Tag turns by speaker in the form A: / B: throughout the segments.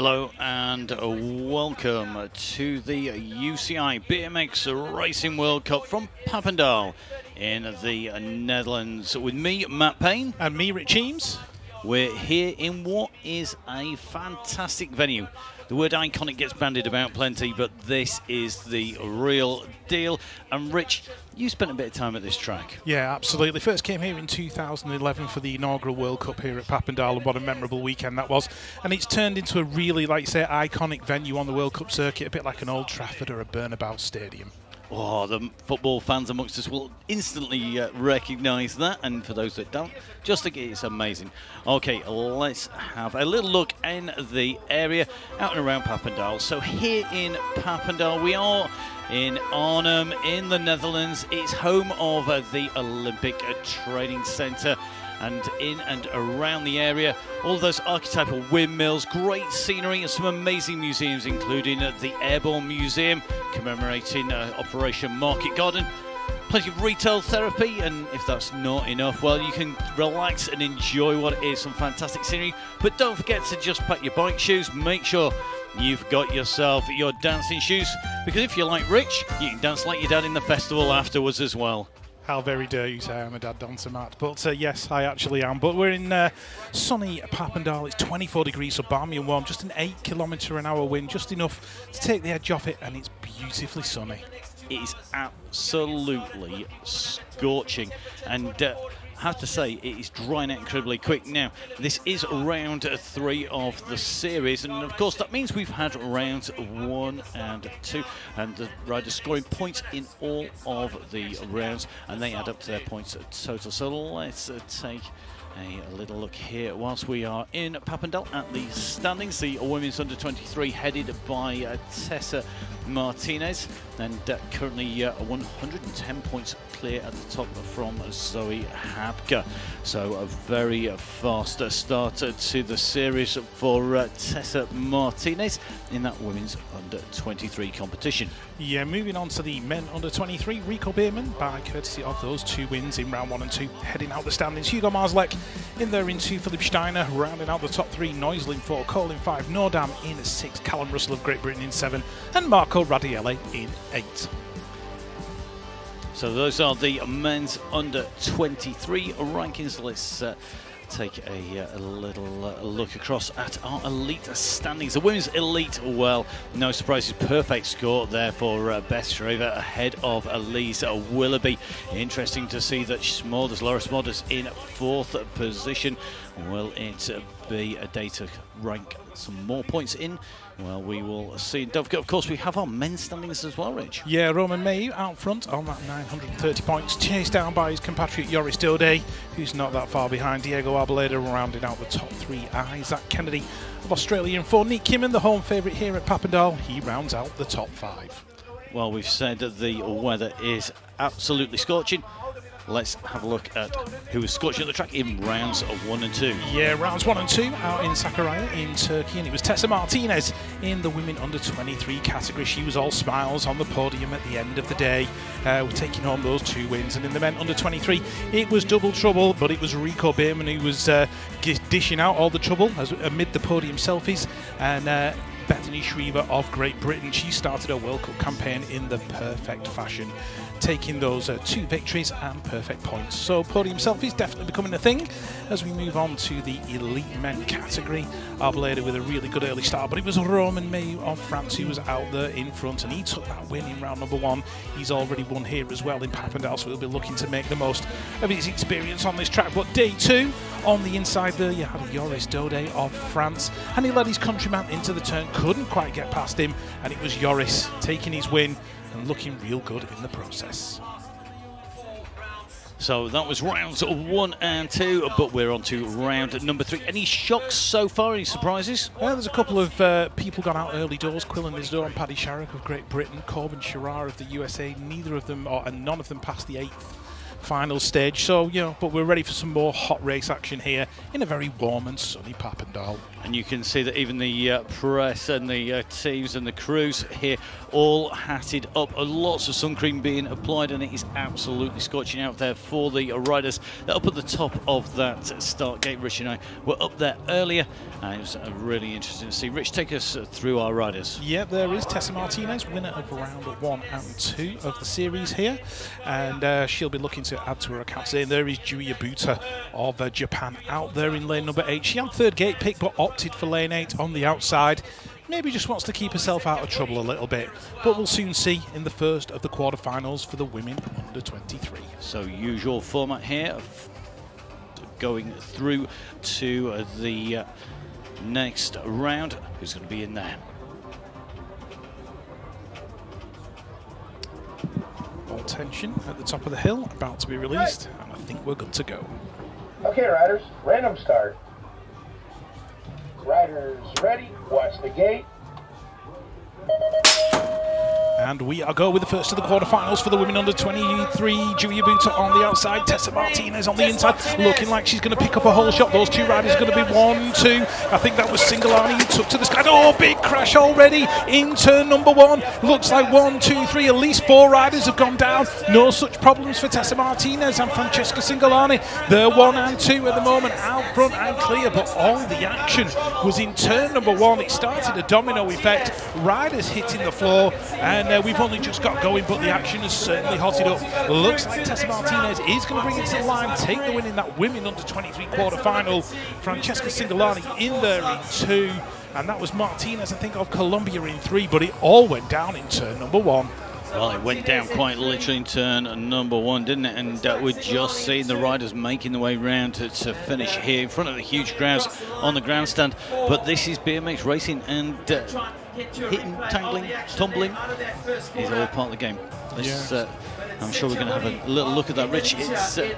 A: Hello and welcome to the UCI BMX Racing World Cup from Papendal in the Netherlands with me, Matt Payne.
B: And me, Rich Eames.
A: We're here in what is a fantastic venue. The word iconic gets bandied about plenty, but this is the real deal. And Rich, you spent a bit of time at this track.
B: Yeah, absolutely. First came here in 2011 for the inaugural World Cup here at Papendal, and what a memorable weekend that was. And it's turned into a really, like you say, iconic venue on the World Cup circuit, a bit like an Old Trafford or a Bernabéu Stadium.
A: Oh, the football fans amongst us will instantly uh, recognise that, and for those that don't, just think it's amazing. Okay, let's have a little look in the area out and around Papendal. So here in Papendal, we are in Arnhem in the Netherlands. It's home of uh, the Olympic Training Centre and in and around the area. All those archetypal windmills, great scenery, and some amazing museums, including uh, the Airborne Museum commemorating uh, Operation Market Garden. Plenty of retail therapy, and if that's not enough, well, you can relax and enjoy what is some fantastic scenery. But don't forget to just pack your bike shoes. Make sure you've got yourself your dancing shoes, because if you're like Rich, you can dance like your dad in the festival afterwards as well.
B: How very dare you say I'm a dad dancer, Matt. But uh, yes, I actually am. But we're in uh, sunny Papendal. It's 24 degrees, so balmy and warm. Just an 8 kilometre an hour wind, just enough to take the edge off it, and it's beautifully sunny.
A: It is absolutely scorching. And uh, have to say, it is drying out incredibly quick. Now, this is round three of the series, and of course, that means we've had rounds one and two, and the riders scoring points in all of the rounds, and they add up to their points total. So let's take a little look here whilst we are in Papendal at the standings. The women's under 23 headed by uh, Tessa Martinez and uh, currently uh, 110 points clear at the top from Zoe Habka. So a very fast start to the series for uh, Tessa Martinez in that women's under 23 competition.
B: Yeah, moving on to the men under 23, Rico Bearman, by courtesy of those two wins in round one and two, heading out the standings. Hugo Marslek in there in two, Philipp Steiner rounding out the top three, Neusel in four, Cole in five, Nordam in six, Callum Russell of Great Britain in seven, and Marco Radaelli in eight.
A: So those are the men's under 23 rankings. Let's uh, take a, uh, a little uh, look across at our elite standings. The women's elite, well, no surprises, perfect score there for uh, Beth Shriver ahead of Alise Willoughby. Interesting to see that Smulders, Laura Smulders in fourth position. Will it uh, be a day to rank some more points in? Well, we will see. Don't forget, of course, we have our men's standings as well, Rich.
B: Yeah, Romain Mahieu out front on that 930 points, chased down by his compatriot Yoris Daudet, who's not that far behind. Diego Arboleda rounding out the top three. Izaac Kennedy of Australia in four. Niek Kimmann, the home favourite here at Papendal, he rounds out the top five.
A: Well, we've said that the weather is absolutely scorching let's have a look at who was scorching the track in rounds one and two.
B: Yeah, rounds one and two out in Sakarya in Turkey, and it was Tessa Martinez in the women under 23 category. She was all smiles on the podium at the end of the day. Uh, we're taking home those two wins, and in the men under 23, it was double trouble, but it was Rico Bearman who was uh, dishing out all the trouble as, amid the podium selfies, and. Uh, Bethany Shriver of Great Britain. She started her World Cup campaign in the perfect fashion taking those uh, two victories and perfect points. So podium selfies definitely becoming a thing as we move on to the elite men category. Arboleda with a really good early start, but it was Romain Mahieu of France who was out there in front and he took that win in round number one. He's already won here as well in Papendal, so he'll be looking to make the most of his experience on this track. But day two, on the inside there, you had Joris Daudet of France, and he led his countryman into the turn, couldn't quite get past him, and it was Joris taking his win and looking real good in the process.
A: So that was rounds one and two, but we're on to round number three. Any shocks so far? Any surprises?
B: Well, there's a couple of uh, people gone out early doors. Quillan Isidore and Paddy Sharrock of Great Britain, Corben Sharrah of the USA. Neither of them, or and none of them, passed the eighth final stage. So, you know, but we're ready for some more hot race action here in a very warm and sunny Papendal.
A: And you can see that even the uh, press and the uh, teams and the crews here all hatted up. Lots of sun cream being applied, and it is absolutely scorching out there for the riders. They're up at the top of that start gate. Rich and I were up there earlier, and it was uh, really interesting to see. Rich, take us uh, through our riders.
B: Yep, there is Tessa Martinez, winner of round one and two of the series here, and uh, she'll be looking to add to her account. And there is Julia Buta of uh, Japan out there in lane number eight. She had third gate pick, but opted for lane eight on the outside. Maybe just wants to keep herself out of trouble a little bit, but we'll soon see in the first of the quarterfinals for the women under 23.
A: So, usual format here, of going through to the uh, next round. Who's going to be in there?
B: All tension at the top of the hill, about to be released, and I think we're good to go.
C: Okay, riders, random start. Riders ready, watch the gate.
B: And we are go with the first of the quarterfinals for the women under 23. Julia Buta on the outside, Tessa Martinez on the inside, looking like she's going to pick up a whole shot. Those two riders are going to be one, two. I think that was Cingolani who took to the sky. Oh, big crash already in turn number one. Looks like one, two, three. At least four riders have gone down. No such problems for Tessa Martinez and Francesca Cingolani. They're one and two at the moment, out front and clear. But all the action was in turn number one. It started a domino effect. Riders hitting the floor and uh, we've only just got going, but the action has certainly hotted up. Looks like Tessa Martinez is going to bring it to the line, take the win in that women under 23 quarter final. Francesca Cingolani in there in two, and that was Martinez, I think, of Colombia in three, but it all went down in turn number one.
A: Well, it went down quite literally in turn number one, didn't it? And uh, we're just seeing the riders making the way round to, to, finish here in front of the huge crowds on the grandstand. But this is BMX racing, and uh, hitting, tangling, tumbling is all part of the game. This, uh, I'm sure we're going to have a little look at that. Rich, it's uh,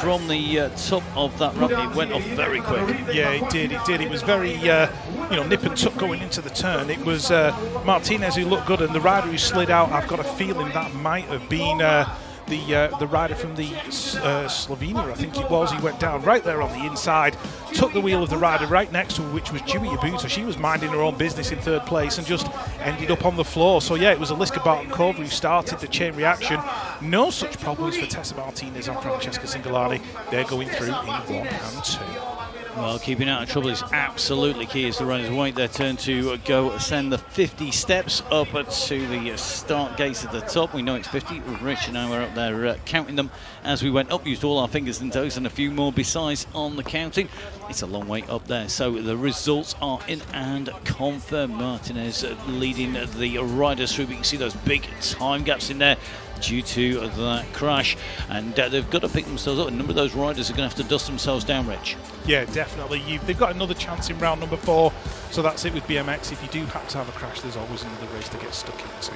A: from the uh, top of that ramp. It went off very quick.
B: Yeah, it did. It did. It was very, uh, you know, nip and tuck going into the turn. It was uh, Martinez who looked good, and the rider who slid out. I've got a feeling that might have been uh, the uh, the rider from the uh, Slovenia, I think it was. He went down right there on the inside, took the wheel of the rider right next to which was Julia Buta. She was minding her own business in third place and just ended up on the floor. So yeah, it was Aliska Barton Cove who started the chain reaction. No such problems for Tessa Martinez and Francesca Cingolani. They're going through in one and two.
A: Well, keeping out of trouble is absolutely key as the runners wait their turn to go ascend the 50 steps up to the start gates at the top. We know it's 50. Rich and I were up there uh, counting them as we went up, used all our fingers and toes and a few more besides on the counting. It's a long way up there. So the results are in and confirmed. Martinez leading the riders through. We can see those big time gaps in there due to that crash. And uh, they've got to pick themselves up. A number of those riders are going to have to dust themselves down, Rich.
B: Yeah, definitely. You've, they've got another chance in round number four. So that's it with BMX. If you do have to have a crash, there's always another race to get stuck into.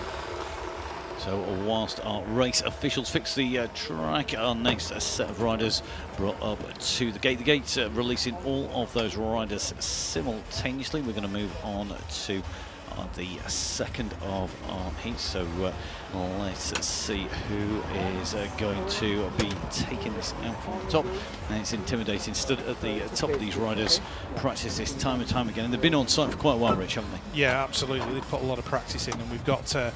A: So whilst our race officials fix the uh, track, our next set of riders brought up to the gate. The gate uh, releasing all of those riders simultaneously. We're going to move on to uh, the second of our heat. So uh, let's see who is uh, going to be taking this out from the top. And it's intimidating. Stood at the top of these riders, practice this time and time again. And they've been on site for quite a while, Rich, haven't they?
B: Yeah, absolutely. They've put a lot of practice in, and we've got. Uh,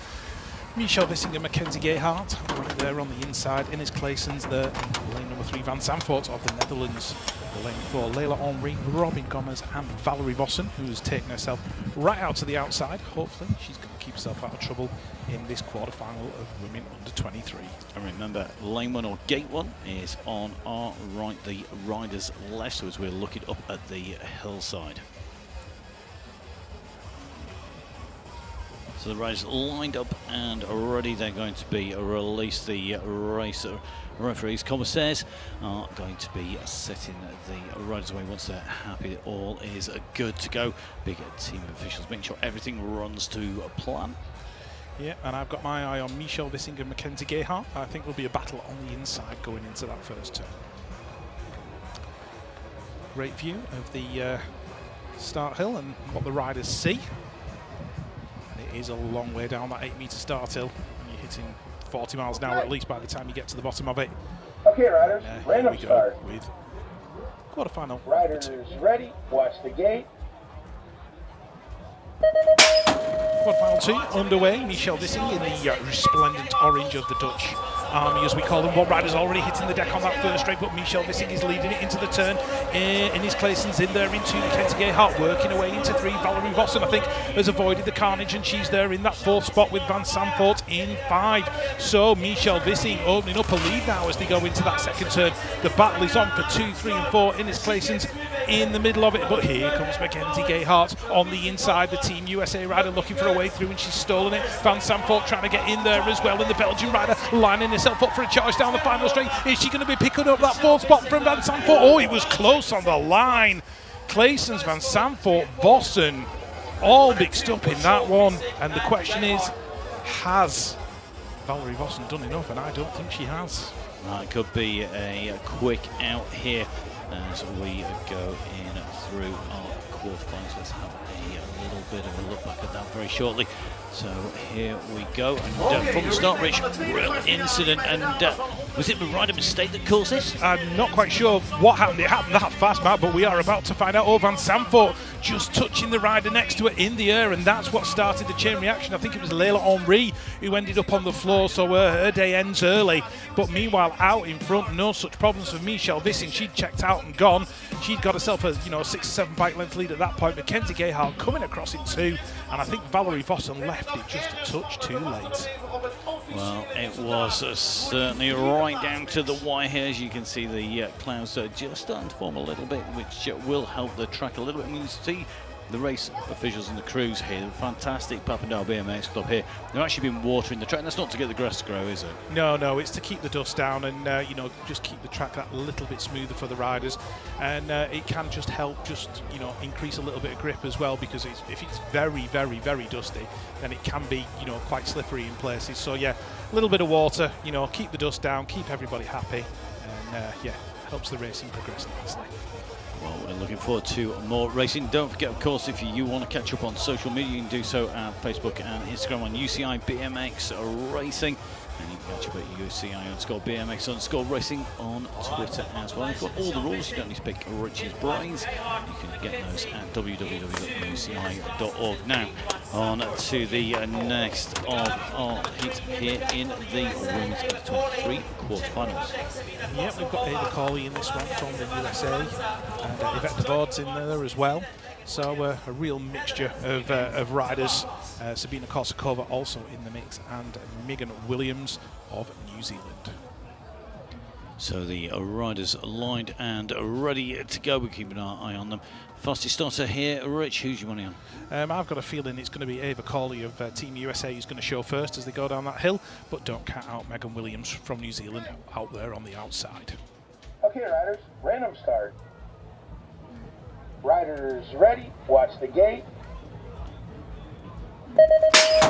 B: Michel Vissing Mackenzie Gayhart right there on the inside. Ines Claessens there lane number three. Van Zandvoort of the Netherlands. The lane four. Leila Henry, Robin Gomez and Valerie Vossen who's taken herself right out to the outside. Hopefully she's going to keep herself out of trouble in this quarterfinal of women under 23.
A: And remember, lane one or gate one is on our right, the rider's left, so as we're looking up at the hillside. The riders lined up and ready. They're going to be released. The race referees, commissaires, are going to be setting the riders away once they're happy that all is good to go. Big team of officials making sure everything runs to plan.
B: Yeah, and I've got my eye on Michel Vissing and Mackenzie Gayhart. I think there'll be a battle on the inside going into that first turn. Great view of the uh, start hill and what the riders see is a long way down that 8 metre start hill. And you're hitting 40 miles an hour at least by the time you get to the bottom of it.
C: Okay, riders,
B: Uh,
C: random
B: we go
C: start.
B: with quarterfinal.
C: Riders ready, watch the gate.
B: Quarterfinal two underway. Michel Vissing in the uh, resplendent orange of the Dutch army, as we call them. One rider's already hitting the deck on that first straight, but Michel Vissing is leading it into the turn. Uh, Ines Claessens in there into Kenty Gayhart, working away into three. Valerie Vossen, I think, has avoided the carnage, and she's there in that fourth spot with Van Sanfort in five. So Michel Vissing opening up a lead now as they go into that second turn. The battle is on for two, three, and four Ines Claessens in the middle of it. But here comes Mackenzie Gayhart on the inside. The Team USA rider looking for a way through, and she's stolen it. Van Sanfort trying to get in there as well, and the Belgian rider lining herself up for a charge down the final straight. Is she going to be picking up that fourth spot from Van Sanfort? Oh, he was close on the line. Claessens Van Sanfort, Vossen, all mixed up in that one. And the question is, has Valerie Vossen done enough? And I don't think she has.
A: That could be a quick out here as we go in through our quarterfinals. Let's have bit of a look back at that very shortly. So here we go. And uh, from the start, Rich, real incident. And uh, was it the rider mistake that caused this?
B: I'm not quite sure what happened. It happened that fast, Matt, but we are about to find out. Oh, Van Sanfort just touching the rider next to it in the air, and that's what started the chain reaction. I think it was Leila Henri who ended up on the floor, so uh, her day ends early. But meanwhile, out in front, no such problems for Michelle Vissing. She'd checked out and gone. She'd got herself a you know six or seven bike length lead at that point. Mackenzie Gayhart coming across in two, and I think Valerie Vossen left it just a touch too late.
A: Well, it was uh, certainly right down to the wire here. As you can see, the uh, clouds are just starting to form a little bit, which uh, will help the track a little bit. And you see the race officials and the crews here, the fantastic Papendal BMX Club here. They've actually been watering the track. That's not to get the grass to grow, is it?
B: No, no, it's to keep the dust down and uh, you know just keep the track that little bit smoother for the riders, and uh, it can just help just you know increase a little bit of grip as well because it's, if it's very, very, very dusty, then it can be you know quite slippery in places. So yeah, a little bit of water, you know, keep the dust down, keep everybody happy, and uh, yeah, helps the racing progress nicely.
A: Well, we're looking forward to more racing. Don't forget, of course, if you want to catch up on social media, you can do so at Facebook and Instagram on UCI BMX Racing. And you can catch up at UCI underscore BMX underscore racing on Twitter as well. If you want all the rules, you don't need to pick Richie's brains. You can get those at www.uci.org. Now, on to the uh, next of our heats here in the women's 23 quarterfinals.
B: Yep, we've got Ava Corley in this one from the USA, and uh, Yvette in there as well. So uh, a real mixture of, uh, of riders. Uh, Sabina Korsakova also in the mix, and Megan Williams of New Zealand.
A: So the uh, riders lined and ready to go. We're keeping our eye on them. Fastest starter here, Rich. Who's you wanting on?
B: Um, I've got a feeling it's going to be Ava Corley of uh, Team USA who's going to show first as they go down that hill, but don't count out Megan Williams from New Zealand out there on the outside.
C: Okay, riders, random start. Riders ready, watch the gate.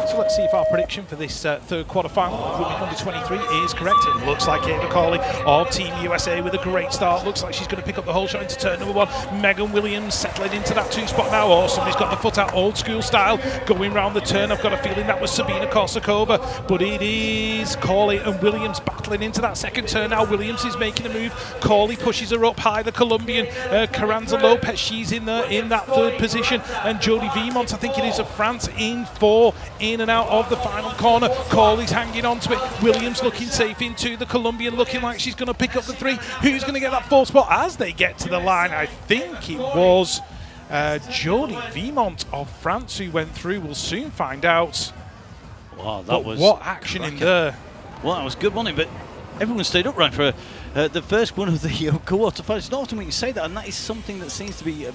B: So let's see if our prediction for this uh, third quarterfinal of Women Under 23 is correct. It looks like Ava Corley of Team USA with a great start. Looks like she's going to pick up the whole shot into turn number one. Megan Williams settling into that two spot now. Awesome. He's got the foot out old school style going round the turn. I've got a feeling that was Sabina Korsakova, but it is Corley and Williams battling into that second turn now. Williams is making a move. Corley pushes her up high. The Colombian uh, Carranza Lopez, she's in there in that third position. And Jodie Vimont, I think it is of France, in four, in and out of the final corner. Corley's hanging on to it. Williams looking safe into the Colombian, looking like she's going to pick up the three. Who's going to get that fourth spot as they get to the line? I think it was uh, Jodie Vimont of France who went through. We'll soon find out.
A: Wow, that
B: But
A: was
B: what action in there?
A: Well, that was good, wasn't? But everyone stayed upright for uh, the first one of the uh, quarterfinals. It's not often we you say that, and that is something that seems to be uh,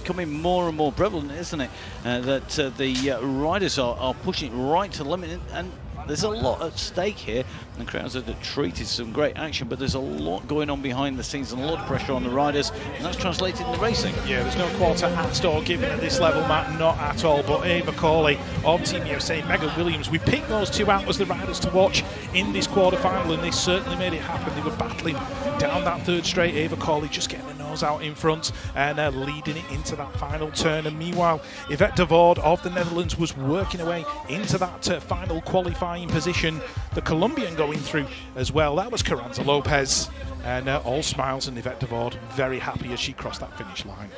A: becoming more and more prevalent, isn't it? Uh, that uh, the uh, riders are, are pushing right to the limit, and, and there's a lot at stake here. And the crowds have treated some great action, but there's a lot going on behind the scenes and a lot of pressure on the riders, and that's translated in the racing.
B: Yeah, there's no quarter at all given at this level, Matt, not at all. But Ava Corley of Team USA, Megan Williams, we picked those two out as the riders to watch in this quarter final, and they certainly made it happen. They were battling down that third straight. Ava Corley just getting the nose out in front and uh, leading it into that final turn. And meanwhile, Yvette de Voorde of the Netherlands was working away into that uh, final qualifying position. The Colombian going through as well. That was Carranza Lopez. And uh, all smiles and Yvette de Voorde very happy as she crossed that finish line.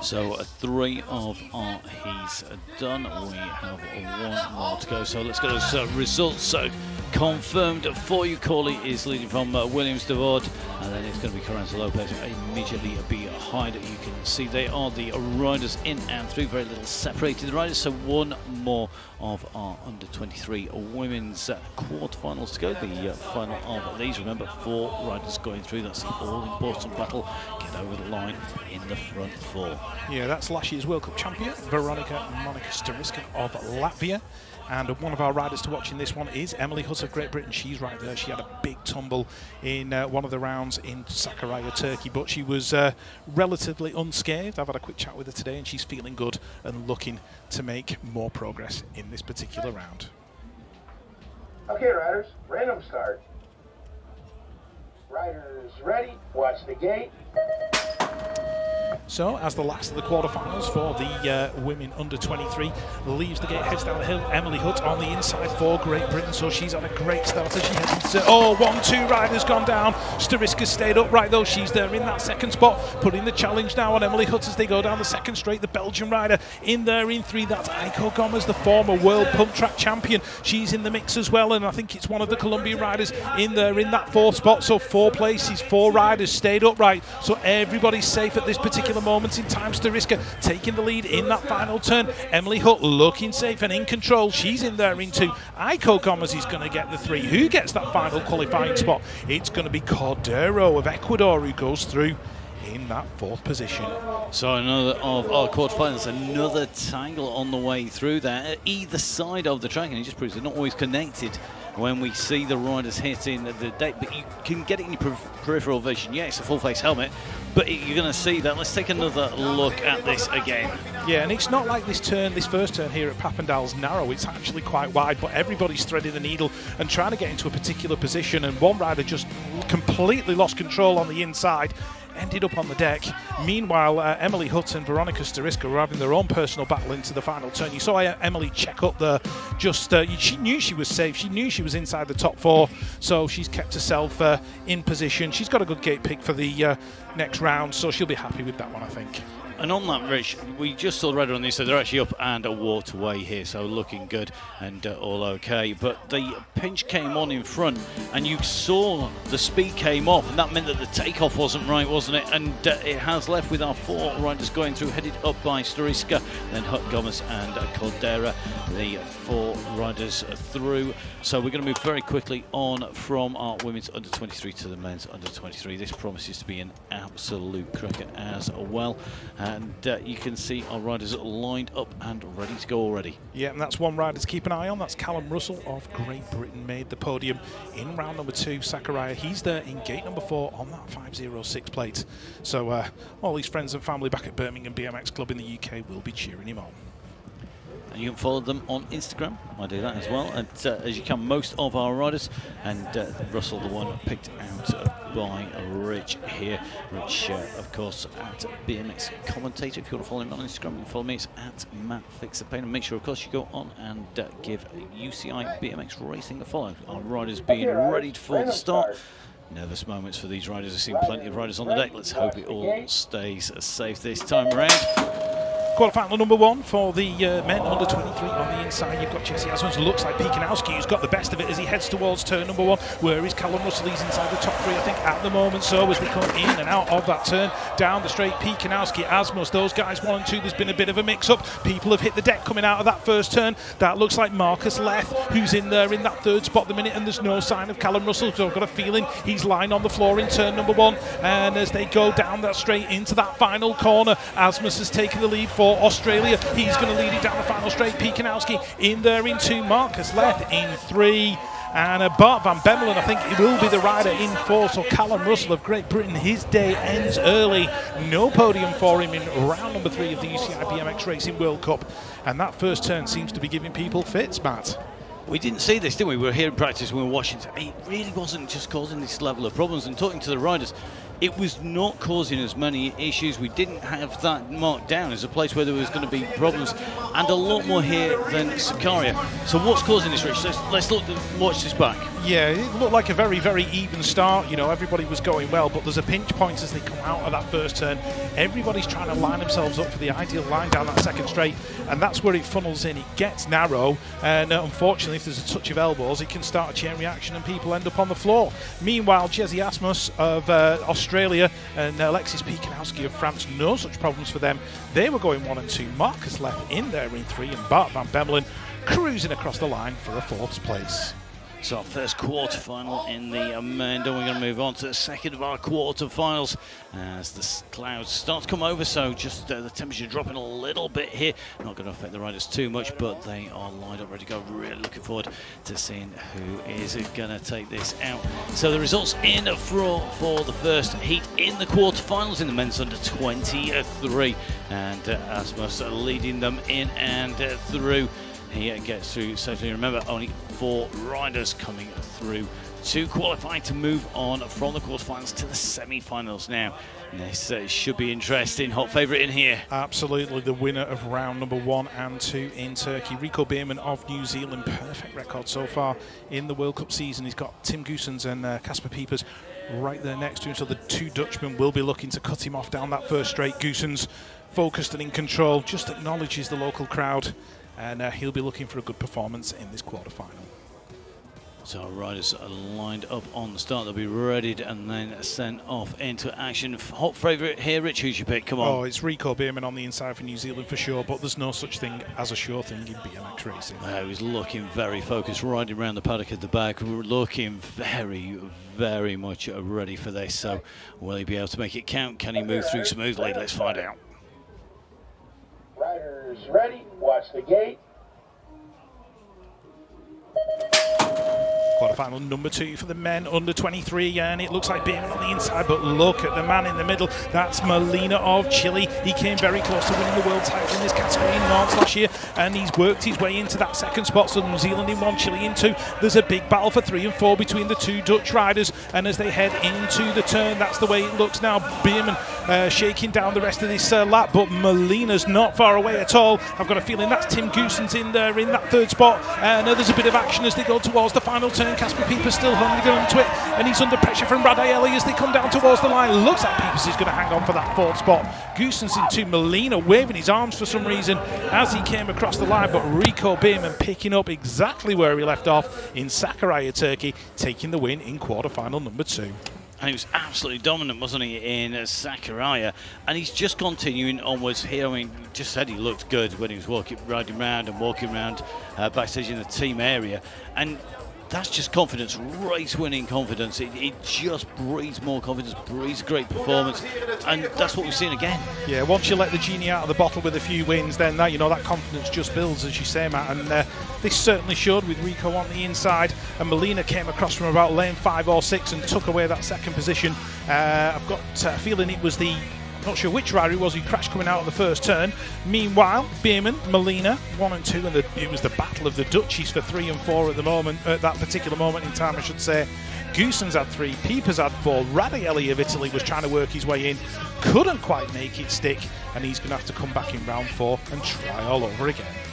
A: So three of our he's done. We have one more to go. So let's get those uh, results so confirmed for you. Corley is leading from uh, Williams de Voorde, and then it's going to be Carranza Lopez immediately behind. You can see they are the riders in and through, very little separated riders. So one more of our under 23 women's uh, quarterfinals to go. The uh, final of these. Remember, four riders going through. That's the all important battle. Get over the line in the front four.
B: Yeah, that's last year's World Cup champion, Veronika Monika Stariska of Latvia. And one of our riders to watch in this one is Emily Hutt of Great Britain. She's right there. She had a big tumble in uh, one of the rounds in Sakarya, Turkey, but she was uh, relatively unscathed. I've had a quick chat with her today, and she's feeling good and looking to make more progress in this particular round.
C: Okay, riders, random start. Riders ready, watch the gate.
B: So, as the last of the quarterfinals for the uh, women under 23 leaves the gate, heads down the hill. Emily Hutt on the inside for Great Britain, so she's on a great start as she heads into. Oh, one, two riders gone down. Stariska stayed upright though. She's there in that second spot, putting the challenge now on Emily Hutt as they go down the second straight. The Belgian rider in there in three. That's Aiko Gommers, the former world pump track champion. She's in the mix as well, and I think it's one of the Colombian riders in there in that fourth spot. So, four places, four riders stayed upright. So, everybody's safe at this particular moment in time. Stariska taking the lead in that final turn. Emily Hutt looking safe and in control. She's in there in two. Aiko Gommers is going to get the three. Who gets that final qualifying spot? It's going to be Cordero of Ecuador who goes through in that fourth position.
A: So another of our quarterfinals, another tangle on the way through there, either side of the track, and it just proves they're not always connected when we see the riders hitting the deck, but you can get it in your peripheral vision. Yeah, it's a full face helmet, but you're going to see that. Let's take another look at this again.
B: Yeah, and it's not like this turn, this first turn here at Papendal's narrow. It's actually quite wide, but everybody's threading the needle and trying to get into a particular position, and one rider just completely lost control on the inside ended up on the deck. Meanwhile, uh, Emily Hutt and Veronika Stariska were having their own personal battle into the final turn. You saw uh, Emily check up there. Just uh, she knew she was safe. She knew she was inside the top four, so she's kept herself uh, in position. She's got a good gate pick for the uh, next round, so she'll be happy with that one, I think.
A: And on that, Rich, we just saw the red on these, so they're actually up and a waterway here, so looking good and uh, all okay. But the pinch came on in front, and you saw the speed came off, and that meant that the takeoff wasn't right, wasn't it? And uh, it has left with our four riders going through, headed up by Stariska, then Hutt Gommers and Cordera, the four riders through. So we're going to move very quickly on from our women's under 23 to the men's under 23. This promises to be an absolute cracker as well and uh, you can see our riders lined up and ready to go already.
B: Yeah, and that's one rider to keep an eye on. That's Callum Russell of Great Britain, made the podium in round number two. Sakarya, he's there in gate number four on that 506 plate. So uh, all his friends and family back at Birmingham BMX Club in the UK will be cheering him on.
A: And you can follow them on Instagram. I do that as well. And uh, as you can, most of our riders, and uh, Russell, the one picked out by Rich here. Rich, uh, of course, at BMX commentator. If you want to follow him on Instagram, you can follow me. It's at Matt Fixer And make sure, of course, you go on and uh, give UCI BMX Racing a follow. Our riders being ready for the start. Nervous moments for these riders. I've seen plenty of riders on the deck. Let's hope it all stays safe this time around.
B: Quarterfinal number one for the uh, men under 23 on the inside. You've got Jesse Asmus. looks like Pikanowski, who's got the best of it as he heads towards turn number one. Where is Callum Russell? He's inside the top three, I think, at the moment. So as they come in and out of that turn, down the straight, Pikanowski, Asmus, those guys one and two. There's been a bit of a mix-up. People have hit the deck coming out of that first turn. That looks like Marcus Leth, who's in there in that third spot the minute, and there's no sign of Callum Russell. So I've got a feeling he's lying on the floor in turn number one. And as they go down that straight into that final corner, Asmus has taken the lead for Australia. He's going to lead it down the final straight. Pikanowski in there in two. Marcus Leth in three. And uh, Bart van Bemmelen, I think, he will be the rider in four. So Callum Russell of Great Britain, his day ends early. No podium for him in round number three of the UCI BMX Racing World Cup. And that first turn seems to be giving people fits, Matt.
A: We didn't see this, did we? We were here in practice when we were watching. It really wasn't just causing this level of problems. And talking to the riders, it was not causing us many issues. We didn't have that marked down as a place where there was going to be problems, and a lot more here than Sakarya. So what's causing this, Rich? Let's, let's look, watch this back.
B: Yeah, it looked like a very, very even start. You know, everybody was going well, but there's a pinch point as they come out of that first turn. Everybody's trying to line themselves up for the ideal line down that second straight, and that's where it funnels in. It gets narrow, and uh, unfortunately, if there's a touch of elbows, it can start a chain reaction and people end up on the floor. Meanwhile, Jesse Asmus of uh, Australia and Alexis Pikanowski of France, no such problems for them. They were going one and two. Marcus Leth in there in three, and Bart van Bemmelen cruising across the line for a fourth place.
A: So our first quarter-final in the Amanda. We're going to move on to the second of our quarter-finals as the clouds start to come over. So just uh, the temperature dropping a little bit here. Not going to affect the riders too much, but they are lined up, ready to go. Really looking forward to seeing who is going to take this out. So the results in for, for the first heat in the quarter-finals in the men's under 23. And uh, Asmus leading them in and uh, through he gets through safely. Remember, only four riders coming through to qualify to move on from the quarterfinals to the semi-finals now. This uh, should be interesting. Hot favourite in here.
B: Absolutely, the winner of round number one and two in Turkey. Rico Bearman of New Zealand, perfect record so far in the World Cup season. He's got Tim Goossens and Casper uh, Piepers right there next to him, so the two Dutchmen will be looking to cut him off down that first straight. Goossens focused and in control, just acknowledges the local crowd and uh, he'll be looking for a good performance in this quarterfinal.
A: So our riders are lined up on the start. They'll be readied and then sent off into action. Hot favourite here, Rich. Who's your pick? Come on.
B: Oh, it's Rico Bearman on the inside for New Zealand for sure, but there's no such thing as a sure thing in BMX racing.
A: He's looking very focused, riding around the paddock at the back, looking very, very much ready for this. So will he be able to make it count? Can he move through smoothly? Let's find out.
C: Riders ready. Watch the gate.
B: Quarterfinal number two for the men under 23, and it looks like Bearman on the inside, but look at the man in the middle. That's Molina of Chile. He came very close to winning the world title in this category in Nantes last year, and he's worked his way into that second spot. So New Zealand in one, Chile in two. There's a big battle for three and four between the two Dutch riders, and as they head into the turn, that's the way it looks now. Bearman uh, shaking down the rest of this uh, lap, but Molina's not far away at all. I've got a feeling that's Tim Goossens in there in that third spot, and uh, there's a bit of action as they go towards the final turn. Casper Piepers still holding on to it, and he's under pressure from Radaelli as they come down towards the line. Looks like Piepers is going to hang on for that fourth spot. Goossens into Molina, waving his arms for some reason as he came across the line, but Rico Bearman picking up exactly where he left off in Sakarya, Turkey, taking the win in quarter-final number two
A: and he was absolutely dominant, wasn't he, in uh, Sakarya? And he's just continuing onwards here. I mean, just said he looked good when he was walking, riding around and walking around uh, backstage in the team area. And that's just confidence, race-winning confidence. It, it, just breeds more confidence, breeds great performance, and that's what we've seen again.
B: Yeah, once you let the genie out of the bottle with a few wins, then that you know that confidence just builds, as you say, Matt. And uh, this certainly showed with Rico on the inside, and Molina came across from about lane five or six and took away that second position. Uh, I've got a feeling it was the not sure which rider it was who crashed coming out of the first turn. Meanwhile, Bearman, Molina, one and two, and the, it was the battle of the Dutchies for three and four at the moment, at that particular moment in time, I should say. Goossens had three, Piepers had four. Radaelli of Italy was trying to work his way in, couldn't quite make it stick, and he's going to have to come back in round four and try all over again.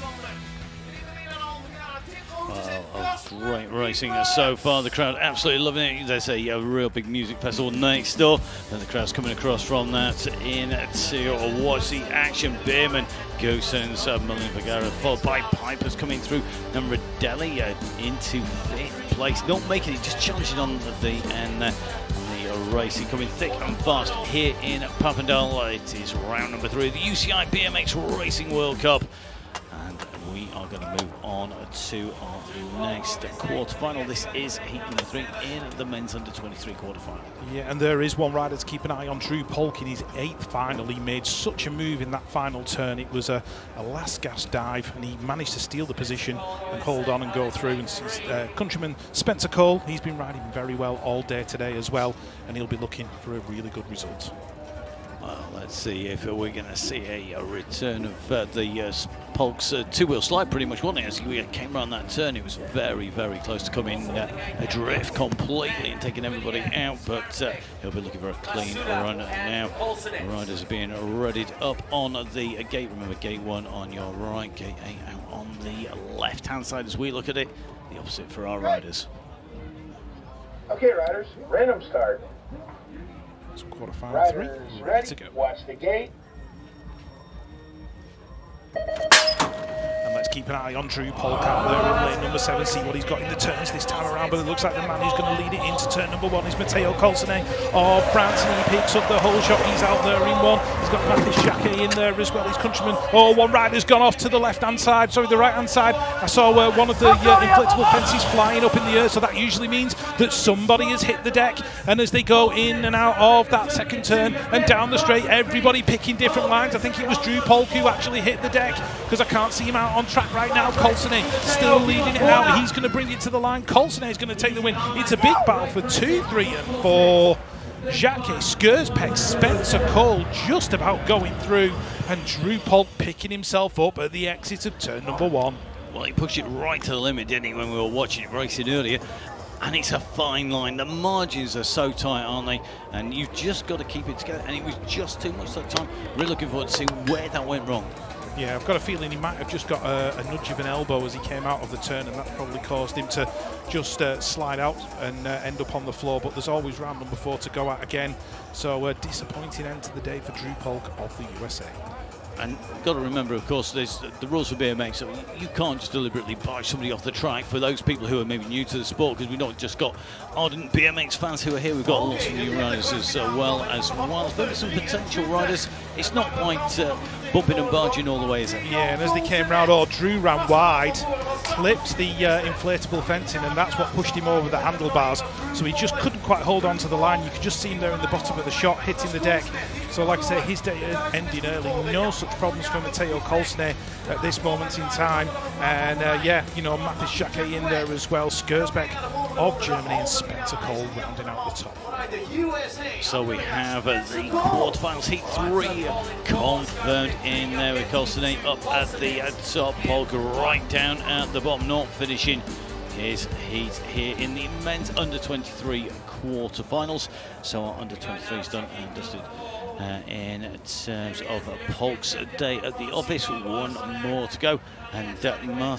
A: Great racing so far. The crowd absolutely loving it. There's a, a real big music festival next door. And the crowd's coming across from that in to watch the action. Bearman, Goossens, uh, Molina Vergara, followed by Piepers coming through. And Radaelli uh, into fifth place. Not making it, just challenging on the, and uh, the racing coming thick and fast here in Papendal. It is round number three of the UCI BMX Racing World Cup going to move on to our next quarterfinal. This is heat number three in the men's under 23 quarterfinal.
B: Yeah, and there is one rider to keep an eye on, Drew Polk in his eighth final. He made such a move in that final turn. It was a, a last gas dive, and he managed to steal the position and hold on and go through. And his uh, countryman Spencer Cole, he's been riding very well all day today as well, and he'll be looking for a really good result.
A: Well, let's see if we're going to see a, a return of uh, the uh, Polk's uh, two-wheel slide pretty much, wasn't it? As we came around that turn, it was very, very close to coming uh, adrift completely and taking everybody out, but uh, he'll be looking for a clean run now. Riders are being readied up on the gate. Remember, gate one on your right, gate eight out on the left-hand side as we look at it. The opposite for our riders.
C: Okay, riders, random start.
B: So quarterfinal three,
C: Riders
B: ready
C: ready,
B: to go.
C: watch the gate.
B: And let's keep an eye on Drew Polk out there in lane number seven, see what he's got in the turns this time around. But it looks like the man who's going to lead it into turn number one is Matteo Colsone of France, and he picks up the whole shot. He's out there in one. He's got Mathis Jacquet in there as well, his countryman. Oh, one rider's gone off to the left hand side, sorry, the right hand side. I saw uh, one of the uh, inflatable fences flying up in the air, so that usually means that somebody has hit the deck. And as they go in and out of that second turn and down the straight, everybody picking different lines. I think it was Drew Polk who actually hit the deck because I can't see him out on track right now. Colsone still leading it out. He's going to bring it to the line. Colsone is going to take the win. It's a big battle for two, three, and four. Jacquet Skurzpek, Spencer Cole just about going through, and Drew Polk picking himself up at the exit of turn number one.
A: Well, he pushed it right to the limit, didn't he, when we were watching it racing earlier? And it's a fine line. The margins are so tight, aren't they? And you've just got to keep it together. And it was just too much that time. We're looking forward to seeing where that went wrong.
B: Yeah, I've got a feeling he might have just got a, a nudge of an elbow as he came out of the turn, and that probably caused him to just uh, slide out and uh, end up on the floor. But there's always round number four to go at again. So, a disappointing end to the day for Drew Polk of the USA.
A: And got to remember, of course, there's the rules for BMX. So you can't just deliberately buy somebody off the track. For those people who are maybe new to the sport, because we've not just got ardent BMX fans who are here, we've got lots of new riders as uh, well as well as maybe some potential riders. It's not quite uh, bumping and barging all the way, is it?
B: Yeah, and as they came round, oh, Drew ran wide, clipped the uh, inflatable fencing, and that's what pushed him over the handlebars. So he just couldn't quite hold on to the line. You could just see him there in the bottom of the shot, hitting the deck. So, like I say, his day ending early. No such problems for Matteo Colsone at this moment in time. And uh, yeah, you know, Mathis Jacquet in there as well. Skurzbeck of Germany and Spencer Cole rounding out the top.
A: So we have uh, the quarterfinals heat three confirmed in there with Colsone up at the uh, top, Polk right down at the bottom, not finishing his heat here in the men's under 23 quarterfinals. So our under 23s done and dusted. Uh, in terms of Polk's day at the office, one more to go. And uh, uh,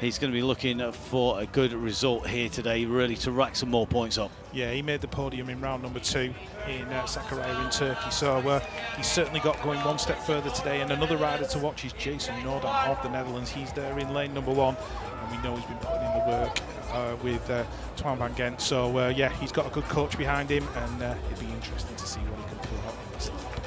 A: he's going to be looking for a good result here today, really to rack some more points up.
B: Yeah, he made the podium in round number two in uh, Sakarya in Turkey. So uh, he's certainly got going one step further today. And another rider to watch is Jason Nordam of the Netherlands. He's there in lane number one. And we know he's been putting in the work uh, with uh, Twan van Gent. So uh, yeah, he's got a good coach behind him. And uh, it'll be interesting to see what he can pull out in this lap.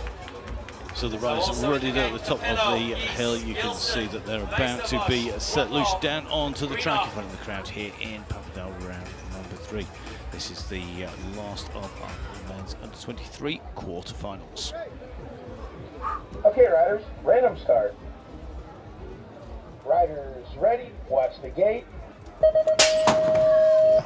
A: So the riders are ready at the top of the hill. You can see that they're about to be set loose down onto the track in front of the crowd here in Papendal round number three. This is the uh, last of our men's under 23 quarterfinals.
C: Okay, riders, random start. Riders ready, watch the gate.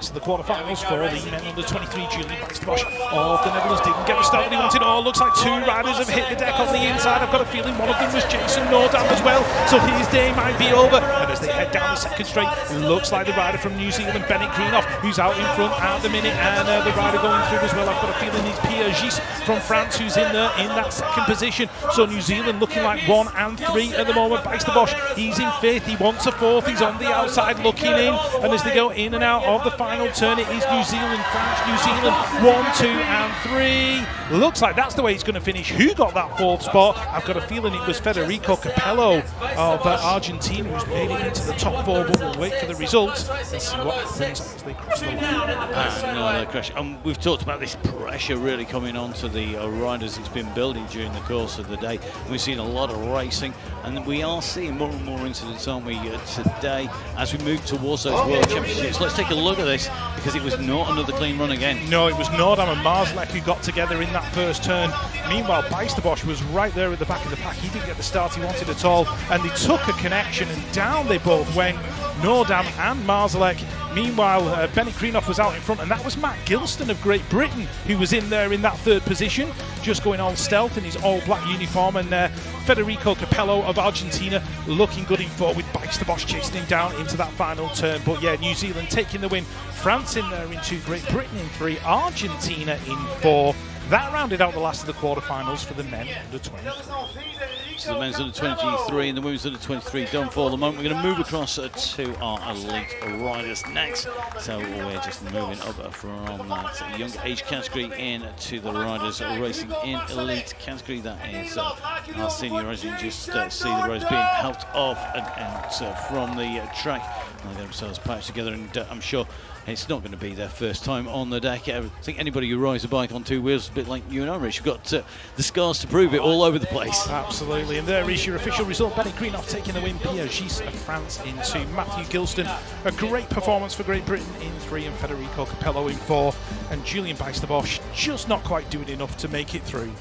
B: That's the quarterfinals for the men under 23. Julian Bijsterbosch of the Netherlands didn't get the start that he wanted. Oh, looks like two riders have hit the deck on the inside. I've got a feeling one of them was Jason Nordam as well. So his day might be over. And as they head down the second straight, it looks like the rider from New Zealand, Bennett Greenoff, who's out in front at the minute. And uh, the rider going through as well. I've got a feeling it's Pierre Gis from France who's in there in that second position. So New Zealand looking like one and three at the moment. Bijsterbosch, he's in fifth. He wants a fourth. He's on the outside looking in. And as they go in and out of the final turn, it is New Zealand, France, New Zealand, one, two, and three. Looks like that's the way it's going to finish. Who got that fourth spot? I've got a feeling it was Federico Capello of uh, Argentina who's made it into the top four, but we'll wait for the results and see what happens as they cross the line.
A: And another crash. And we've talked about this pressure really coming on to the uh, riders. It's been building during the course of the day. We've seen a lot of racing, and we are seeing more and more incidents, aren't we, uh, today as we move towards those World Championships. Let's take a look at this because it was not another clean run again.
B: No, it was Nordam and Marslek who got together in that first turn. Meanwhile, Bijsterbosch was right there at the back of the pack. He didn't get the start he wanted at all, and they took a connection, and down they both went. Nordam and Marslek Meanwhile, uh, Benny Kreenoff was out in front, and that was Matt Gilston of Great Britain who was in there in that third position, just going all stealth in his all black uniform. And uh, Federico Capello of Argentina looking good in four with Bijsterbosch chasing him down into that final turn. But yeah, New Zealand taking the win. France in there in two, Great Britain in three, Argentina in four. That rounded out the last of the quarterfinals for the men under 23.
A: So the men's under 23 and the women's under 23 done for the moment. We're going to move across uh, to our elite riders next. So we're just moving up from that young age category in to the riders racing in elite category. That is uh, our senior riders. You just uh, see the riders being helped off and, uh, from the track. And they themselves patched together and uh, I'm sure it's not going to be their first time on the deck. I think anybody who rides a bike on two wheels is a bit like you and I, Rich. You've got uh, the scars to prove it all over the place.
B: Absolutely. And there is your official result. Benny Kreenoff taking the win. Pierre Gis of France in two. Matthew Gilston, a great performance for Great Britain in three. And Federico Capello in four. And Julian Bijsterbosch just not quite doing enough to make it through.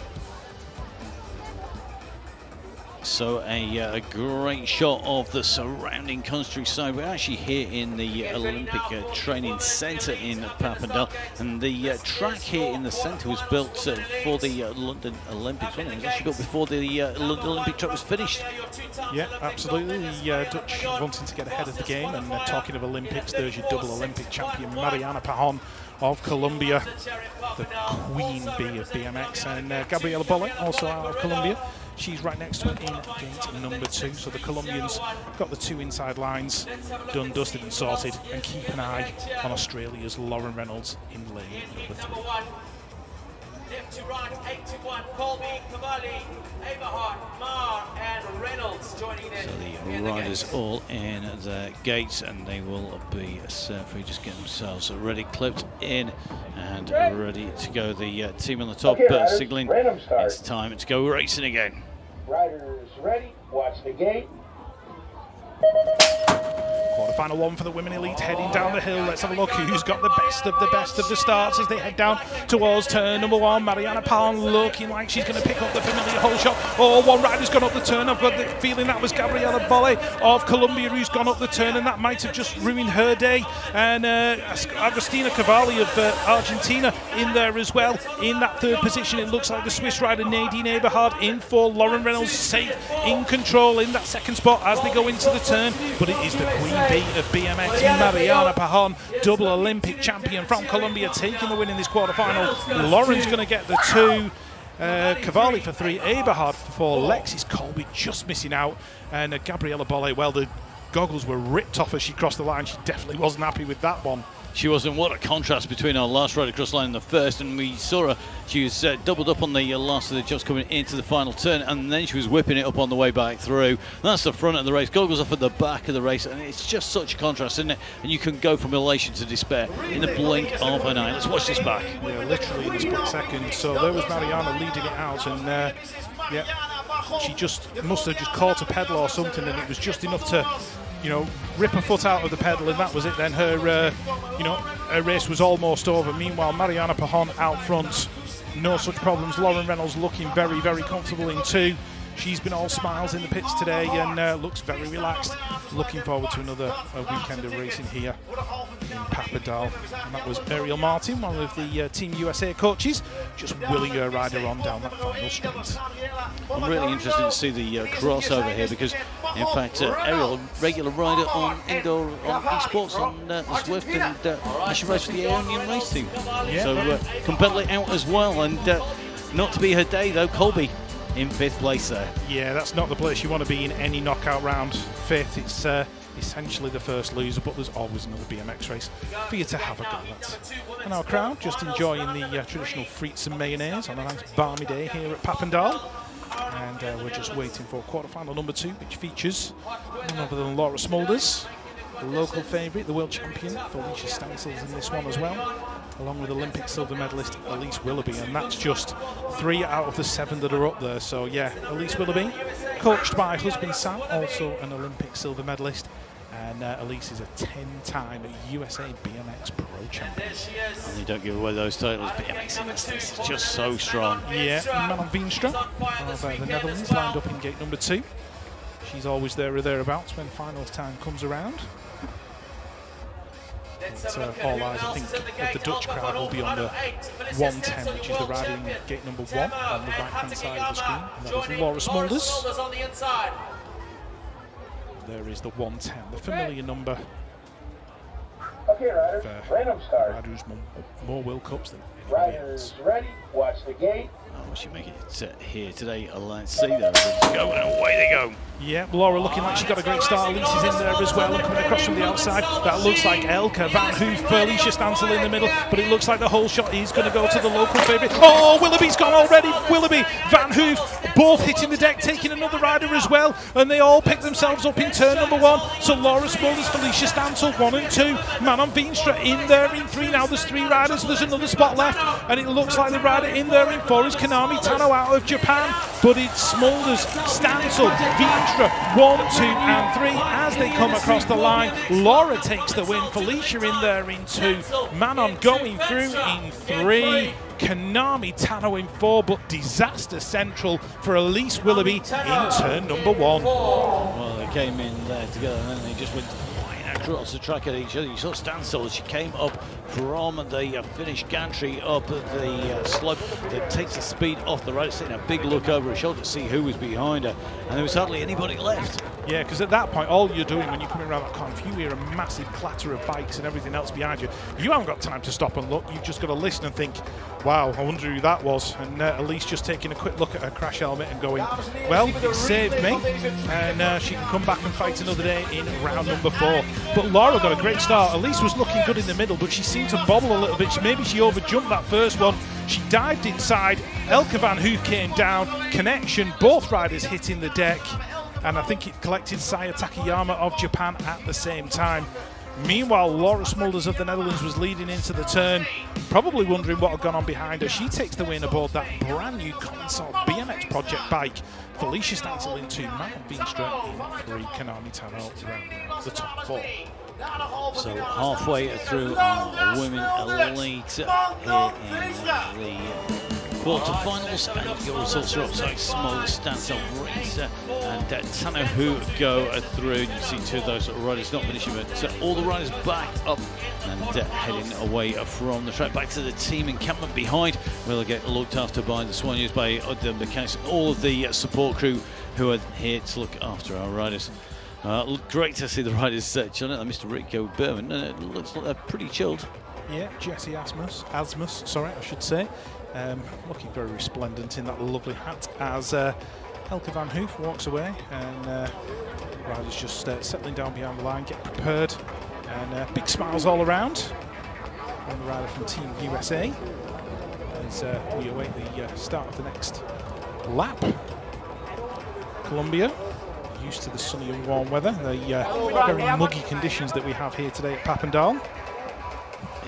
A: So a, uh, a, great shot of the surrounding countryside. We're actually here in the Olympic uh, Training Centre in Papendal, and the uh, track here in the centre was built uh, for the uh, London Olympics. It was actually built before the London Olympic track was finished.
B: Yeah, absolutely. The Dutch wanting to get ahead of the game, and talking of Olympics, there's your double Olympic champion Mariana Pajon of Colombia, the queen bee of BMX, and Gabriela Bolle, also out of Colombia. She's right next to him in gate number two. So the Colombians got the two inside lines done, dusted and sorted. And keep an eye on Australia's Lauren Reynolds in lane number three.
D: Left to right, 8 to 1, Colby, Cavalli, Aeberhard, Marr and Reynolds joining in.
A: So the riders the all in the gates and they will be set free, just get themselves ready, clipped in and ready to go. The uh, team on the top
C: okay,
A: uh, signaling it's time to go racing again.
C: Riders ready, watch the gate.
B: Quarterfinal one for the women elite heading down the hill. Let's have a look who's got the best of the best of the starts as they head down towards turn number one. Mariana Pajon looking like she's going to pick up the familiar hole shot. Oh, one rider's gone up the turn. I've got the feeling that was Gabriela Bolle of Colombia who's gone up the turn, and that might have just ruined her day. And uh, Agustina Cavalli of uh, Argentina in there as well. In that third position, it looks like the Swiss rider Nadine Aeberhard in for Lauren Reynolds, safe in control in that second spot as they go into the But it is the queen bee of BMX, Mariana Pajon, double Olympic champion from Colombia, taking the win in this quarterfinal. Lauren's going to get the two. Uh, Cavalli for three, Aeberhard for four, Lexis Colby just missing out, and uh, Gabriela Bolle, well, the goggles were ripped off as she crossed the line. She definitely wasn't happy with that one
A: she was in what a contrast between our last ride across line and the first and we saw her. She was uh, doubled up on the uh, last of the jumps coming into the final turn and then she was whipping it up on the way back through. That's the front of the race. Goggles off at the back of the race and it's just such a contrast isn't it? And you can go from elation to despair in the blink of an eye. Let's watch this back.
B: Yeah literally in a split second. So there was Mariana leading it out and uh, yeah she just must have just caught a pedal or something and it was just enough to you know, rip a foot out of the pedal, and that was it. Then her, uh, you know, her race was almost over. Meanwhile, Mariana Pajon out front, no such problems. Lauren Reynolds looking very, very comfortable in two. She's been all smiles in the pits today and uh, looks very relaxed. Looking forward to another uh, weekend of racing here in Papendal. And that was Ariel Martin, one of the uh, Team USA coaches, just willing her rider on down that final straight.
A: I'm really interested to see the uh, crossover here because, in fact, uh, Ariel, regular rider on indoor on esports on uh, Zwift, and uh, she raced for the Aeonian race team. Yeah. So uh, completely out as well, and not to be her day though, Colby in fifth place there.
B: Yeah, that's not the place you want to be in any knockout round. Fifth, it's uh, essentially the first loser, but there's always another BMX race for you to have a go at. And our crowd just enjoying the uh, traditional frites and mayonnaise on a nice balmy day here at Papendal. And uh, we're just waiting for quarterfinal number two, which features none other than Laura Smulders, the local favourite, the world champion, Felicia Stancil's in this one as well along with Olympic silver medalist Alise Willoughby, and that's just three out of the seven that are up there. So yeah, Alise Willoughby, coached by husband Sam, also an Olympic silver medalist. And uh, Alise is a 10-time USA BMX Pro champion.
A: And you don't give away those titles. BMX is just so strong.
B: Yeah, Manon Veenstra of uh, the Netherlands lined up in gate number two. She's always there or thereabouts when finals time comes around. But, uh, all eyes, I think, of the Dutch crowd will be on the 110, which is the rider in gate number one on the right-hand side of the screen. And that is Laura Smulders.
D: on the inside.
B: There is the 110, the familiar number
C: Okay, riders,
B: Fair.
C: random
B: a
C: start.
B: rider who's more World Cups than anybody
C: Riders
B: else.
C: ready, watch the gate.
A: Oh, she make it here today. Let's see them. Let's go and away they go.
B: Yeah, Laura looking like she's got a great start. Alise is in there as well, and coming across from the outside. That looks like Elke, Van Hoof, Felicia Stancil in the middle, but it looks like the hole shot is going to go to the local favourite. Oh, Willoughby's gone already. Willoughby, Van Hoof, both hitting the deck, taking another rider as well, and they all pick themselves up in turn number one. So Laura Smulders, Felicia Stancil, one and two. Manon Veenstra in there in three. Now there's three riders. There's another spot left, and it looks like the rider in there in four is Kanami Tano out of Japan, but it's Smulders, Stancil, Veenstra, one, two, and three as they come across the line. Laura takes the win. Felicia in there in two. Manon going through in three. Kanami Tano in four, but disaster central for Alise Willoughby in turn number one.
A: Well, they came in there together and then they just went across the track at each other. You saw Stancil as she came up from the uh, finish gantry up the uh, slope that takes the speed off the right, taking a big look over her shoulder to see who was behind her, and there was hardly anybody left.
B: Yeah, because at that point, all you're doing when you're coming around that corner, if you hear a massive clatter of bikes and everything else behind you, you haven't got time to stop and look. You've just got to listen and think, wow, I wonder who that was. And uh, Alise just taking a quick look at her crash helmet and going, well, it saved me. And uh, she can come back and fight another day in round number four. But Laura got a great start. Alise was looking good in the middle, but she seemed to bobble a little bit. Maybe she overjumped that first one. She dived inside. Elke van Hoof came down. Connection, both riders hitting the deck and I think it collected Saya Takayama of Japan at the same time. Meanwhile, Laura Smulders of the Netherlands was leading into the turn, probably wondering what had gone on behind her. She takes the win aboard that brand new Console BMX project bike. Felicia Stancil in two, Matt Veenstra in three, Kanami Tano the top four.
A: So halfway through our women elite here in the quarterfinals, and you also saw outside small Stancil Racer and uh, Tano who go through. You see two of those riders not finishing, but uh, all the riders back up and uh, heading away from the track. Back to the team encampment behind, where they'll get looked after by the soigneurs, by uh, the mechanics, all of the uh, support crew who are here to look after our riders. Uh, great to see the riders uh, chilling. Uh, Mr. Rico Bearman, uh, it looks like they're pretty chilled.
B: Yeah, Jesse Asmus, Asmus, sorry, I should say, um, looking very resplendent in that lovely hat as uh, Elke van Hoof walks away and uh, riders just uh, settling down behind the line, get prepared, and uh, big smiles all around the rider from Team USA as uh, we await the uh, start of the next lap. Colombia, used to the sunny and warm weather, the uh, very muggy conditions that we have here today at Papendal.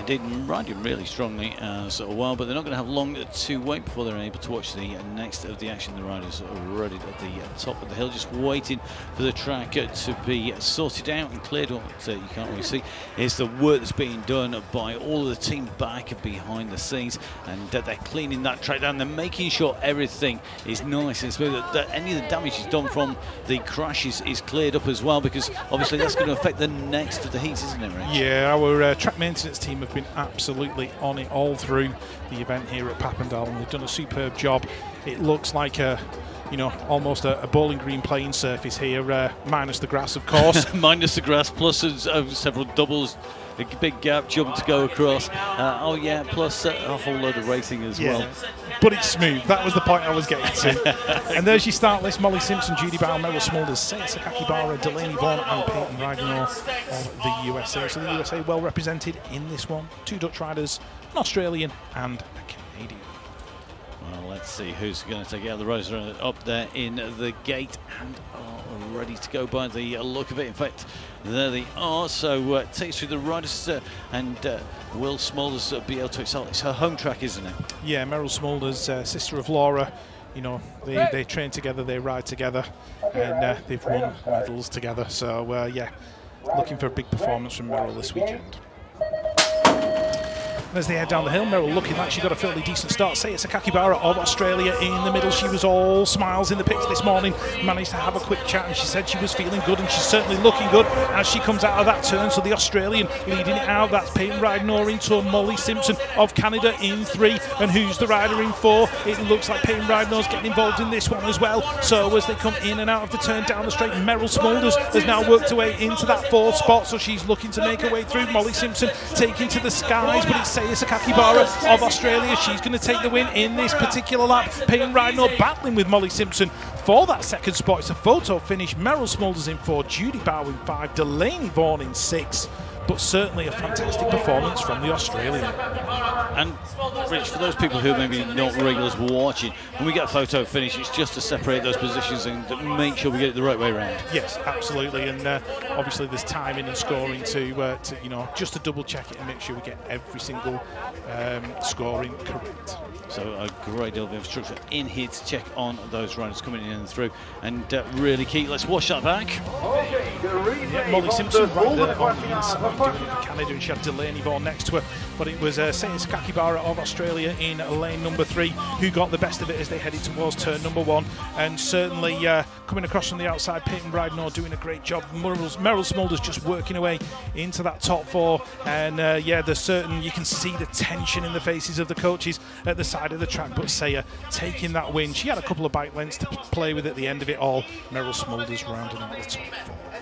A: Indeed, riding really strongly as well, but they're not going to have long to wait before they're able to watch the uh, next of the action. The riders are already at the uh, top of the hill, just waiting for the track uh, to be sorted out and cleared. What uh, you can't really see is the work that's being done by all of the team back behind the scenes, and uh, they're cleaning that track down. They're making sure everything is nice and smooth. That, that any of the damage is done from the crashes is cleared up as well, because obviously that's going to affect the next of the heats, isn't it?
B: Yeah, our uh, track maintenance team have been absolutely on it all through the event here at Papendal, and they've done a superb job. It looks like a, you know, almost a, a bowling green playing surface here, uh, minus the grass, of course.
A: minus the grass, plus uh, several doubles, a big gap jump to go across. Uh, oh yeah, plus uh, a whole load of racing as well.
B: But it's smooth. That was the point I was getting to. and there's your start list: Molly Simpson, Judy Baauw, Merel Smulders, Saya Sakakibara, Delaney Vaughan, and Payton Ridenour of the USA. So the USA well represented in this one. Two Dutch riders, an Australian and.
A: Well, let's see who's going to take it out. The riders up there in the gate and are ready to go by the look of it. In fact, there they are. So uh, takes through the riders uh, and uh, Will Smulders uh, be able to excel. It's her home track, isn't it?
B: Yeah, Merel Smulders, uh, sister of Laura. You know, they, they train together, they ride together, and uh, they've won medals together. So, uh, yeah, looking for a big performance from Merel this weekend. And as they head down the hill, Merel looking like she got a fairly decent start. Saya Sakakibara of Australia in the middle. She was all smiles in the pits this morning. Managed to have a quick chat and she said she was feeling good and she's certainly looking good as she comes out of that turn. So the Australian leading it out. That's Payton Ridenour into Molly Simpson of Canada in three. And who's the rider in four? It looks like Payton Ridenour's getting involved in this one as well. So as they come in and out of the turn down the straight, Merel Smulders has now worked her way into that fourth spot. So she's looking to make her way through. Molly Simpson taking to the skies, but it's Saya Sakakibara of Australia. She's going to take the win in this particular lap. Payton Ridenour battling with Molly Simpson for that second spot. It's a photo finish. Merel Smulders in four, Judy Baauw in five, Delaney Vaughan in six. But certainly a fantastic performance from the Australian.
A: And Rich, for those people who maybe not regulars watching, when we get a photo finish, it's just to separate those positions and make sure we get it the right way around.
B: Yes, absolutely, and uh, obviously there's timing and scoring to, uh, to you know just to double check it and make sure we get every single um, scoring correct.
A: So a great deal of infrastructure in here to check on those riders coming in and through, and uh, really key. Let's watch that back.
B: Yeah, Molly Simpson right there on the inside doing it for Canada, and she had Delaney Vaughan next to her. But it was uh, Saya Sakakibara of Australia in lane number three who got the best of it as they headed towards turn number one. And certainly uh, coming across from the outside, Payton Ridenour doing a great job. Merel, Merel Smulders just working away into that top four. And uh, yeah, there's certain, you can see the tension in the faces of the coaches at the side of the track. But Saya taking that win. She had a couple of bike lengths to play with at the end of it all. Merel Smulders rounding out the top four.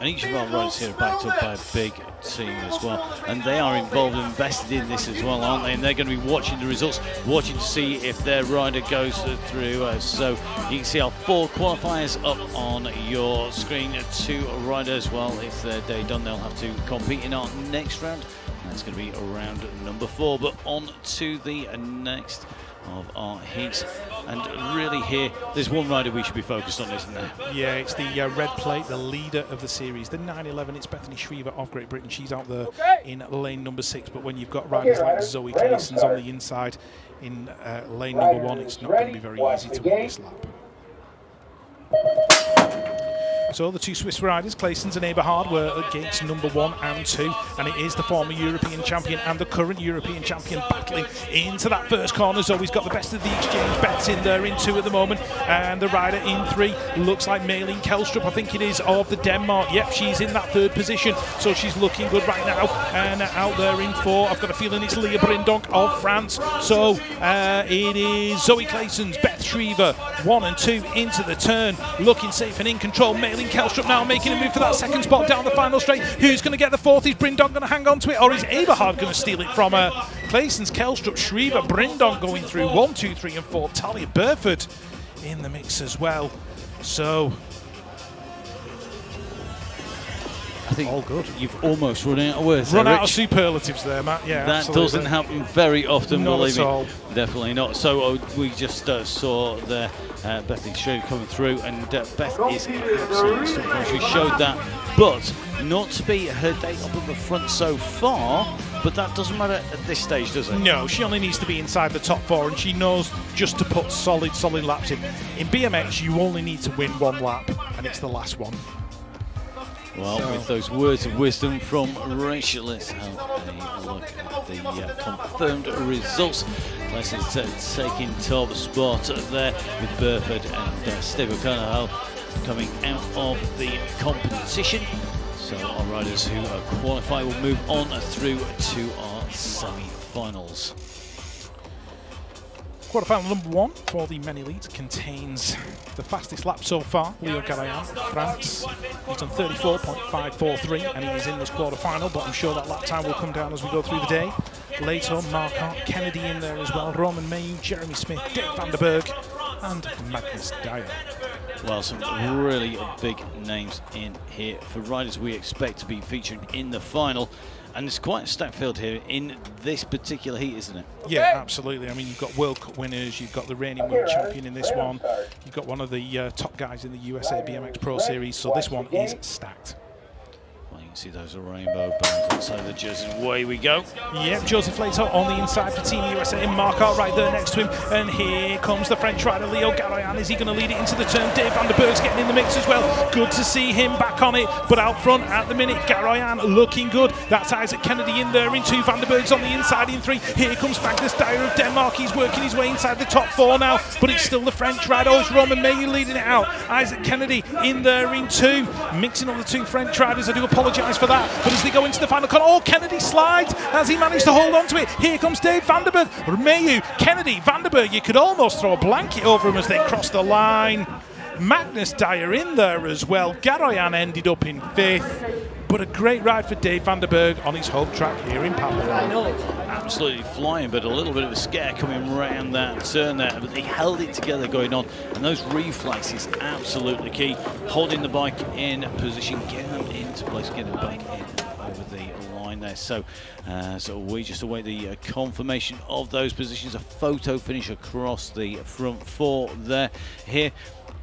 A: And each of our riders here are backed up by a big team as well. And they are involved and invested in this as well, aren't they? And they're going to be watching the results, watching to see if their rider goes through. Uh, so you can see our four qualifiers up on your screen. Two riders, well, if their day done, they'll have to compete in our next round. That's going to be round number four. But on to the next of our heats. And really here, there's one rider we should be focused on, isn't there?
B: Yeah, it's the uh, red plate, the leader of the series. The 911, it's Bethany Shriver of Great Britain. She's out there in lane number six. But when you've got riders
C: Okay,
B: like Zoe
C: right on
B: Carson's on
C: start.
B: the inside in uh, lane number one, it's not going to be very easy to win this lap. So the two Swiss riders, Claessens and Aeberhard, were against number one and two, and it is the former European champion and the current European champion battling into that first corner. Zoe's got the best of the exchange. bets in there in two at the moment, and the rider in three looks like Maylene Kelstrup, I think it is, of the Denmark. Yep, she's in that third position, so she's looking good right now. And out there in four, I've got a feeling it's Leah Brindonk of France. So uh, it is Zoe Claessens, Beth Shriver, one and two into the turn, looking safe and in control. Kelstrup now making a move for that second spot down the final straight. Who's going to get the fourth? Is Brindon going to hang on to it, or is Aeberhard going to steal it from her? Claessens, Kelstrup, Shriver, Brindon going through one, two, three, and four. Talia Burford in the mix as well. So
A: I think
B: All good.
A: you've almost run out of words.
B: run
A: there,
B: out of superlatives there, Matt. Yeah,
A: That
B: absolutely.
A: doesn't happen very often,
B: Not
A: believe
B: at
A: me.
B: all.
A: Definitely not. So uh, we just uh, saw the uh, Bethany Shrew coming through, and uh, Beth is absolutely. She showed that, but not to be her day up at the front so far. But that doesn't matter at this stage, does it?
B: No, she only needs to be inside the top four, and she knows just to put solid, solid laps in. In BMX, you only need to win one lap, and it's the last one.
A: Well,
B: So-
A: with those words of wisdom from Rachel, let's have a look at the uh, confirmed results. Lessons uh, taking top spot there with Burford and uh, Steve O'Connell coming out of the competition. So our riders who qualify will move on through to our semi-finals.
B: Quarterfinal number one for the many leads contains the fastest lap so far, Leo Garoyan France. He's done 34.543 and he is in this quarterfinal, but I'm sure that lap time will come down as we go through the day. Later, Marquardt, Kennedy in there as well, Romain Mahieu, Jeremy Smith, Dick Vanderberg, and Magnus Dyer.
A: Well, some really big names in here for riders we expect to be featured in the final. And it's quite a stacked field here in this particular heat, isn't it?
B: Yeah, absolutely. I mean, you've got World Cup winners, you've got the reigning world champion in this one, you've got one of the uh, top guys in the USA BMX Pro Series, so this one is stacked.
A: See those rainbow bands outside the jersey. Away we go.
B: Yep, Joseph Lato on the inside for Team USA. Marquardt right there next to him. And here comes the French rider, Leo Garoyan. Is he going to lead it into the turn? Dave van der Berg's getting in the mix as well. Good to see him back on it. But out front at the minute, Garoyan looking good. That's Izaac Kennedy in there in two. Van der Berg's on the inside in three. Here comes Magnus Dyer of Denmark. He's working his way inside the top four now. But it's still the French rider. Oh, it's Romain Mahieu leading it out. Izaac Kennedy in there in two. Mixing on the two French riders. I do apologise for that. But as they go into the final corner, oh, Kennedy slides as he managed to hold on to it. Here comes Dave Vanderberg. Mahieu, Kennedy, Vanderberg. You could almost throw a blanket over him as they cross the line. Magnus Dyer in there as well. Garoyan ended up in fifth. But a great ride for Dave Vanderberg on his home track here in Papua.
A: Absolutely flying, but a little bit of a scare coming around that turn there. But they held it together going on, and those reflexes absolutely key. Holding the bike in position, getting them into place, getting them back in over the line there. So, uh, so we just await the uh, confirmation of those positions. A photo finish across the front four there. Here,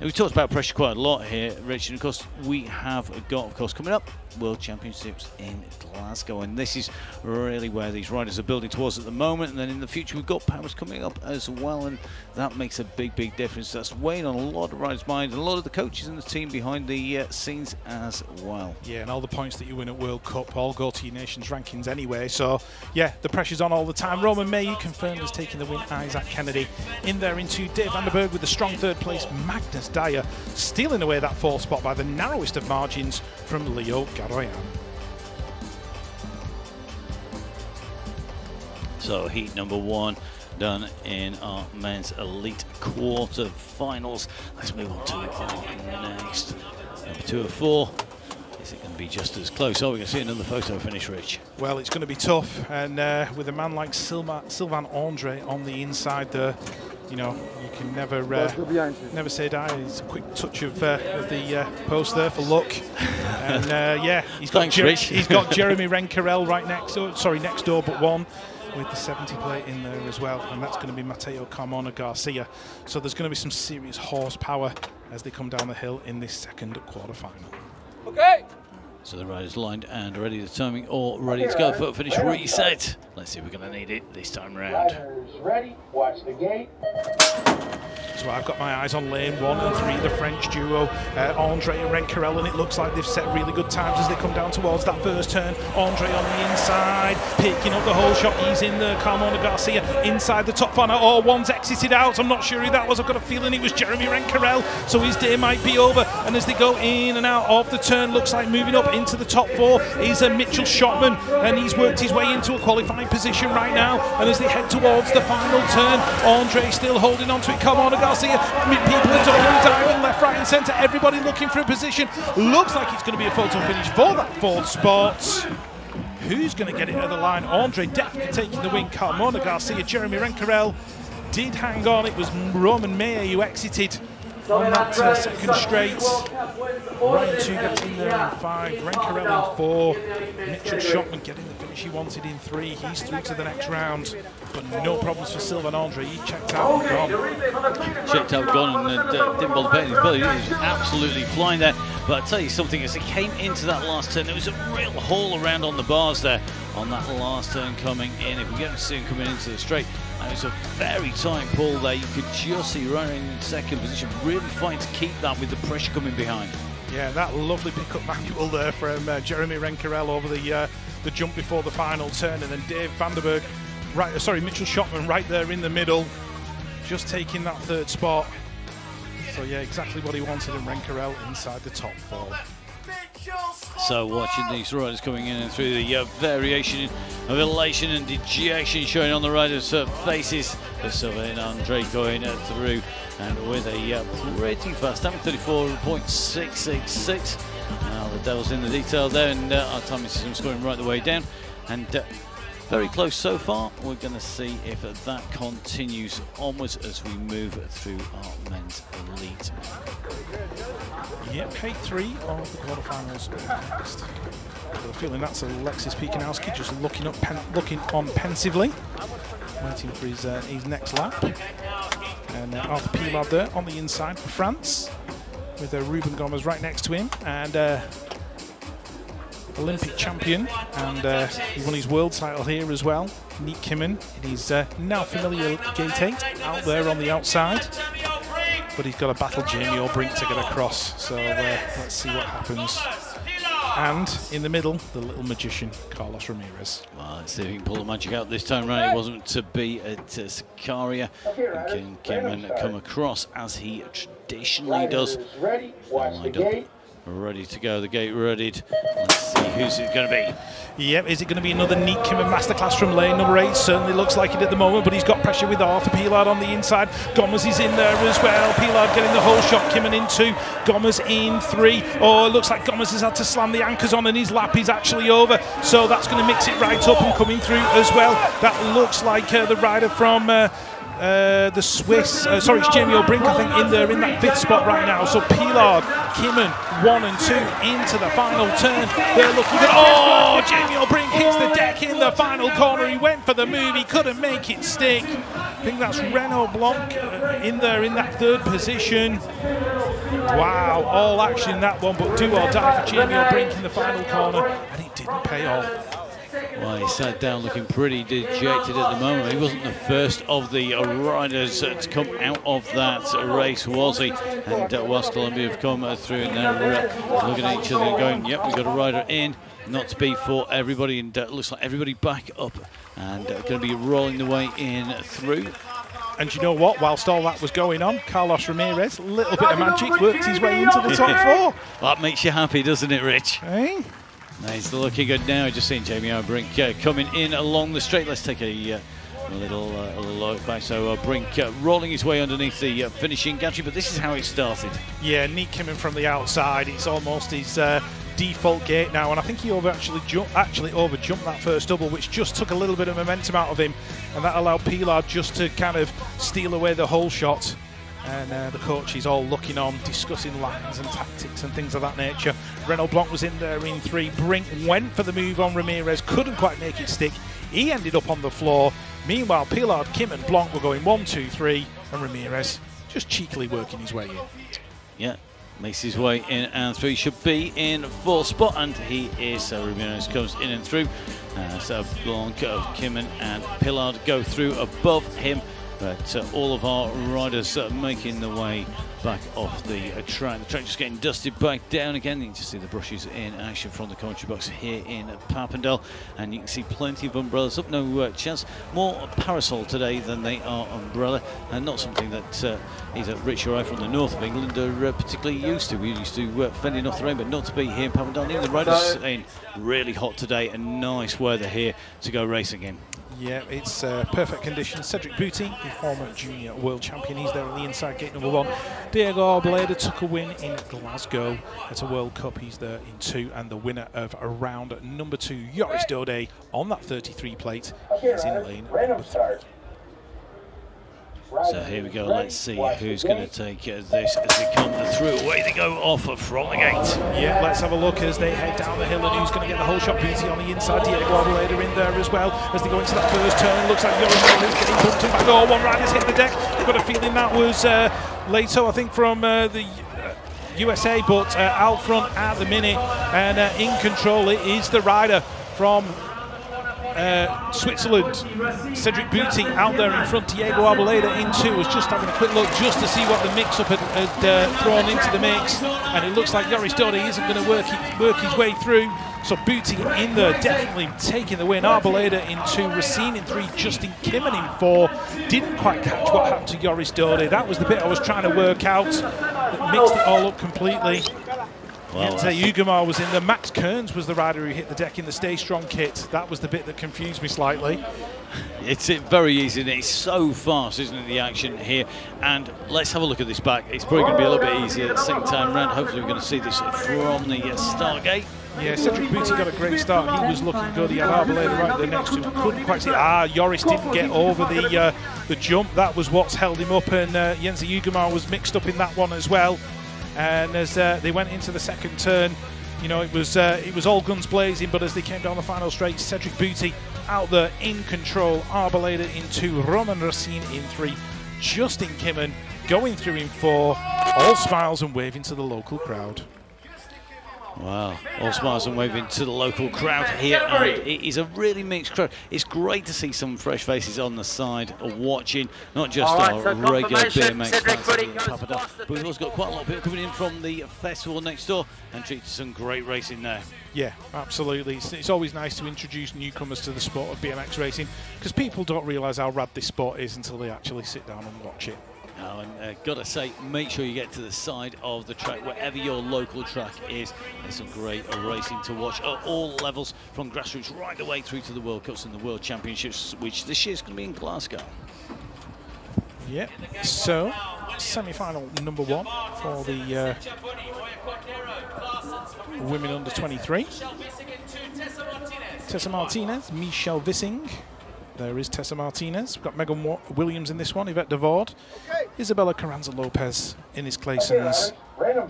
A: we talked about pressure quite a lot here, Richard. Of course, we have got, of course, coming up World Championships in Glasgow, and this is really where these riders are building towards at the moment. And then in the future, we've got Paris coming up as well, and that makes a big, big difference. That's weighing on a lot of riders' minds, and a lot of the coaches and the team behind the uh, scenes as well.
B: Yeah, and all the points that you win at World Cup all go to your nation's rankings anyway. So, yeah, the pressure's on all the time. Romain Mahieu confirmed as taking the win. Izaac Kennedy in there into Dave Vanderberg with the strong third place. Magnus Dyer stealing away that fourth spot by the narrowest of margins from Leo Garoyan.
A: So heat number one done in our men's elite quarter finals. Let's move on to our next number two of four. Is it going to be just as close? Oh, we can see another photo finish, Rich.
B: Well, it's going to be tough, and uh, with a man like Silva, Sylvain Andre on the inside there, you know, you can never uh, never say die. It's a quick touch of, uh, of the uh, post there for luck, and uh, yeah, he's got
A: Thanks,
B: Jer-
A: Rich.
B: he's got Jeremy Rencurel right next, door, sorry, next door but one. With the 70 plate in there as well, and that's going to be Mateo Carmona Garcia. So there's going to be some serious horsepower as they come down the hill in this second quarter final.
C: Okay.
A: So the riders lined and ready. The timing all ready to go. Foot finish reset. Let's see if we're going to need it this time round.
C: Riders ready. Watch the gate.
B: So I've got my eyes on lane one and three, the French duo, uh, Andre and Rencurel, and it looks like they've set really good times as they come down towards that first turn. Andre on the inside, picking up the hole shot. He's in there. Carmona Garcia inside the top corner. Oh, one's exited out. I'm not sure who that was. I've got a feeling it was Jeremy Rencurel. So his day might be over. And as they go in and out of the turn, looks like moving up into the top four is a Mitchell Schotman, and he's worked his way into a qualifying position right now. And as they head towards the final turn, Andre still holding on to it. Carmona Garcia. People are diving, diving left, right, and centre. Everybody looking for a position. Looks like it's going to be a photo finish for that fourth spot. Who's going to get it at the line? Andre definitely taking the win. Carmona Garcia, Jeremy Rencurel did hang on. It was Roman Mayer who exited on that uh, second straight. Ryan 2 gets in there in five. Rencurel in four. Mitchell Schotman getting the finish he wanted in three. He's through to the next round. But no problems for Sylvain Andre. He checked out and gone.
A: checked out, gone, and uh, didn't bother paying his bill. He was absolutely flying there. But I tell you something, as he came into that last turn, there was a real haul around on the bars there on that last turn coming in. If we get to see him coming into the straight, and it's a very tight pull there. You could just see running in second position, really fighting to keep that with the pressure coming behind.
B: Yeah, that lovely pickup manual there from uh, Jeremy Rencurel over the uh, the jump before the final turn, and then Dave Vanderberg, right? uh, Sorry, Mitchell Schotman right there in the middle, just taking that third spot. So yeah, exactly what he wanted, and Rencurel inside the top four.
A: So watching these riders coming in and through the uh, variation of elation and dejection showing on the riders' uh, faces. The Sylvain Andre going uh, through and with a uh, pretty fast time, 34.686. Now the devil's in the detail there, and uh, our timing system scoring right the way down. And uh, very close so far. We're going to see if that continues onwards as we move through our men's elite.
B: Yep, K3 of the quarterfinals next. Got a feeling that's Alexis Pikanowski just looking up, looking on pensively, waiting for his uh, his next lap. And uh, Arthur Pilard there on the inside for France, with uh, Ruben Gomez right next to him, and uh, Olympic champion, and uh, he won his world title here as well. Niek Kimmann in his uh, now familiar gate 8 out there on the outside. But he's got to battle Jaymio Brink to get across, so uh, let's see what happens. And in the middle, the little magician, Carlos Ramirez.
A: Well, let's see if he can pull the magic out this time round. It wasn't to be at uh, Sicaria. Can come across as he traditionally does.
C: Ready, watch the gate.
A: Ready to go, the gate readied. Let's see who's it going to be.
B: Yep, is it going to be another Niek Kimmann masterclass from lane number eight? Certainly looks like it at the moment, but he's got pressure with Arthur Pilard on the inside. Gomez is in there as well. Pilard getting the hole shot. Kimmann in two. Gomez in three. Oh, it looks like Gomez has had to slam the anchors on, and his lap is actually over. So that's going to mix it right up and coming through as well. That looks like uh, the rider from. Uh, uh, the Swiss, uh, sorry, it's Jaymio Brink, I think, in there in that fifth spot right now. So Pilard, Kimmann, one and two into the final turn. They're looking good. Oh, Jaymio Brink hits the deck in the final corner. He went for the move, he couldn't make it stick. I think that's Renaud Blanc uh, in there in that third position. Wow, all action in that one, but do or die for Jaymio Brink in the final corner, and it didn't pay off.
A: Well, he sat down looking pretty dejected at the moment. He wasn't the first of the uh, riders uh, to come out of that race, was he? And uh, whilst Colombia have come uh, through and they're uh, looking at each other and going, yep, we've got a rider in. Not to be for everybody, and uh, it looks like everybody back up and uh, going to be rolling the way in through.
B: And you know what? Whilst all that was going on, Carlos Ramirez, a little bit of magic, worked his way into the top four.
A: That makes you happy, doesn't it, Rich?
B: Hey?
A: No, he's looking good now. Just seeing Jaymio Brink uh, coming in along the straight. Let's take a, uh, a little uh, a little look back. So uh, Brink uh, rolling his way underneath the uh, finishing gantry, but this is how it started.
B: Yeah, Niek coming from the outside. It's almost his default gate now, and I think he over actually jump, actually over jumped that first double, which just took a little bit of momentum out of him, and that allowed Pilard just to kind of steal away the hole shot. And uh, the coach is all looking on, discussing lines and tactics and things of that nature. Renaud Blanc was in there in three. Brink went for the move on Ramirez, couldn't quite make it stick. He ended up on the floor. Meanwhile, Pilard, Kim, and Blanc were going one, two, three, and Ramirez just cheekily working his way in.
A: Yeah, makes his way in and through. Should be in fourth spot, and he is. So Ramirez comes in and through. Uh, so Blanc, uh, Kimmann, and Pilard go through above him. But uh, all of our riders uh, making the way back off the uh, track. The track just getting dusted back down again. You can just see the brushes in action from the commentary box here in Papendal. And you can see plenty of umbrellas up. No uh, chance. More parasol today than they are umbrella. And not something that uh, either Rich or I from the north of England are uh, particularly used to. We used to uh, fending off the rain, but not to be here in Papendal. The riders saying really hot today and nice weather here to go racing in.
B: Yeah, it's uh, perfect conditions. Cedric Butti, the former junior world champion, he's there on the inside gate number one. Diego Arboleda took a win in Glasgow at a World Cup. He's there in two, and the winner of a round number two, Joris Daudet, on that 33 plate, is in lane number three.
A: So here we go. Let's see who's going to take uh, this as they come through. Away they go off of from the gate.
B: Yeah, let's have a look as they head down the hill and who's going to get the hole shot. Butti on the inside, Diego Arboleda in there as well as they go into that first turn. Looks like Daudet is getting bumped and back. Oh, one rider's hit the deck. I've got a feeling that was uh, Leto, I think, from uh, the. Uh, USA, but uh, out front at the minute and uh, in control it is the rider from uh, Switzerland, Cedric Butti out there in front. Diego Arboleda in two. Was just having a quick look just to see what the mix-up had, had uh, thrown into the mix, and it looks like Joris Daudet isn't going to work work his way through. So Butti in there, definitely taking the win. Arboleda in two, Racine in three, Justin Kimmann in four. Didn't quite catch what happened to Joris Daudet. That was the bit I was trying to work out. That mixed it all up completely.
A: Well,
B: Jente Ugamar was in there. Max Kearns was the rider who hit the deck in the Stay Strong kit. That was the bit that confused me slightly.
A: It's uh, very easy and it's so fast, isn't it, the action here? And let's have a look at this back. It's probably going to be a little bit easier the second time round. Hopefully, we're going to see this from the uh, start gate.
B: Yeah, Cedric Butti got a great start. He was looking good. He had Arboleda right there next to him. Couldn't quite see. Ah, Joris didn't get over the uh, the jump. That was what's held him up. And uh, Jens Ugamar was mixed up in that one as well. And as uh, they went into the second turn, you know, it was uh, it was all guns blazing. But as they came down the final straight, Cedric Butti out there in control. Arboleda in two, Roman Racine in three, Justin Kimmann going through in four. All smiles and waving to the local crowd.
A: Wow, all smiles and waving to the local crowd here. And it is a really mixed crowd. It's great to see some fresh faces on the side watching, not just
E: All right,
A: our
E: so
A: regular
E: confirmation,
A: BMX fans
E: Woody
A: here in
E: goes
A: Papendal,
E: past the
A: but we've also got quite a lot of people coming in from the festival next door and treated some great racing there.
B: Yeah, absolutely. It's, it's always nice to introduce newcomers to the sport of BMX racing because people don't realise how rad this sport is until they actually sit down and watch it.
A: Oh, and uh, gotta say, make sure you get to the side of the track, wherever your local track is. There's some great racing to watch at all levels, from grassroots right the way through to the World Cups and the World Championships, which this year's going to be in Glasgow.
B: Yep. So, semi-final number one for the uh, women under 23. Tessa Martinez, Michelle Vissing. There is Tessa Martinez. We've got Megan Williams in this one, Yvette Devord, Isabella Carranza Lopez, Ines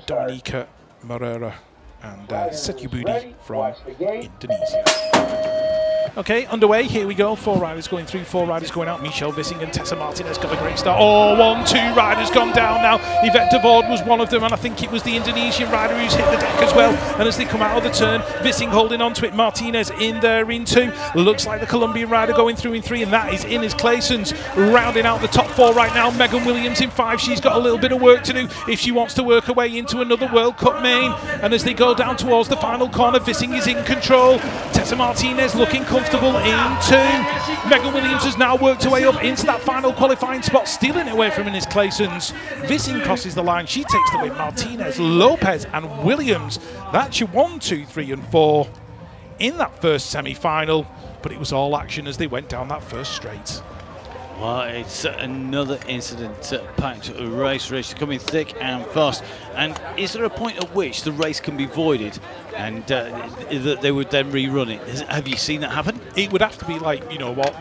C: start.
B: Dominica Moreira, and uh, Setu from. Indonesia. Okay, underway. Here we go. Four riders going through, four riders going out. Michelle Vissing and Tessa Martinez got a great start. Oh, one, two riders gone down now. Yvette Devord was one of them, and I think it was the Indonesian rider who's hit the deck as well. And as they come out of the turn, Vissing holding on to it. Martinez in there in two. Looks like the Colombian rider going through in three, and that is Ines Claessens rounding out the top four right now. Megan Williams in five. She's got a little bit of work to do if she wants to work her way into another World Cup main. And as they go down towards the final corner, Vissing is in control. Tessa Martinez looking comfortable in two. Megan Williams has now worked her way up into that final qualifying spot, stealing it away from Ines Claessens. Vissing crosses the line. She takes the win. Martinez, Lopez, and Williams. That's your one, two, three, and four in that first semi final. But it was all action as they went down that first straight.
A: Well, it's another incident uh, packed race, race coming thick and fast. And is there a point at which the race can be voided and uh, that they would then rerun it? Have you seen that happen?
B: It would have to be like, you know what,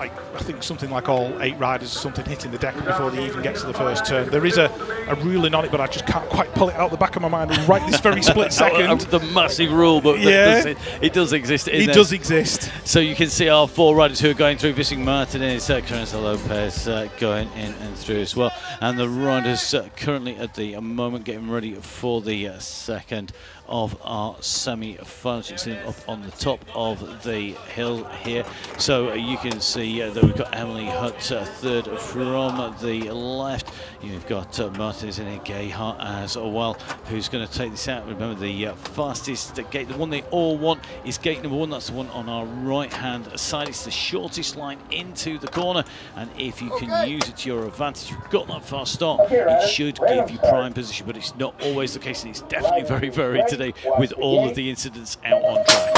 B: like I think something like all eight riders or something hitting the deck before they even get to the first turn. There is a, a ruling on it, but I just can't quite pull it out the back of my mind right this very split second.
A: the massive rule, but
B: Yeah.
A: does it, it does exist.
B: It
A: there.
B: does exist.
A: So you can see our four riders who are going through, Vissing Martinez, uh, Carranza Lopez uh, going in and through as well. And the riders uh, currently at the moment getting ready for the uh, second of our semi-finals. You can see them up on the top of the hill here. So uh, you can see uh, that we've got Emily Hutt uh, third from the left. You've got uh, Martinez and Gayhart as well, who's going to take this out. Remember, the uh, fastest gate, the one they all want, is gate number one. That's the one on our right-hand side. It's the shortest line into the corner, and if you can use it to your advantage, you've got that fast start.
C: Okay,
A: It should give you prime position, but it's not always the case, and it's definitely very, very today with all of the incidents out on track.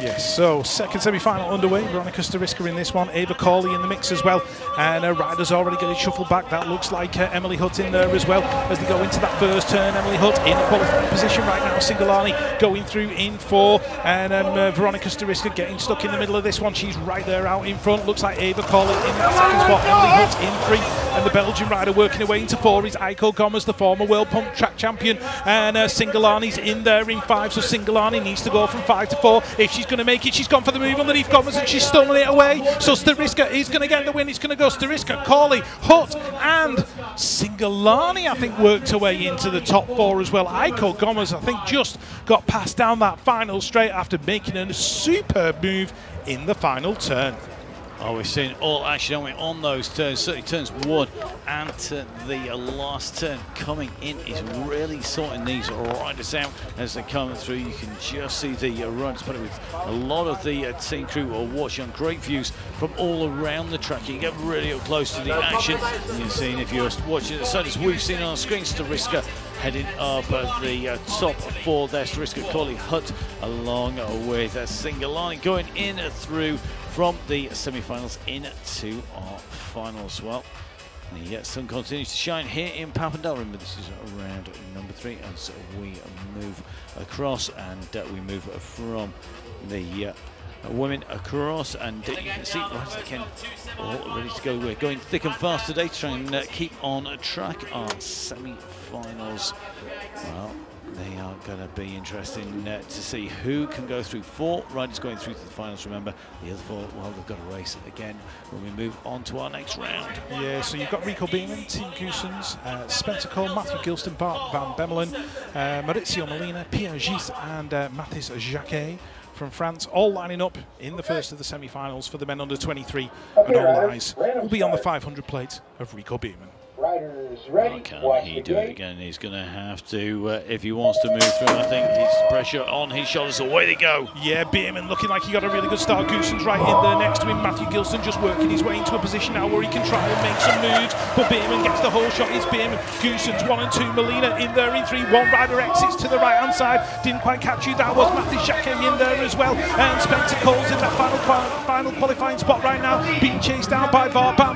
B: Yes, so second semi-final underway. Veronica Stariska in this one, Ava Corley in the mix as well, and uh, Ryder's already getting shuffled back. That looks like uh, Emily Hutt in there as well as they go into that first turn. Emily Hutt in a qualifying position right now. Cingolani going through in four, and um, uh, Veronica Stariska getting stuck in the middle of this one. She's right there out in front. Looks like Ava Corley in that second spot. Emily Hutt in three, and the Belgian rider working her way into four is Aiko Gommers, the former world pump track champion, and uh, Cingolani's in there in five. So Cingolani needs to go from five to four if she's going to make it. She's gone for the move underneath Gommers and she's stolen it away. So Stariska is going to get the win. It's going to go Stariska, Corley, Hutt, and Cingolani. I think worked her way into the top four as well. Aiko Gommers, I think, just got passed down that final straight after making a superb move in the final turn.
A: Oh, we're seeing all action, aren't we, on those turns, certainly turns one and to the last turn coming in is really sorting these riders out as they're coming through. You can just see the riders, but with a lot of the uh, team crew are watching on great views from all around the track. You get really up close to the action. You're seeing, if you're watching the side, as we've seen on screen, Stariska heading up at the uh, top four there. Stariska Corley Hutt along with uh, Cingolani going in through from the semi-finals into our finals. Well, the uh, sun continues to shine here in Papendal. Remember, this is round number three as we move across and uh, we move from the uh, women across and uh, you can see right can all ready to go. We're going thick and fast today trying to uh, keep on track our semi-finals. Well, they are going to be interesting uh, to see who can go through. Four riders going through to the finals, remember. The other four, well, they've got a race again when we move on to our next round.
B: Yeah, so you've got Rico Bearman, Team Goossens, uh, Spencer Cole, Matthew Gilston, Bart Van Bemmelen, uh, Maurizio Molina, Pierre Gis, and uh, Mathis Jacquet from France, all lining up in the first of the semi-finals for the men under 23, and all eyes will be on the 500 plate of Rico Bearman.
C: Riders ready.
A: Can
C: Watch
A: he
C: the
A: do it again? He's going to have to, uh, if he wants to move through. I think his pressure on his shoulders. Away they go.
B: Yeah, Bearman looking like he got a really good start. Goossens right in there next to him. Matthew Gilson just working his way into a position now where he can try and make some moves. But Bearman gets the hole shot. It's Bearman. Goossens one and two. Molina in there in three. One rider exits to the right hand side. Didn't quite catch you. That was Matthew Jacquet in there as well. And Spencer Cole's in that final qual- final qualifying spot right now. Being chased down by Var Van,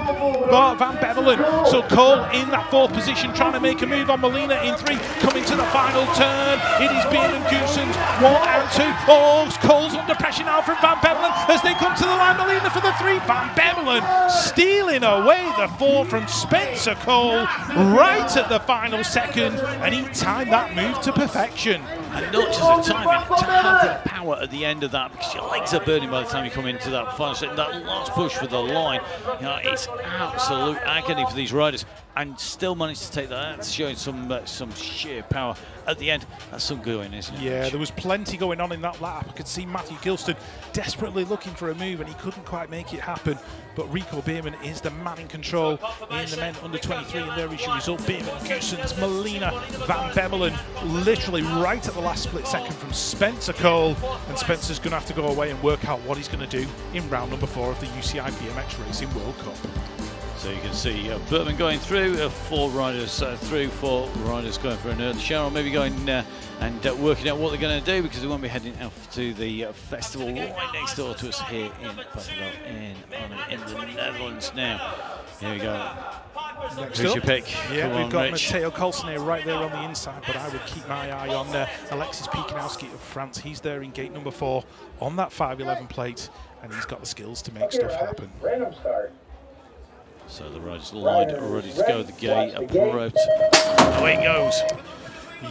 B: Var Van Bemmelen. So Cole in that fourth position trying to make a move on Molina in three. Coming to the final turn. It is Bearman Goossens. One and two. Oh, Cole's under pressure now from Van Bemmelen as they come to the line. Molina for the three. Van Bemmelen stealing away the four from Spencer Cole right at the final second. And he timed that move to perfection.
A: And not just the timing, to have the power at the end of that, because your legs are burning by the time you come into that final set. That last push for the line, you know, it's absolute agony for these riders, and still managed to take that. That's showing some uh, some sheer power at the end. That's some going, isn't it?
B: Yeah, there was plenty going on in that lap. I could see Matthew Gilston desperately looking for a move and he couldn't quite make it happen. But Rico Bierman is the man in control in the men under 23 and there is your result. Bierman, Goossens, Molina, Van Bemmelen, literally right at the last split second from Spencer Cole. And Spencer's going to have to go away and work out what he's going to do in round number four of the UCI BMX Racing World Cup.
A: So you can see uh, Burtman going through, uh, four riders uh, through, four riders going for an early shower, maybe going uh, and uh, working out what they're going to do because they won't be heading off to the uh, festival right next door to us here in Papendal in, on- in the Netherlands now. Here we go.
B: Next
A: Who's
B: up,
A: your pick?
B: Yeah,
A: Come
B: we've
A: on,
B: got
A: Rich.
B: Matteo Colsenet right there on the inside, but I would keep my eye on uh, Alexis Pikanowski of France. He's there in gate number four on that 511 plate, and he's got the skills to make stuff happen.
C: Random start.
A: So the riders lined, ready to go. The gate
C: Watch the gate.
A: approach. Away it goes.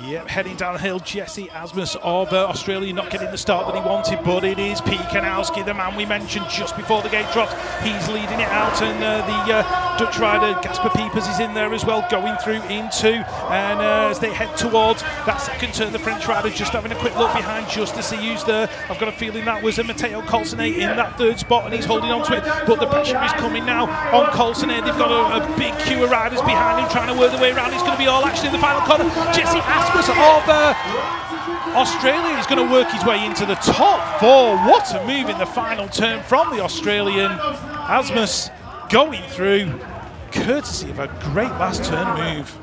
B: Yep, heading downhill, Jesse Asmus of uh, Australia not getting the start that he wanted, but it is Pikanowski, the man we mentioned just before the gate drops. He's leading it out, and uh, the uh, Dutch rider Casper Piepers is in there as well, going through into. And uh, as they head towards that second turn, the French rider just having a quick look behind just to see who's there. I've got a feeling that was a Matteo Colsenet in that third spot, and he's holding on to it. But the pressure is coming now on Colsenet. They've got a, a big queue of riders behind him trying to work their way around. It's going to be all action in the final corner. Jesse Asmus of uh, Australia is going to work his way into the top four. What a move in the final turn from the Australian. Asmus going through, courtesy of a great last turn move.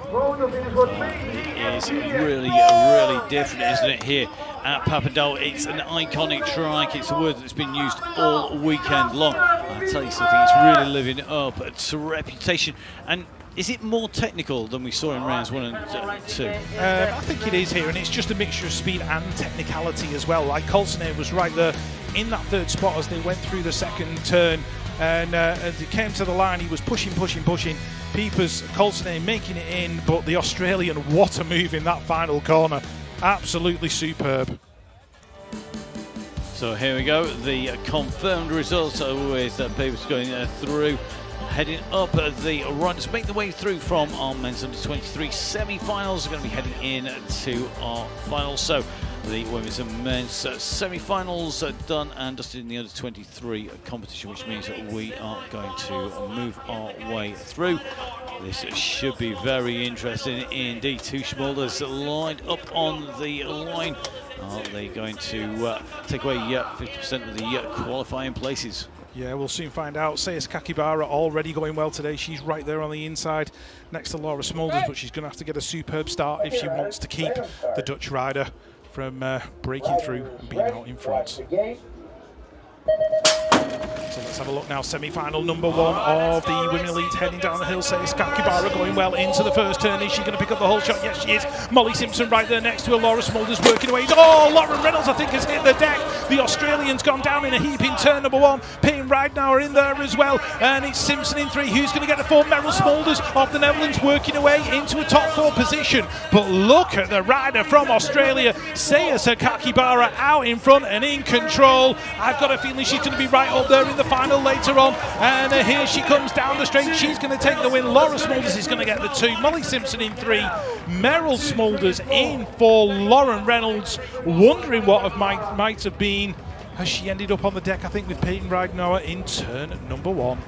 A: It is really, really different, isn't it, here at Papendal? It's an iconic trike. It's a word that's been used all weekend long. I'll tell you something, it's really living up to reputation. And is it more technical than we saw in rounds one and two?
B: Um, I think it is here, and it's just a mixture of speed and technicality as well. Like Colsenet was right there in that third spot as they went through the second turn, and uh, as he came to the line, he was pushing, pushing, pushing. Piepers, Colsenet making it in, but the Australian, what a move in that final corner! Absolutely superb.
A: So here we go, the confirmed results are with Piepers going uh, through. Heading up uh, the riders make the way through from our men's under 23 semi-finals. Are going to be heading in to our finals. So the women's and men's uh, semi-finals are done and dusted in the under 23 competition, which means that we are going to move our way through. This should be very interesting indeed. Two Smulders lined up on the line. Are they going to uh, take away uh, 50% of the uh, qualifying places?
B: Yeah, we'll soon find out. Saya Sakakibara already going well today. She's right there on the inside next to Laura Smulders, but she's going to have to get a superb start if she wants to keep the Dutch rider from uh, breaking through and being out in front. So let's have a look now. Semi-final number one of the Women Elite heading down the hill. Saya Sakakibara going well into the first turn. Is she going to pick up the hole shot? Yes, she is. Molly Simpson right there next to her. Laura Smulders working away. Oh, Lauren Reynolds, I think, has hit the deck. The Australian's gone down in a heap in turn number one. Payton Ridenour in there as well. And it's Simpson in three. Who's going to get the four? Merel Smulders of the Netherlands working away into a top four position. But look at the rider from Australia, Saya Sakakibara, out in front and in control. I've got a feeling she's going to be right up there in the final later on. And uh, here she comes down the straight. She's going to take the win. Laura Smulders is going to get the two. Molly Simpson in three. Merel Smulders in four. Lauren Reynolds wondering what of might, might have been as she ended up on the deck, I think, with Payton Ridenour in turn number one.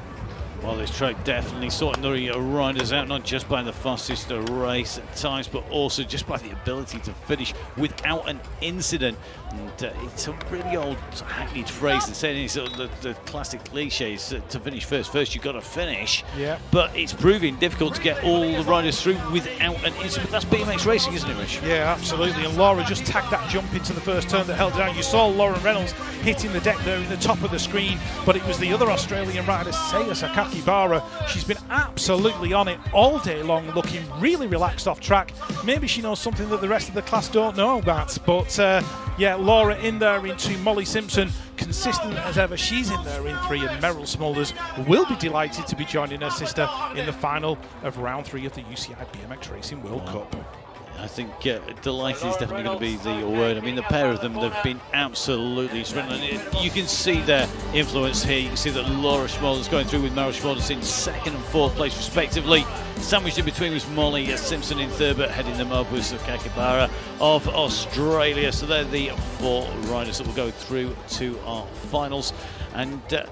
A: Well, this track definitely sorting the riders out, not just by the fastest race times, but also just by the ability to finish without an incident. And uh, it's a really old hackneyed phrase that saying sort of the, the classic cliches uh, to finish first. First, you've got to finish.
B: Yeah.
A: But it's proving difficult to get all the riders through without an incident. That's BMX racing, isn't it, Rich?
B: Yeah, absolutely. And Laura just tagged that jump into the first turn that held it out. You saw Lauren Reynolds hitting the deck there in the top of the screen, but it was the other Australian rider, Saya Sakakibara. She's been absolutely on it all day long, looking really relaxed off track. Maybe she knows something that the rest of the class don't know about. But uh, yeah, Laura in there into Molly Simpson, consistent as ever. She's in there in three, and Merel Smulders will be delighted to be joining her sister in the final of round three of the UCI BMX Racing World Cup.
A: I think uh, delighted is definitely going to be the word. I mean, the pair of them, they've been absolutely splendid. You can see their influence here. You can see that Laura Smulders going through with Merel Smulders in second and fourth place, respectively. Sandwiched in between was Molly Simpson in third, but heading them up was Sakakibara of Australia. So they're the four riders that will go through to our finals. And uh,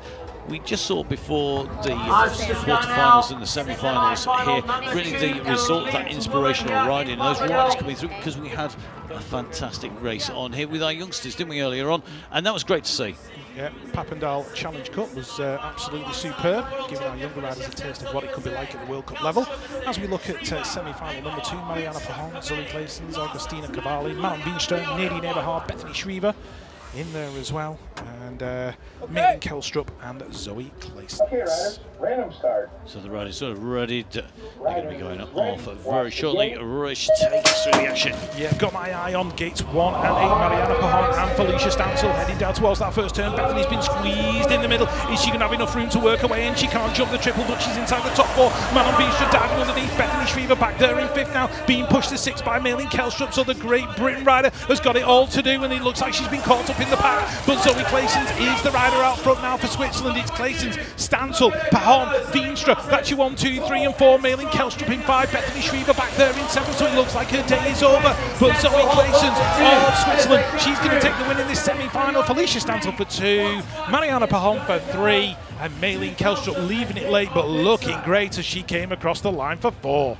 A: we just saw before the quarterfinals and the semi-finals here, really the result of that inspirational riding, those riders coming through because we had a fantastic race on here with our youngsters, didn't we, earlier on? And that was great to see.
B: Yeah, Papendal Challenge Cup was uh, absolutely superb, giving our younger riders a taste of what it could be like at the World Cup level. As we look at uh, semi-final number two, Mariana Pajon, Zoe Claessens, Agustina Cavalli, Manon Veenstra, Nadine Aeberhard, Bethany Shriver in there as well, and uh, Megan Kejlstrup and Zoe Claessens.
C: Okay, random start.
A: So the riders sort of ready to, they're going to be going off very shortly. Rich, take us through the action.
B: Yeah, got my eye on gates one and eight. Mariana Pajon and Felicia Stancil heading down towards that first turn. Bethany's been squeezed in the middle. Is she going to have enough room to work away? And she can't jump the triple, but she's inside the top four. Manon Veenstra diving underneath. Bethany Shriver back there in fifth now, being pushed to sixth by Malin Kejlstrup. So the great Britain rider has got it all to do, and it looks like she's been caught up in the pack. But Zoe Claessens is the rider out front now for Switzerland. It's Claessens, Stancil, Pajon, Veenstra. That's your one, two, three, and four. Malin Kejlstrup in five. Bethany Shriver back there in seven. So it looks like her day is over. But Zoe Claessens of Switzerland, she's going to take the win in this semi-final. Felicia Stancil for two, Mariana Pajon for three, and Malin Kejlstrup leaving it late, but looking great as she came across the line for four.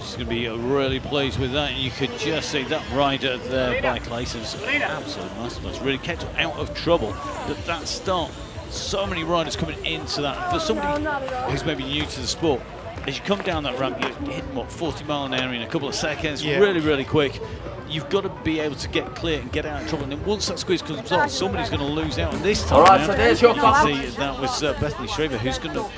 A: She's going to be really pleased with that. You could just see that rider there by Claessens. Absolute masterclass. Really kept out of trouble. But that start, so many riders coming into that. For somebody who's maybe new to the sport, as you come down that ramp, you're hitting, what, 40 mile an hour in a couple of seconds.
B: Yeah.
A: Really, really quick. You've got to be able to get clear and get out of trouble. And then once that squeeze comes off, somebody's going to lose out. And this time,
E: All right,
A: around,
E: so there's your
A: you can see that was uh, Bethany Shriver who's going to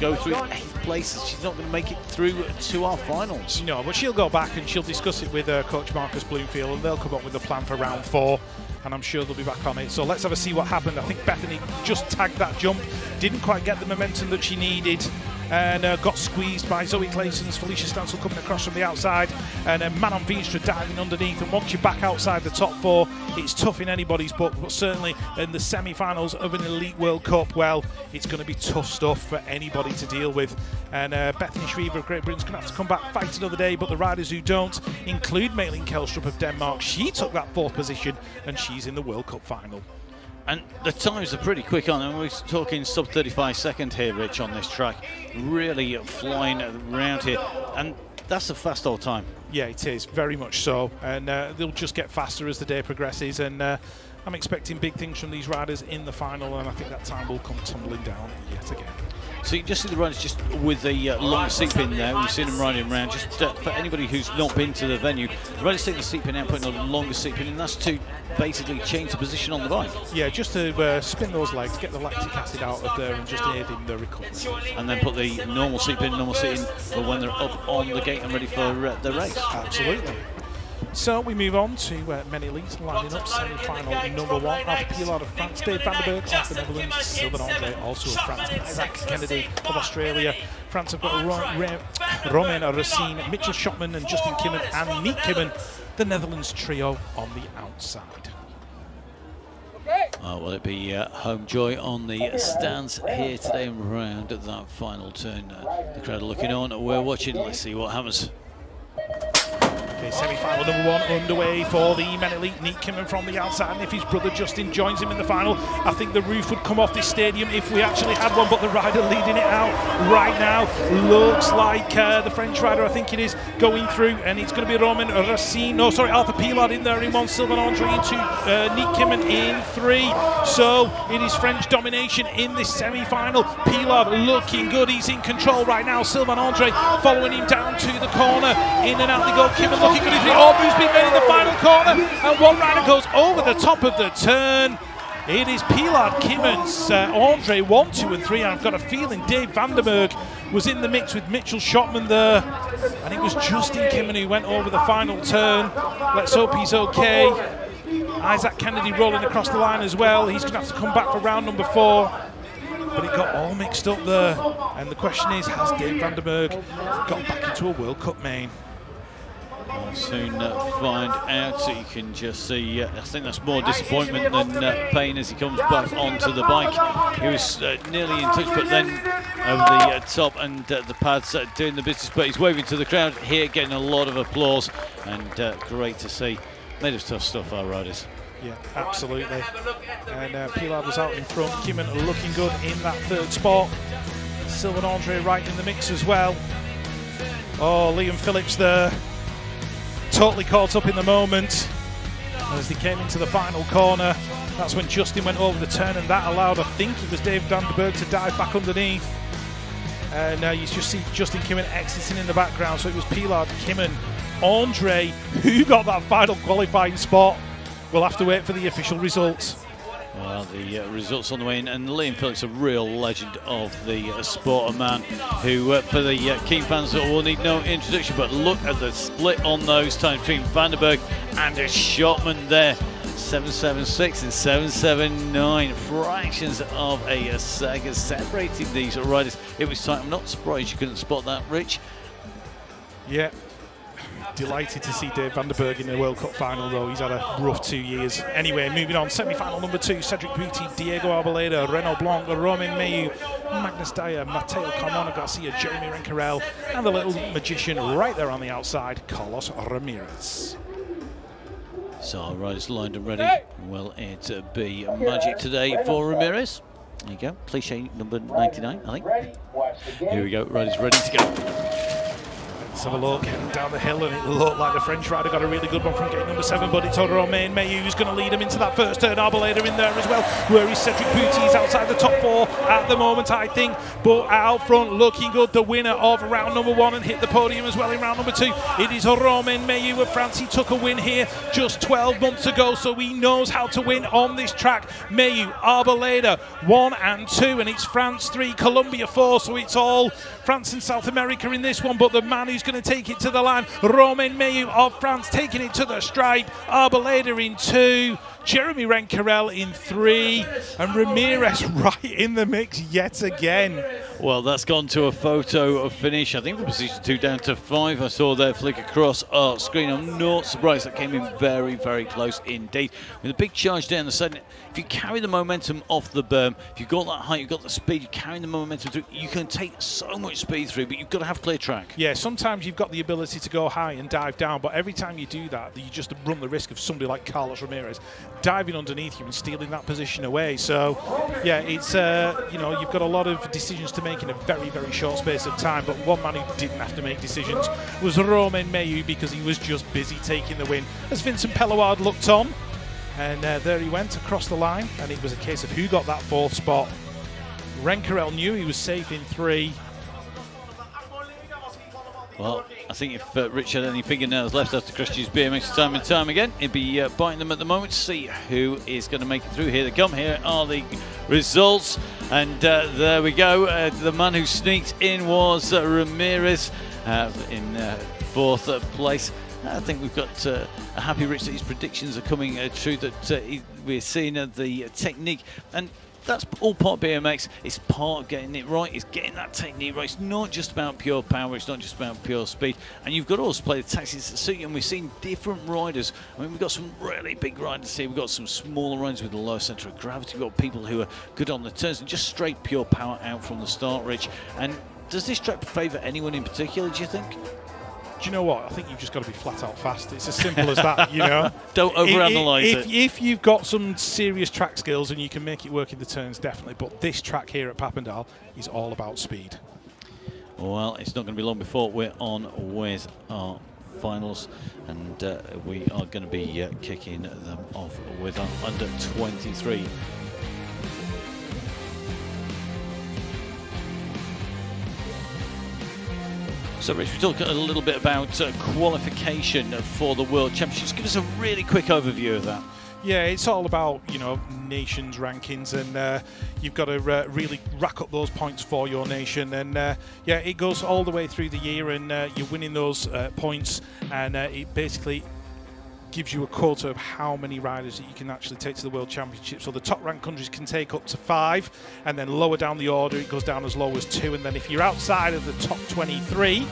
A: go through eighth places. She's not going to make it through to our finals.
B: No, but she'll go back and she'll discuss it with uh, Coach Marcus Bloomfield, and they'll come up with a plan for round four. And I'm sure they'll be back on it. So let's have a see what happened. I think Bethany just tagged that jump, didn't quite get the momentum that she needed, and uh, got squeezed by Zoe Claessens, Felicia Stancil coming across from the outside, and uh, Manon Veenstra diving underneath. And once you're back outside the top four, it's tough in anybody's book, but certainly in the semi-finals of an Elite World Cup, well, it's going to be tough stuff for anybody to deal with. And uh, Bethany Shriver of Great Britain's going to have to come back fight another day, but the riders who don't include Malin Kejlstrup of Denmark. She took that fourth position, and she's in the World Cup final.
A: And the times are pretty quick on, and we're talking sub 35 second here, Rich, on this track. Really flying around here, and that's a fast old time.
B: Yeah, it is very much so, and uh, they'll just get faster as the day progresses. And uh, I'm expecting big things from these riders in the final, and I think that time will come tumbling down yet again.
A: So you just see the riders just with the uh, long seat pin there. We've seen them riding around. Just uh, for anybody who's not been to the venue, the riders take the seat pin out, putting a longer seat pin, and that's to basically change the position on the bike.
B: Yeah, just to uh, spin those legs, get the lactic acid out of there, and just aid in the recovery.
A: And then put the normal seat pin, normal seat in for when they're up on the gate and ready for uh, the race.
B: Absolutely. So we move on to uh, men elite lining up semi-final number one. Arthur Pilard of France, Dave van der Burg of the Netherlands, Sylvain Andre also of France, Izaac Kennedy of Australia. France have got Ro- Re- Romain Racine, Mitchell Schotman and Justin Kimmann and Niek Kimmann, the Netherlands trio on the outside.
A: Oh, will it be uh, home joy on the stands here today and round at that final turn? Uh, the crowd are looking on. We're watching. Let's see what happens.
B: Okay, semi-final number one underway for the men elite. Niek Kimmann from the outside, and if his brother Justin joins him in the final, I think the roof would come off this stadium if we actually had one. But the rider leading it out right now looks like uh, the French rider, I think it is, going through, and it's going to be Romain Racine. No, sorry, Arthur Pilard in there in one, Sylvain Andre in two, uh, Niek in three. So it is French domination in this semi-final. Pilard looking good. He's in control right now. Sylvain Andre following him down to the corner. In and out they go. Kimmann looking good. The Orbu's been made in the final corner, and one rider goes over the top of the turn. It is Pilard, Kimmanns, uh, Andre, one, two, and three. And I've got a feeling Dave van der Burg was in the mix with Mitchell Schotman there. And it was Justin Kimmann who went over the final turn. Let's hope he's okay. Izaac Kennedy rolling across the line as well. He's going to have to come back for round number four. But it got all mixed up there. And the question is, has Dave van der Burg got back into a World Cup main?
A: We'll soon uh, find out. So you can just see. Uh, I think that's more disappointment than uh, pain as he comes back onto the bike. He was uh, nearly in touch, but then over the uh, top and uh, the pads doing the business. But he's waving to the crowd here, getting a lot of applause, and great to see. Made of tough stuff, our riders.
B: Yeah, absolutely. And uh, Pilard was out in front. Kimmann looking good in that third spot. Sylvain Andre right in the mix as well. Oh, Liam Phillips there. Totally caught up in the moment. As they came into the final corner, that's when Justin went over the turn, and that allowed, I think it was Dave van der Burg to dive back underneath. And uh, you just see Justin Kimmann exiting in the background. So it was Pilard, Kimmann, Andre who got that final qualifying spot. We'll have to wait for the official results.
A: Well, the uh, results on the way in, and Liam Phillips, a real legend of the uh, sport, a man who, uh, for the uh, keen fans, will need no introduction. But look at the split on those times between van der Burg and Schotman there. 776 and 779 fractions of a, a second separating these riders. It was tight. I'm not surprised you couldn't spot that, Rich.
B: Yeah. Delighted to see Dave van der Burg in the World Cup final, though. He's had a rough two years. Anyway, moving on. Semi final number two Cedric Butti, Diego Arboleda, Renaud Blanc, Romain Mahieu, Magnus Dyer, Mateo Carmona Garcia, Jeremy Rencurel, and the little magician right there on the outside, Carlos Ramirez.
A: So our riders lined and ready. Will it uh, be magic today for Ramirez? There you go. Cliche number 99, I think.
C: Ready?
A: Here we go. Riders ready to go.
B: Have a look down the hill, and it looked like the French rider got a really good one from gate number seven, but it's Romain Mahieu who's going to lead him into that first turn. Arboleda in there as well. Where is Cedric Butti? He's outside the top four at the moment, I think, but out front looking good. The winner of round number one and hit the podium as well in round number two. It is Romain Mahieu of France. He took a win here just 12 months ago, so he knows how to win on this track. Mahieu, Arboleda, one and two, and it's France three, Colombia four, so it's all France and South America in this one, but the man who's going to take it to the line, Romain Mahieu of France, taking it to the stripe, Arboleda in two, Jeremy Rencurel in three, and Ramirez right in the mix yet again.
A: Well, that's gone to a photo of finish. I think from position two down to five. I saw there flick across our screen. I'm not surprised that came in very, very close indeed. With a big charge down the side, if you carry the momentum off the berm, if you've got that height, you've got the speed, you're carrying the momentum through, you can take so much speed through, but you've got to have clear track.
B: Yeah, sometimes you've got the ability to go high and dive down, but every time you do that, you just run the risk of somebody like Carlos Ramirez diving underneath you and stealing that position away. So, yeah, it's uh, you know you've got a lot of decisions to make in a very very short space of time. But one man who didn't have to make decisions was Romain Mahieu because he was just busy taking the win. As Vincent Pelluard looked on, and uh, there he went across the line, and it was a case of who got that fourth spot. Rencurel knew he was safe in three.
A: Well, I think if uh, Rich had any fingernails left after Christian's BMX time and time again, he'd be uh, biting them at the moment see who is going to make it through. Here they come. Here are the results. And uh, there we go. Uh, the man who sneaked in was uh, Ramirez uh, in fourth place. I think we've got uh, a happy Rich that his predictions are coming uh, true, that uh, he, we're seeing the technique. And that's all part BMX. It's part of getting it right. It's getting that technique right. It's not just about pure power. It's not just about pure speed. And you've got to also play the tactics that suit you. And we've seen different riders. I mean, we've got some really big riders here. We've got some smaller riders with a lower centre of gravity. We've got people who are good on the turns and just straight pure power out from the start, Rich. And does this track favour anyone in particular, do you think?
B: Do you know what? I think you've just got to be flat out fast. It's as simple as that, you know.
A: Don't overanalyze
B: if,
A: it.
B: If you've got some serious track skills and you can make it work in the turns, definitely. But this track here at Papendal is all about speed.
A: Well, it's not going to be long before we're on with our finals, and uh, we are going to be uh, kicking them off with our under 23. So, Rich, we talk a little bit about uh, qualification for the World Championships. Give us a really quick overview of that.
B: Yeah, it's all about you know nations rankings, and uh, you've got to uh, really rack up those points for your nation. And uh, yeah, it goes all the way through the year, and uh, you're winning those uh, points, and uh, it basically gives you a quota of how many riders that you can actually take to the World Championship. So the top ranked countries can take up to five, and then lower down the order, it goes down as low as two. And then if you're outside of the top 23,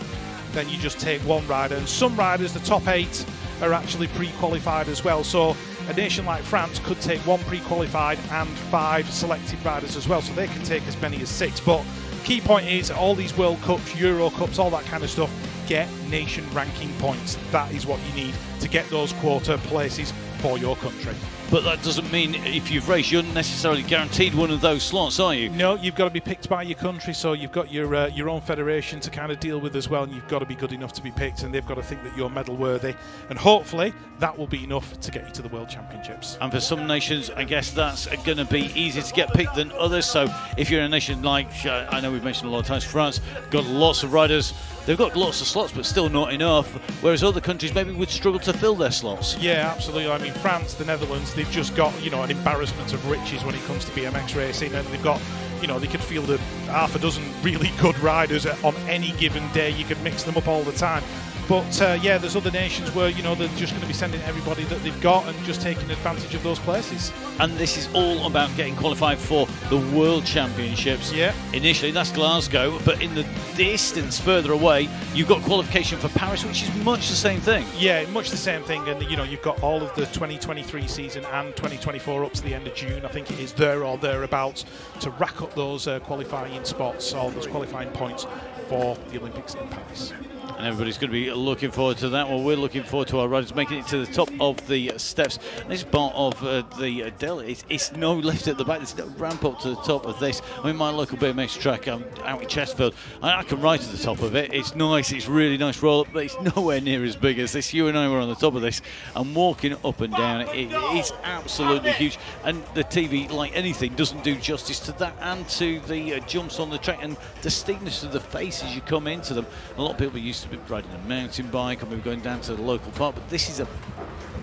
B: then you just take one rider. And some riders, the top eight, are actually pre-qualified as well. So a nation like France could take one pre-qualified and five selected riders as well. So they can take as many as six. But key point is all these World Cups, Euro Cups, all that kind of stuff. Get nation ranking points. That is what you need to get those quarter places for your country.
A: But that doesn't mean if you've raced, you're necessarily guaranteed one of those slots, are you?
B: No, you've got to be picked by your country, so you've got your uh, your own federation to kind of deal with as well, and you've got to be good enough to be picked, and they've got to think that you're medal worthy, and hopefully that will be enough to get you to the World Championships.
A: And for some nations, I guess that's going to be easier to get picked than others. So if you're in a nation like, uh, I know we've mentioned a lot of times, France, got lots of riders. They've got lots of slots, but still not enough. Whereas other countries maybe would struggle to fill their slots.
B: Yeah, absolutely. I mean, France, the Netherlands, they've just got you know an embarrassment of riches when it comes to BMX racing, and they've got you know they could field a half a dozen really good riders on any given day. You could mix them up all the time. But uh, yeah, there's other nations where you know they're just going to be sending everybody that they've got and just taking advantage of those places.
A: And this is all about getting qualified for the World Championships.
B: Yeah.
A: Initially, that's Glasgow, but in the distance further away, you've got qualification for Paris, which is much the same thing.
B: Yeah, much the same thing. And you know, you've got all of the 2023 season and 2024 up to the end of June. I think it is there or thereabouts to rack up those uh, qualifying spots, all those qualifying points for the Olympics in Paris.
A: And everybody's going to be looking forward to that. Well, we're looking forward to our riders making it to the top of the steps. This is part of uh, the uh, Dell. It's, it's, no lift at the back. There's no ramp up to the top of this. I mean, my local BMX track um, out in Chesterfield, I, I, can ride to the top of it. It's nice. It's really nice roll up, but it's nowhere near as big as this. You and I were on the top of this and walking up and down. It, it's absolutely huge. And the TV, like anything, doesn't do justice to that and to the uh, jumps on the track and the steepness of the face as you come into them. A lot of people used riding a mountain bike or maybe going down to the local park, but this is a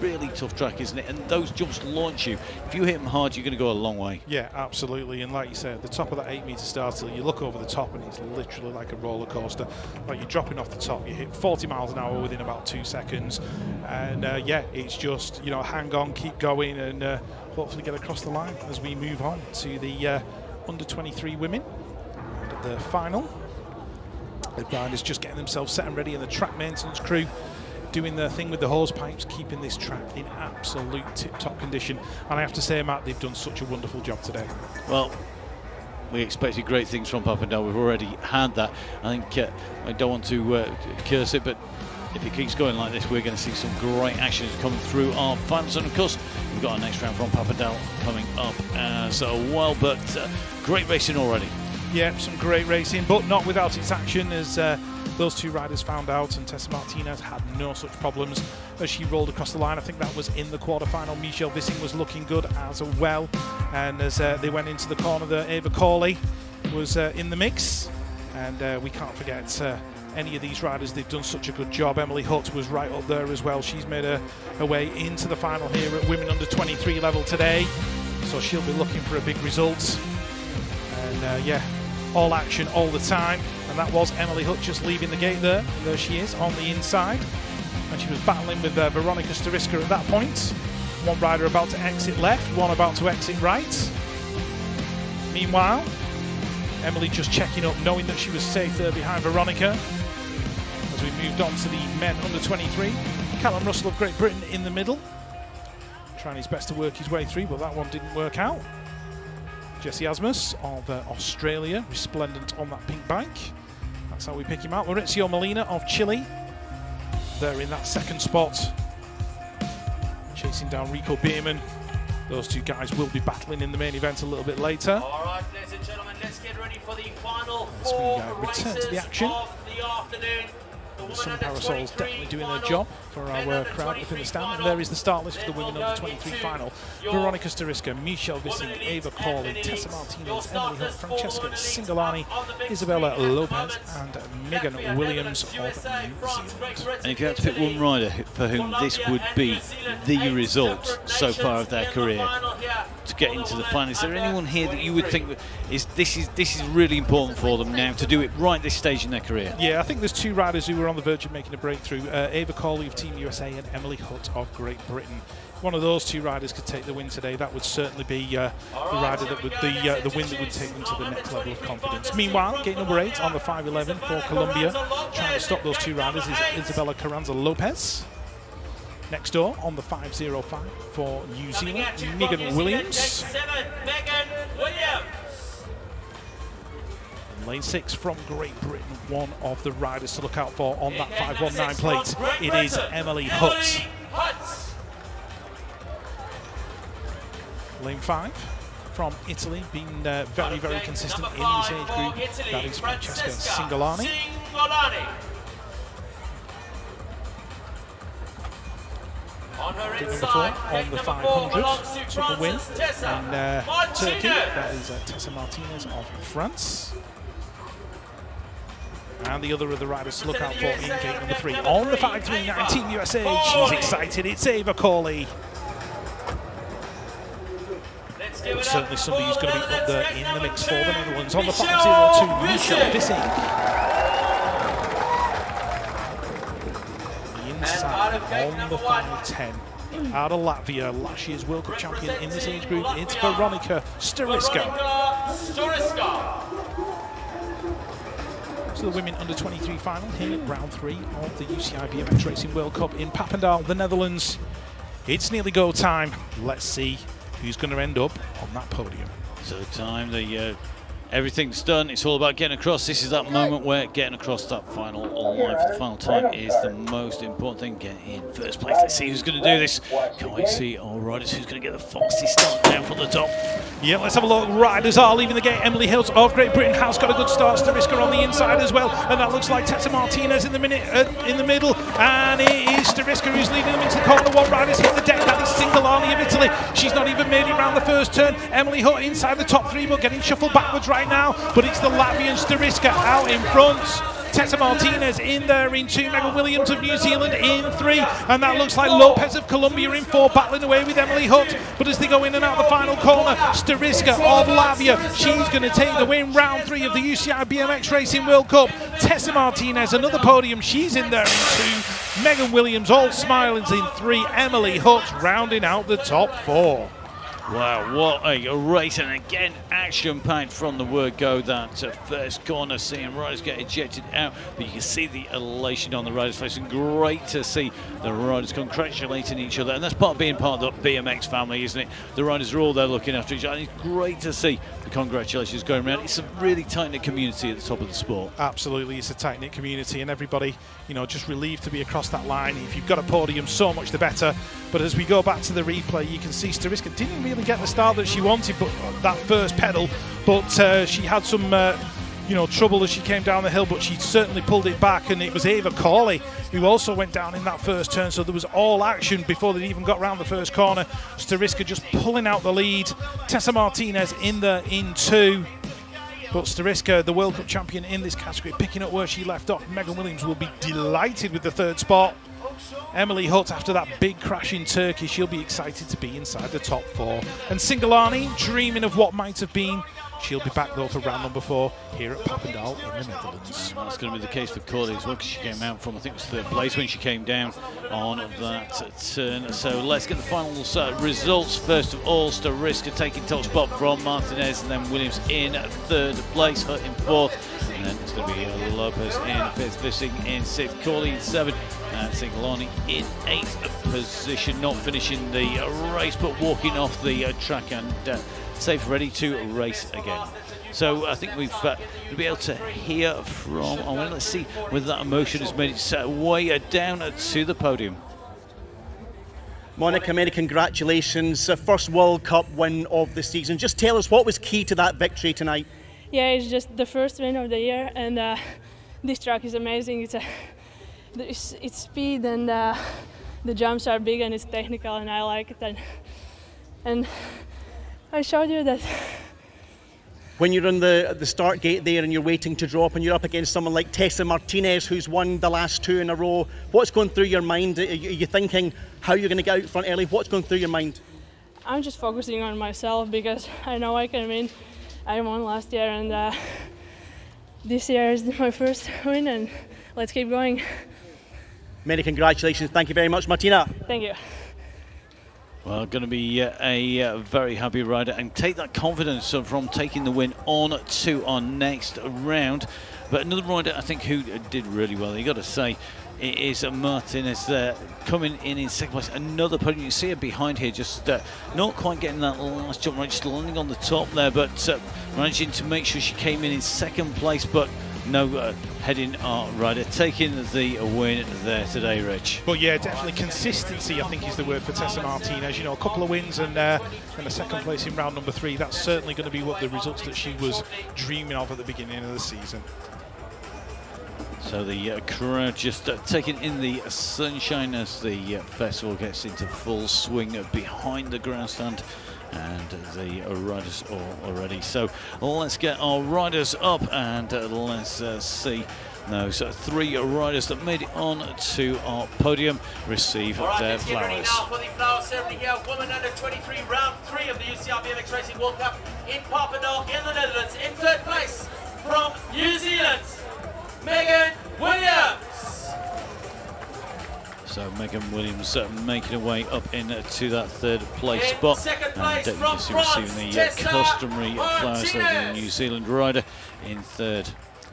A: really tough track, isn't it? And those jumps launch you. If you hit them hard, you're going to go a long way.
B: Yeah, absolutely. And like you said, the top of that eight meter starter, you look over the top and it's literally like a roller coaster. Like you're dropping off the top, you hit 40 miles an hour within about two seconds. And uh, yeah, it's just, you know, hang on, keep going, and uh, hopefully get across the line as we move on to the uh, under 23 women. And the final, the riders just getting themselves set and ready, and the track maintenance crew doing their thing with the hose pipes, keeping this track in absolute tip-top condition. And I have to say, Matt, they've done such a wonderful job today.
A: Well, we expected great things from Papendal. We've already had that. I think uh, I don't want to uh, curse it, but if it keeps going like this, we're going to see some great actions coming through our finals. And of course, we've got our next round from Papendal coming up as well. But uh, great racing already.
B: Yeah, some great racing, but not without its action as uh, those two riders found out and Tessa Martinez had no such problems as she rolled across the line. I think that was in the quarterfinal. Michelle Vissing was looking good as well. And as uh, they went into the corner, the Ava Corley was uh, in the mix. And uh, we can't forget uh, any of these riders. They've done such a good job. Emily Hutt was right up there as well. She's made her, her way into the final here at women under 23 level today. So she'll be looking for a big result. And uh, yeah, all action all the time. And that was Emily Hutt just leaving the gate there. There she is on the inside. And she was battling with uh, Veronica Stariska at that point. One rider about to exit left, one about to exit right. Meanwhile, Emily just checking up, knowing that she was safe there behind Veronica. As we moved on to the men under 23, Callum Russell of Great Britain in the middle, trying his best to work his way through, but that one didn't work out. Jesse Asmus of uh, Australia, resplendent on that pink bike. That's how we pick him out. Maurizio Molina of Chile, there in that second spot, chasing down Rico Bierman. Those two guys will be battling in the main event a little bit later.
D: All right, ladies and gentlemen, let's get ready for the final
B: As we,
D: four
B: uh, return to
D: races
B: the action.
D: of the afternoon. The
B: sun parasols definitely doing their job for our uh, crowd
D: within
B: the stand. And there is the start list for the women under 23 final. Veronica Stariska, Michelle Vissing, Ava
D: elites
B: Corley,
D: and men
B: Tessa Martinez, Emily Hunt, Francesca
D: women elites
B: Cingolani,
D: on the big
B: Isabella
D: screen at the
B: Lopez, and Megan Williams of New Zealand.
A: And if you had to pick one rider for whom this would be the result so far of their career to get into the final, is there anyone here that you would think is this is this is really important for them now to do it right this stage in their career?
B: Yeah, I think there's two riders who were on the verge of making a breakthrough. Uh, Ava Corley of Team USA and Emily Hutt of Great Britain. One of those two riders could take the win today. That would certainly be uh, the rider that would the uh, the win that would take them to the next level of confidence. Meanwhile, gate number eight on the 511 for Colombia, trying to stop those two riders is Isabella Carranza Lopez. Next door on the 505 for New Zealand, Megan Williams. Lane six from Great Britain, one of the riders to look out for on that 519 plate. It is Emily Hutt. Lane five from Italy, being uh, very, very consistent in this age group.
D: Italy,
B: That is Francesca
D: Francesca
B: Cingolani.
D: Cingolani. On her inside,
B: on the
D: number four
B: 500
D: belongs to
B: took a win
D: Tessa
B: in uh, Turkey. That is uh, Tessa Martinez of France. And the other of the riders to look out for in gate number three. On the 539 Team USA, she's excited. It's Ava Corley.
D: Let's give it up
B: Certainly somebody who's going to be up there in the mix for the Netherlands. On the
D: Michelle
B: 502, Michelle. The inside on
D: number
B: the
D: one.
B: 510. Out of Latvia, last year's World Cup champion in this age group, it's Veronica Stariska. So the women under 23 final here at round three of the UCI BMX Racing World Cup in Papendal, the Netherlands. It's nearly go time. Let's see who's going to end up on that podium.
A: So the time the uh, everything's done. It's all about getting across. This is that moment where getting across that final line for the final time is the most important thing. Get in first place. Let's see who's going to do this. Can't see all riders who's going to get the fastest start down from the top.
B: Yeah, let's have a look. Riders are leaving the gate. Emily Hills of Great Britain has got a good start. Stariska on the inside as well, and that looks like Tessa Martinez in the minute uh, in the middle, and it is Stariska who's leading them into the corner. One rider's hit the deck. That is single Cingolani of Italy. She's not even made it round the first turn. Emily Hutt inside the top three, but getting shuffled backwards right now. But it's the Latvian Stariska out in front. Tessa Martinez in there in two, Megan Williams of New Zealand in three, and that looks like Lopez of Colombia in four, battling away with Emily Hutt. But as they go in and out the final corner, Stariska of Latvia, she's going to take the win. Round three of the UCI BMX Racing World Cup. Tessa Martinez, another podium, she's in there in two. Megan Williams, all smilings in three. Emily Hutt rounding out the top four.
A: Wow, what a race! And again, action packed from the word go. That uh, first corner, seeing riders get ejected out, but you can see the elation on the riders' face. And great to see the riders congratulating each other, and that's part of being part of the BMX family, isn't it? The riders are all there looking after each other. It's great to see congratulations going around. It's a really tight knit community at the top of the sport.
B: Absolutely, it's a tight knit community, and everybody, you know, just relieved to be across that line. If you've got a podium, so much the better. But as we go back to the replay, you can see Stariska didn't really get the start that she wanted, but that first pedal, but uh, she had some. Uh, you know, trouble as she came down the hill, but she certainly pulled it back, and it was Ava Corley who also went down in that first turn. So there was all action before they even got round the first corner. Stariska just pulling out the lead. Tessa Martinez in the in two. But Stariska, the World Cup champion in this category, picking up where she left off. Megan Williams will be delighted with the third spot. Emily Hutt, after that big crash in Turkey, she'll be excited to be inside the top four. And Cingolani, dreaming of what might have been. She'll be back though for round number four here at Papendal in the Netherlands.
A: That's going to be the case for Corley as well because she came out from, I think it was third place when she came down on that turn. So let's get the final uh, results. First of all, Stariska taking top spot from Martinez and then Williams in third place, Hutt in fourth. And then it's going to be uh, Lopez in fifth, Vissing in sixth, Corley in seventh, and Cingolani in eighth position. Not finishing the race, but walking off the uh, track and uh, safe, ready to race again. So I think we've uh, we'll be able to hear from. Oh, well, let's see whether that emotion has made its way down to the podium.
E: Monica, many congratulations. Uh, first World Cup win of the season. Just tell us what was key to that victory tonight.
F: Yeah, it's just the first win of the year, and uh, this track is amazing. It's a, it's, it's speed and uh, the jumps are big and it's technical, and I like it. And, and I showed you that.
E: When you're on the the start gate there and you're waiting to drop, and you're up against someone like Tessa Martinez, who's won the last two in a row, what's going through your mind? Are you are you thinking how you're going to get out front early? What's going through your mind?
F: I'm just focusing on myself because I know I can win. I won last year, and uh, this year is my first win, and let's keep going.
E: Many congratulations. Thank you very much, Martina.
F: Thank you.
A: Well, going to be uh, a uh, very happy rider and take that confidence from taking the win on to our next round. But another rider I think who did really well, you got to say, it is Martinez there coming in in second place. Another podium. You see her behind here, just uh, not quite getting that last jump right, just landing on the top there, but uh, managing to make sure she came in in second place. But no uh, heading art rider taking the win there today, Rich.
B: But yeah, definitely consistency, I think, is the word for Tessa Martinez. You know, a couple of wins and, uh, and a second place in round number three. That's certainly going to be what the results that she was dreaming of at the beginning of the season.
A: So the uh, crowd just uh, taking in the sunshine as the uh, festival gets into full swing behind the grandstand and the riders are already. So let's get our riders up and uh, let's uh, see those three riders that made it on to our podium receive
D: right,
A: their
D: let's get ready
A: flowers.
D: now for the flower ceremony here. Women under 23, round three of the UCI BMX Racing World Cup in Papendal in the Netherlands. In third place from New Zealand, Megan Williams.
A: So Megan Williams uh, making her way up into that third place
D: In
A: spot.
D: second
A: And
D: place
A: uh, you
D: from France,
A: receiving the uh, customary flowers of the New Zealand rider in third.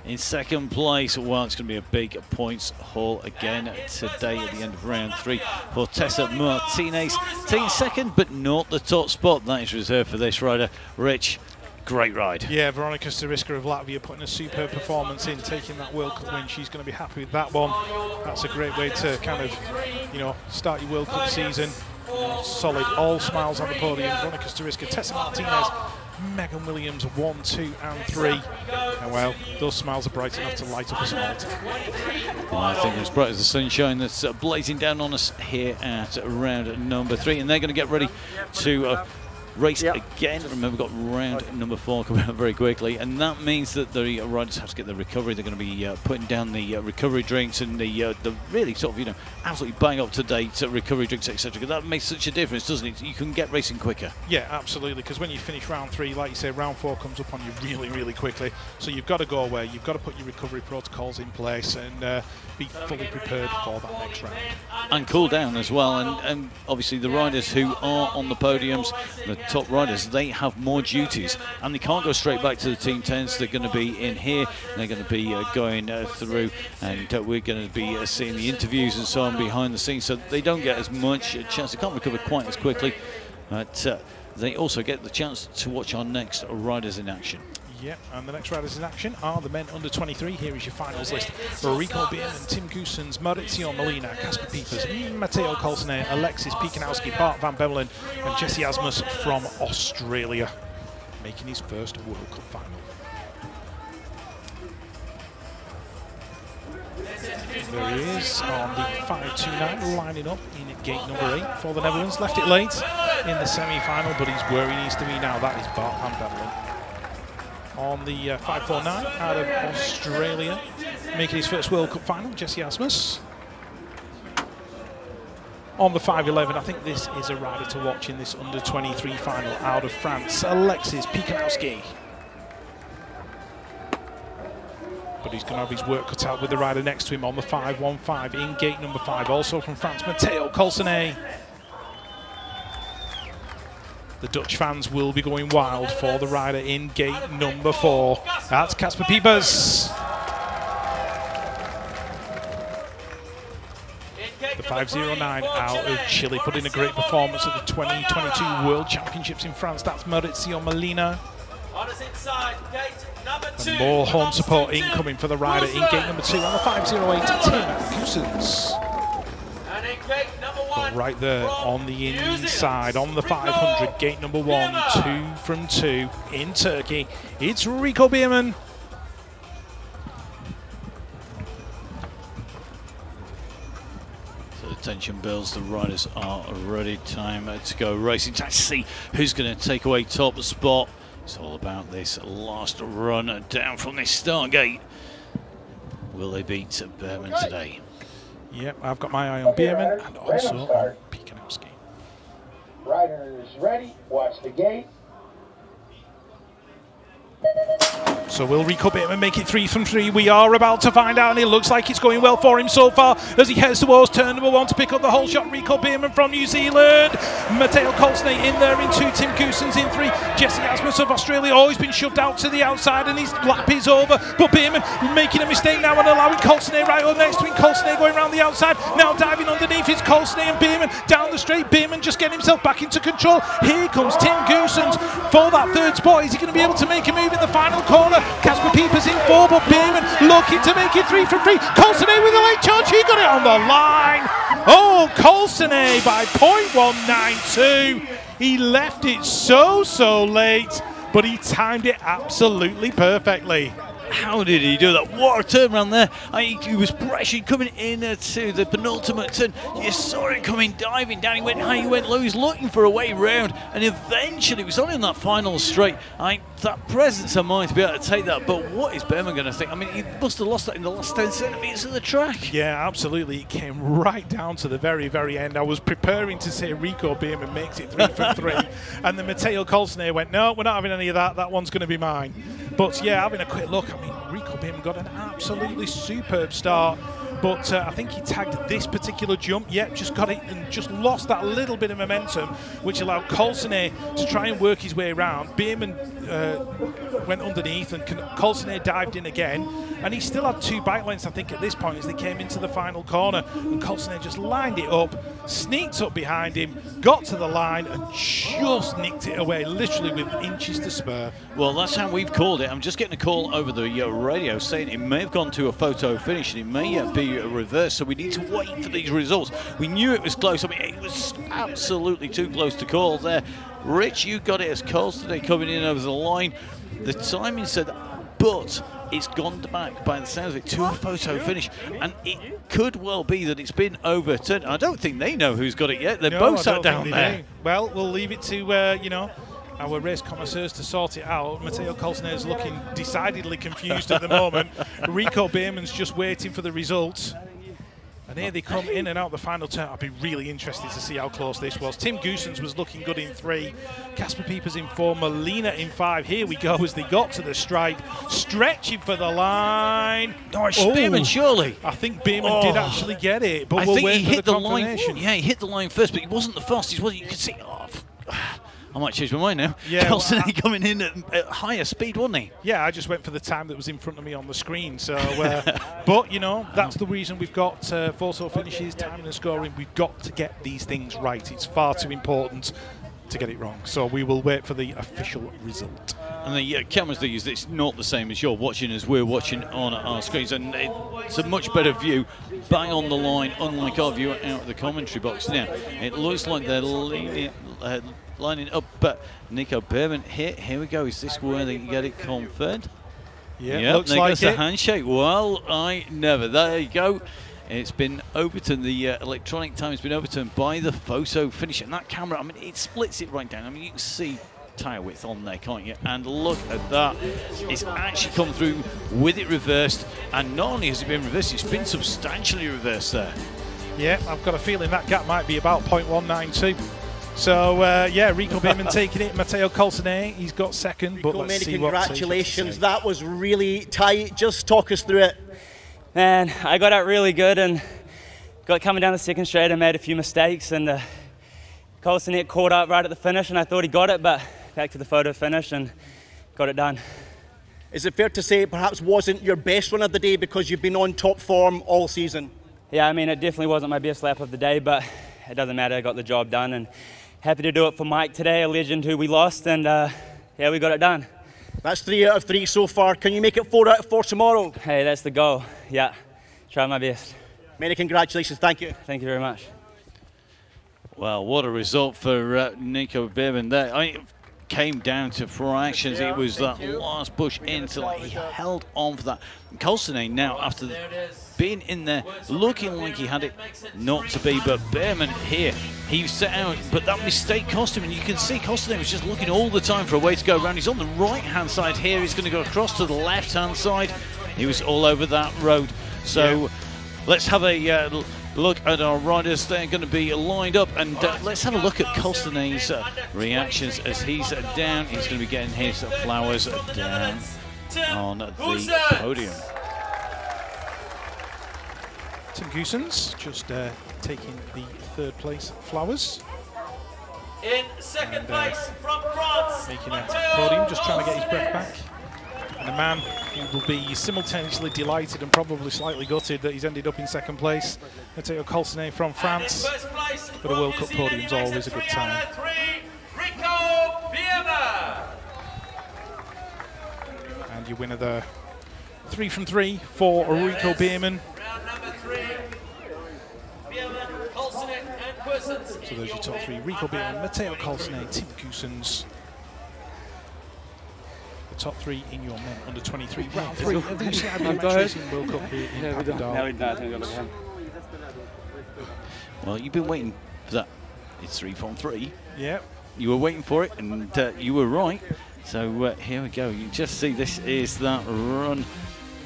A: In second place, well, it's going to be a big points haul again today at the end of round three for Tessa Martinez. Taking second, but not the top spot. That is reserved for this rider. Rich, great ride.
B: Yeah, Veronica Stariska of Latvia putting a superb performance in, taking that World Cup win. She's going to be happy with that one. That's a great way to kind of, you know, start your World Cup season. Solid, all smiles on the podium. Veronica Stariska, Tessa Martinez, Megan Williams, one, two, and three. And well, those smiles are bright enough to light up a small town.
A: Well, I think as bright as the sunshine that's uh, blazing down on us here at round number three. And they're going to get ready to uh, race again. Remember, we've got round number four coming up very quickly. And that means that the riders have to get the recovery. They're going to be uh, putting down the uh, recovery drinks and the uh, the really sort of, you know, absolutely bang up to date uh, recovery drinks, etc. Because that makes such a difference, doesn't it? You can get racing quicker.
B: Yeah, absolutely. Because when you finish round three, like you say, round four comes up on you really, really quickly. So you've got to go away. You've got to put your recovery protocols in place and uh, be fully prepared for that next round.
A: and cool down as well. And, and obviously, the riders who are on the podiums, the top riders, they have more duties and they can't go straight back to the team tents. They're going to be in here, they're going to be uh, going uh, through, and uh, we're going to be uh, seeing the interviews and so on behind the scenes. So they don't get as much chance, they can't recover quite as quickly. But uh, they also get the chance to watch our next riders in action.
B: Yep, and the next riders in action are the men under 23. Here is your finals list. Rico Bean and Tim Goossens, Maurizio Molina, Casper Piepers, Matteo Colsenet, Alexis Pikanowski, Bart Van Bemmelen, and Jesse Asmus from Australia, making his first World Cup final. There he is on the 529, lining up in gate number 8 for the Netherlands. Left it late in the semi-final, but he's where he needs to be now. That is Bart Van Bemmelen. On the uh, 549 out of Australia, making his first World Cup final, Jesse Asmus. On the 511, I think this is a rider to watch in this under 23 final out of France, Alexis Pikanowski. But he's going to have his work cut out with the rider next to him on the 515 in gate number 5, also from France, Matteo Colsenet. The Dutch fans will be going wild for the rider in gate number 4. That's Casper Piepers. The 509 out of Chile put in a great performance at the 2022 World Championships in France. That's Maurizio Molina.
D: Two.
B: And more home support incoming for the rider in gate number 2 on the 508 Tim Cousins.
D: And in gate number one.
B: Right there on the inside, on the 500, gate number 1, 2 from 2 in Turkey. It's Rico Bierman.
A: So the tension builds, the riders are ready. Time to go racing. Time to see who's going to take away top spot. It's all about this last run down from this start gate. Will they beat Bierman today?
B: Yep, I've got my eye on Bierman and also on Pikanowski.
C: Riders ready. Watch the gate.
B: So we'll Rico and make it three from three? We are about to find out, and it looks like it's going well for him so far as he heads towards turn number one to pick up the hole shot. Rico Bierman from New Zealand. Matteo Colsenet in there in two. Tim Goossens in three. Jesse Asmus of Australia oh, always been shoved out to the outside, and his lap is over. But Bierman making a mistake now and allowing Colsenet right up next to him. Colsenet going around the outside. Now diving underneath is Colsenet and Bierman down the straight. Bierman just getting himself back into control. Here comes Tim Goossens for that third spot. Is he going to be able to make a move in the final corner? Casper Piepers in four, but Bierman looking to make it three for three. Colsenet with a late charge. He got it on the line. Oh, Colsenet by 0.192. He left it so, so late, but he timed it absolutely perfectly.
A: How did he do that? What a turn around there. I, he was pressured coming in uh, to the penultimate turn. You saw it coming diving down. He went high, he went low. He was looking for a way round. And eventually, it was only in that final straight. I, that presence of mind to be able to take that. But what is Bierman going to think? I mean, he must have lost that in the last 10 centimetres of the track.
B: Yeah, absolutely. It came right down to the very, very end. I was preparing to say Rico Bierman makes it three for three. And then Matteo Colsenet went, no, we're not having any of that. That one's going to be mine. But yeah, having a quick look, I mean, Rico Bierman got an absolutely superb start. But uh, I think he tagged this particular jump, yep, just got it and just lost that little bit of momentum, which allowed Colsenet to try and work his way around. Bierman uh, went underneath and Colsenet dived in again. And he still had two bike lengths, I think, at this point as they came into the final corner. And Colsenet just lined it up, sneaked up behind him, got to the line, and just nicked it away, literally with inches to spare.
A: Well, that's how we've called it. I'm just getting a call over the uh, radio saying it may have gone to a photo finish and it may uh, be a reverse, so we need to wait for these results. We knew it was close. I mean, it was absolutely too close to call there. Rich, you got it as calls today coming in over the line. The timing said, but it's gone back by the sounds of it to a photo finish, and it could well be that it's been overturned. I don't think they know who's got it yet. They're
B: No,
A: both sat down there.
B: do. Well, we'll leave it to uh, you know our race connoisseurs to sort it out. Matteo Colsenet is looking decidedly confused at the moment. Rico Bierman's just waiting for the results. And here they come in and out the final turn. I'd be really interested to see how close this was. Tim Goossens was looking good in three. Casper Piepers in four. Molina in five. Here we go as they got to the stripe. Stretching for the line.
A: Oh, Spearman,
B: Oh.
A: surely.
B: I think Bierman did
A: Oh.
B: actually get it, but
A: I
B: we'll
A: think
B: wait
A: he
B: for
A: hit
B: the,
A: the, line. Yeah, he hit the line first, but he wasn't the fastest, was he? You could see. Oh, I might change my mind now.
B: Yeah, well,
A: coming in at, at higher speed, wasn't he?
B: Yeah, I just went for the time that was in front of me on the screen. So, uh, but you know, that's the reason we've got uh, photo finishes, timing and scoring. We've got to get these things right. It's far too important to get it wrong. So we will wait for the official result.
A: And the uh, cameras they use, it's not the same as you're watching as we're watching on our screens. And it's a much better view, bang on the line, unlike our view out of the commentary box. Now, it looks like they're leaning, uh, lining up, but Nico Bierman, here, here we go. Is this where they can get it confirmed?
B: Yeah,
A: Yep,
B: looks
A: there
B: like
A: goes the
B: it.
A: handshake. Well, I never. There you go. It's been overturned. The uh, electronic time has been overturned by the photo finish, and that camera. I mean, it splits it right down. I mean, you can see tyre width on there, can't you? And look at that. It's actually come through with it reversed. And not only has it been reversed, it's been substantially reversed there.
B: Yeah, I've got a feeling that gap might be about 0.192. So, uh, yeah, Rico Bierman taking it. Matteo Colsenet, he's got second. But let's
E: many
B: see what Tate has to
E: congratulations.
B: say.
E: That was really tight. Just talk us through it.
G: And I got out really good and got coming down the second straight. I made a few mistakes and uh, Colsenet caught up right at the finish and I thought he got it, but back to the photo finish and got it done.
E: Is it fair to say it perhaps wasn't your best one of the day because you've been on top form all season?
G: Yeah, I mean, it definitely wasn't my best lap of the day, but it doesn't matter. I got the job done and happy to do it for Mike today, a legend who we lost, and uh, yeah, we got it done.
E: That's three out of three so far. Can you make it four out of four tomorrow?
G: Hey, that's the goal. Yeah, try my best.
E: Many congratulations. Thank you.
G: Thank you very much.
A: Well, what a result for uh, Nico Bierman there. I mean, it came down to four actions. It was that last push until he held on for that. Colsenet now, after being in there, looking like he had it not to be, but Bierman here, he set out, but that mistake cost him, and you can see Colsenet was just looking all the time for a way to go around. He's on the right-hand side here. He's going to go across to the left-hand side. He was all over that road. So
B: Yeah.
A: let's have a uh, look at our riders. They're going to be lined up, and uh, let's have a look at Colsenet's uh, reactions as he's uh, down. He's going to be getting his uh, flowers down on the podium.
B: Tim Goossens just uh, taking the third place flowers,
D: In second
B: And, uh,
D: place from France,
B: making a podium, just trying to get his breath back. And a man who will be simultaneously delighted and probably slightly gutted that he's ended up in second place. Matteo Colsenet from France.
D: place
B: But a World Cup podium's always a good time.
D: out of three, Rico
B: And your winner there. Three from three for Rico Bierman.
D: Round number three. Bierman, Colsenet, and Persons.
B: So there's your top three. Rico Bierman, Matteo Colsenet, Tim Goossens. The top three in your men under 23. Round three of the UCI Racing World Cup here in Papendal.
A: Well, you've been waiting for that. It's three from three.
B: Yeah,
A: You were waiting for it, and uh, you were right. So uh, here we go. You just see this is that run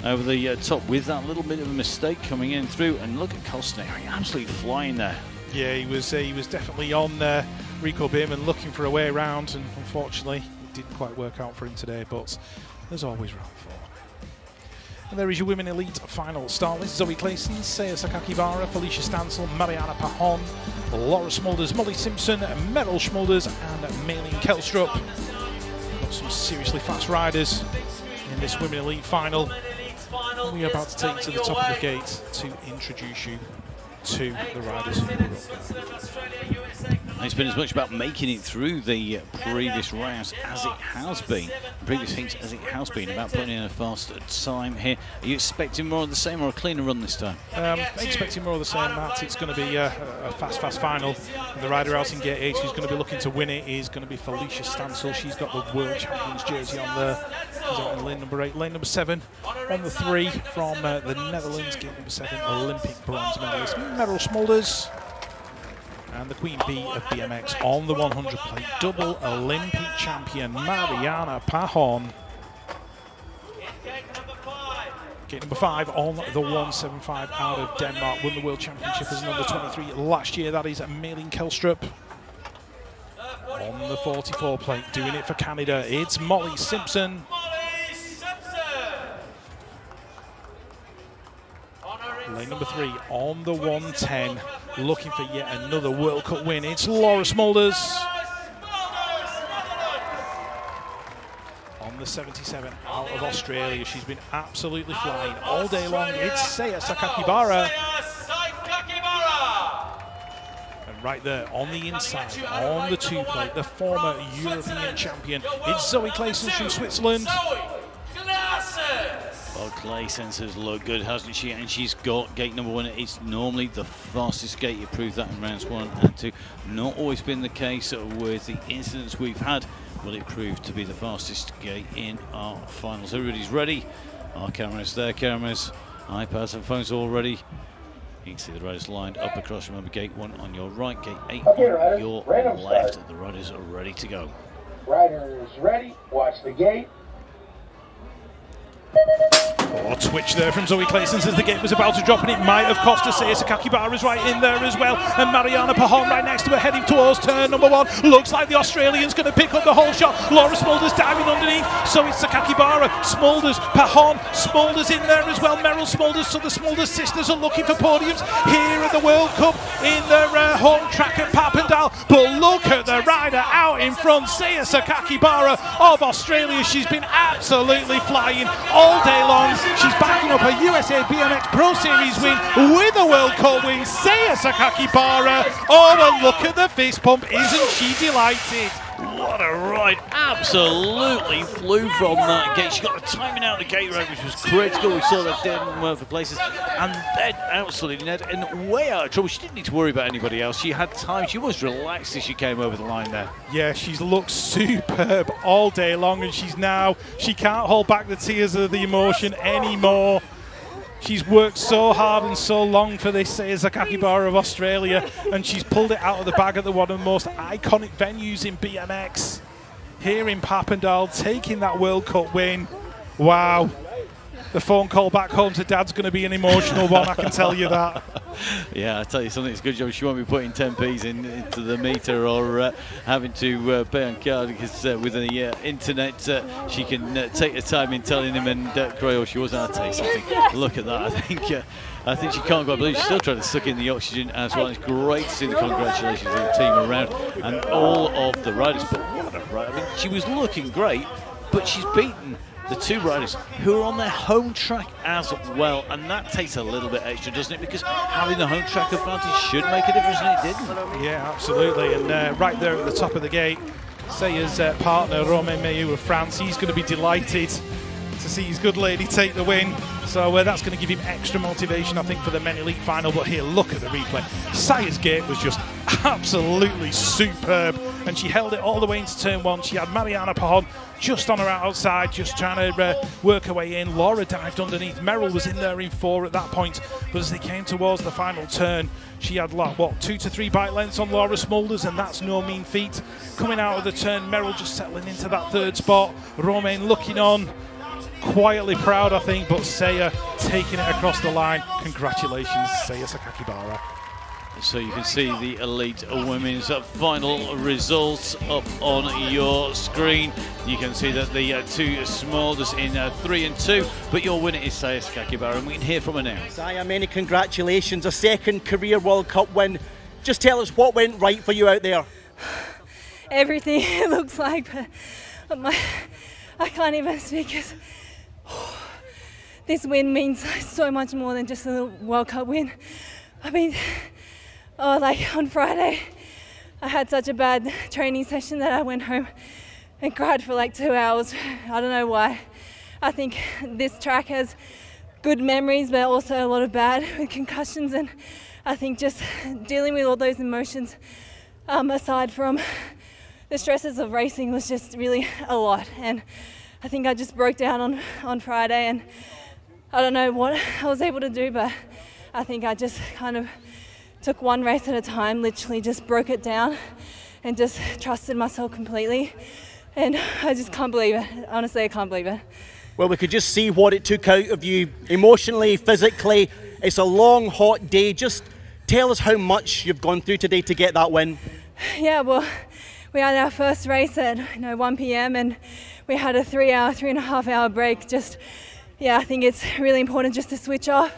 A: over the uh, top with that little bit of a mistake coming in through. And look at Costner, I mean, absolutely flying there.
B: yeah, he was uh, he was definitely on uh, Rico Bierman looking for a way around, and unfortunately didn't quite work out for him today. But there's always round four. And there is your women elite final star list. Zoe Claessens, Saya Sakakibara, Felicia Stancil, Mariana Pajón, Laura Smulders, Molly Simpson, Merel Smulders, and Malene Kejlstrup. Got some seriously fast riders in this women elite final. We are about to take you to the top of the gate to introduce you to the riders.
A: It's been as much about making it through the uh, previous rounds as it has been, previous heats as it has been, about putting in a faster time here. Are you expecting more of the same or a cleaner run this time?
B: Um, expecting more of the same, Matt. It's going to be uh, a fast, fast final. And the rider out in gate 8 who's going to be looking to win it is going to be Felicia Stancil. She's got the World Champions jersey on there. She's out in lane number 8. Lane number 7 on the 3 from uh, the Netherlands. Gate number 7, Olympic bronze medalist Merel Smulders. And the Queen Bee of BMX on the 100 plate. Double Olympic champion Mariana Pajón. Gate number five on the 175 out of Denmark. Won the World Championship as number 23 last year. That is Malene Kejlstrup. On the 44 plate, doing it for Canada. It's Molly Simpson.
D: Molly Simpson.
B: Lane number three on the 110. Looking for yet another World Cup win. It's Laura Smulders. On the 77 out of Australia. She's been absolutely flying all day long. It's Saya Sakakibara. And right there on the inside, on the two plate, the former European champion. It's Zoe Claessens from Switzerland.
A: Well, Claessens look good, hasn't she? And she's got gate number one. It's normally the fastest gate. You proved that in rounds one and two. Not always been the case with the incidents we've had, but it proved to be the fastest gate in our finals. Everybody's ready. Our cameras, their cameras, iPads and phones all ready. You can see the riders lined up across. Remember, gate one on your right, gate eight
C: Okay,
A: on your
C: random
A: left.
C: start.
A: The riders are ready to go.
C: Riders ready, watch the gate.
B: Oh, twitch there from Zoe Claessens as the gate was about to drop, and it might have cost her. Saya Sakakibara is right in there as well, and Mariana Pajón right next to her, heading towards turn number one. Looks like the Australian's going to pick up the hole shot. Laura Smulders diving underneath, so it's Sakakibara, Smulders, Pajón, Smulders in there as well. Merel Smulders, so the Smulders sisters are looking for podiums here at the World Cup in their uh, home track at Papendal. But look at the rider out in front, Saya Sakakibara of Australia. She's been absolutely flying all day long. She's backing up her USA BMX Pro Series win with a World Cup win. Saya Sakakibara. Oh, and look at the fist pump. Isn't she delighted?
A: What a ride. Absolutely flew from that gate. She got the timing out of the gate right, which was critical. We saw that didn't work for places. And then absolutely Ned and way out of trouble. She didn't need to worry about anybody else. She had time. She was relaxed as she came over the line there.
B: Yeah, she's looked superb all day long, and she's now, she can't hold back the tears of the emotion anymore. She's worked so hard and so long for this Saya Sakakibara of Australia, and she's pulled it out of the bag at the one of the most iconic venues in BMX. Here in Papendal, taking that World Cup win. Wow. The phone call back home to dad's going to be an emotional one, I can tell you that.
A: Yeah, I tell you something, it's a good job she won't be putting 10p's in, into the meter or uh, having to uh, pay on card because uh, with the uh, internet uh, she can uh, take the time in telling him and uh, Creole she was. I'll tell you something, look at that. I think uh, I think she can't go believe she's still trying to suck in the oxygen as well. It's great to see the congratulations of the team around and all of the riders. But what a ride! I mean, she was looking great, but she's beaten the two riders who are on their home track as well, and that takes a little bit extra, doesn't it? Because having the home track advantage should make a difference, and it didn't.
B: Yeah, absolutely. And uh, right there at the top of the gate, Saya's uh, partner, Romain Mahieu of France, he's going to be delighted to see his good lady take the win. So uh, that's going to give him extra motivation, I think, for the men elite final. But here, look at the replay. Saya's gate was just absolutely superb, and she held it all the way into turn one. She had Mariana Pajón just on her outside, just trying to uh, work her way in. Laura dived underneath. Merel was in there in four at that point, but as they came towards the final turn, she had like what two to three bike lengths on Laura Smulders, and that's no mean feat. Coming out of the turn, Merel just settling into that third spot. Romain looking on quietly proud, I think, but Saya taking it across the line. Congratulations, Saya Sakakibara.
A: So you can see the elite women's final results up on your screen. You can see that the uh, two Smulders in uh, three and two, but your winner is Saya Sakakibara, and we can hear from her now.
E: Saya, many congratulations. A second career World Cup win. Just tell us what went right for you out there.
F: Everything it looks like, but, but my, I can't even speak speak 'cause this win means so much more than just a World Cup win. I mean, oh, like on Friday, I had such a bad training session that I went home and cried for like two hours. I don't know why. I think this track has good memories, but also a lot of bad with concussions, and I think just dealing with all those emotions, um, aside from the stresses of racing, was just really a lot. And I think I just broke down on, on Friday, and I don't know what I was able to do, but I think I just kind of took one race at a time, literally just broke it down and just trusted myself completely. And I just can't believe it. Honestly, I can't believe it.
E: Well, we could just see what it took out of you emotionally, physically. It's a long, hot day. Just tell us how much you've gone through today to get that win.
F: Yeah, well, we had our first race at you know 1 p.m. and we had a three-hour, three and a half hour break. Just, yeah, I think it's really important just to switch off.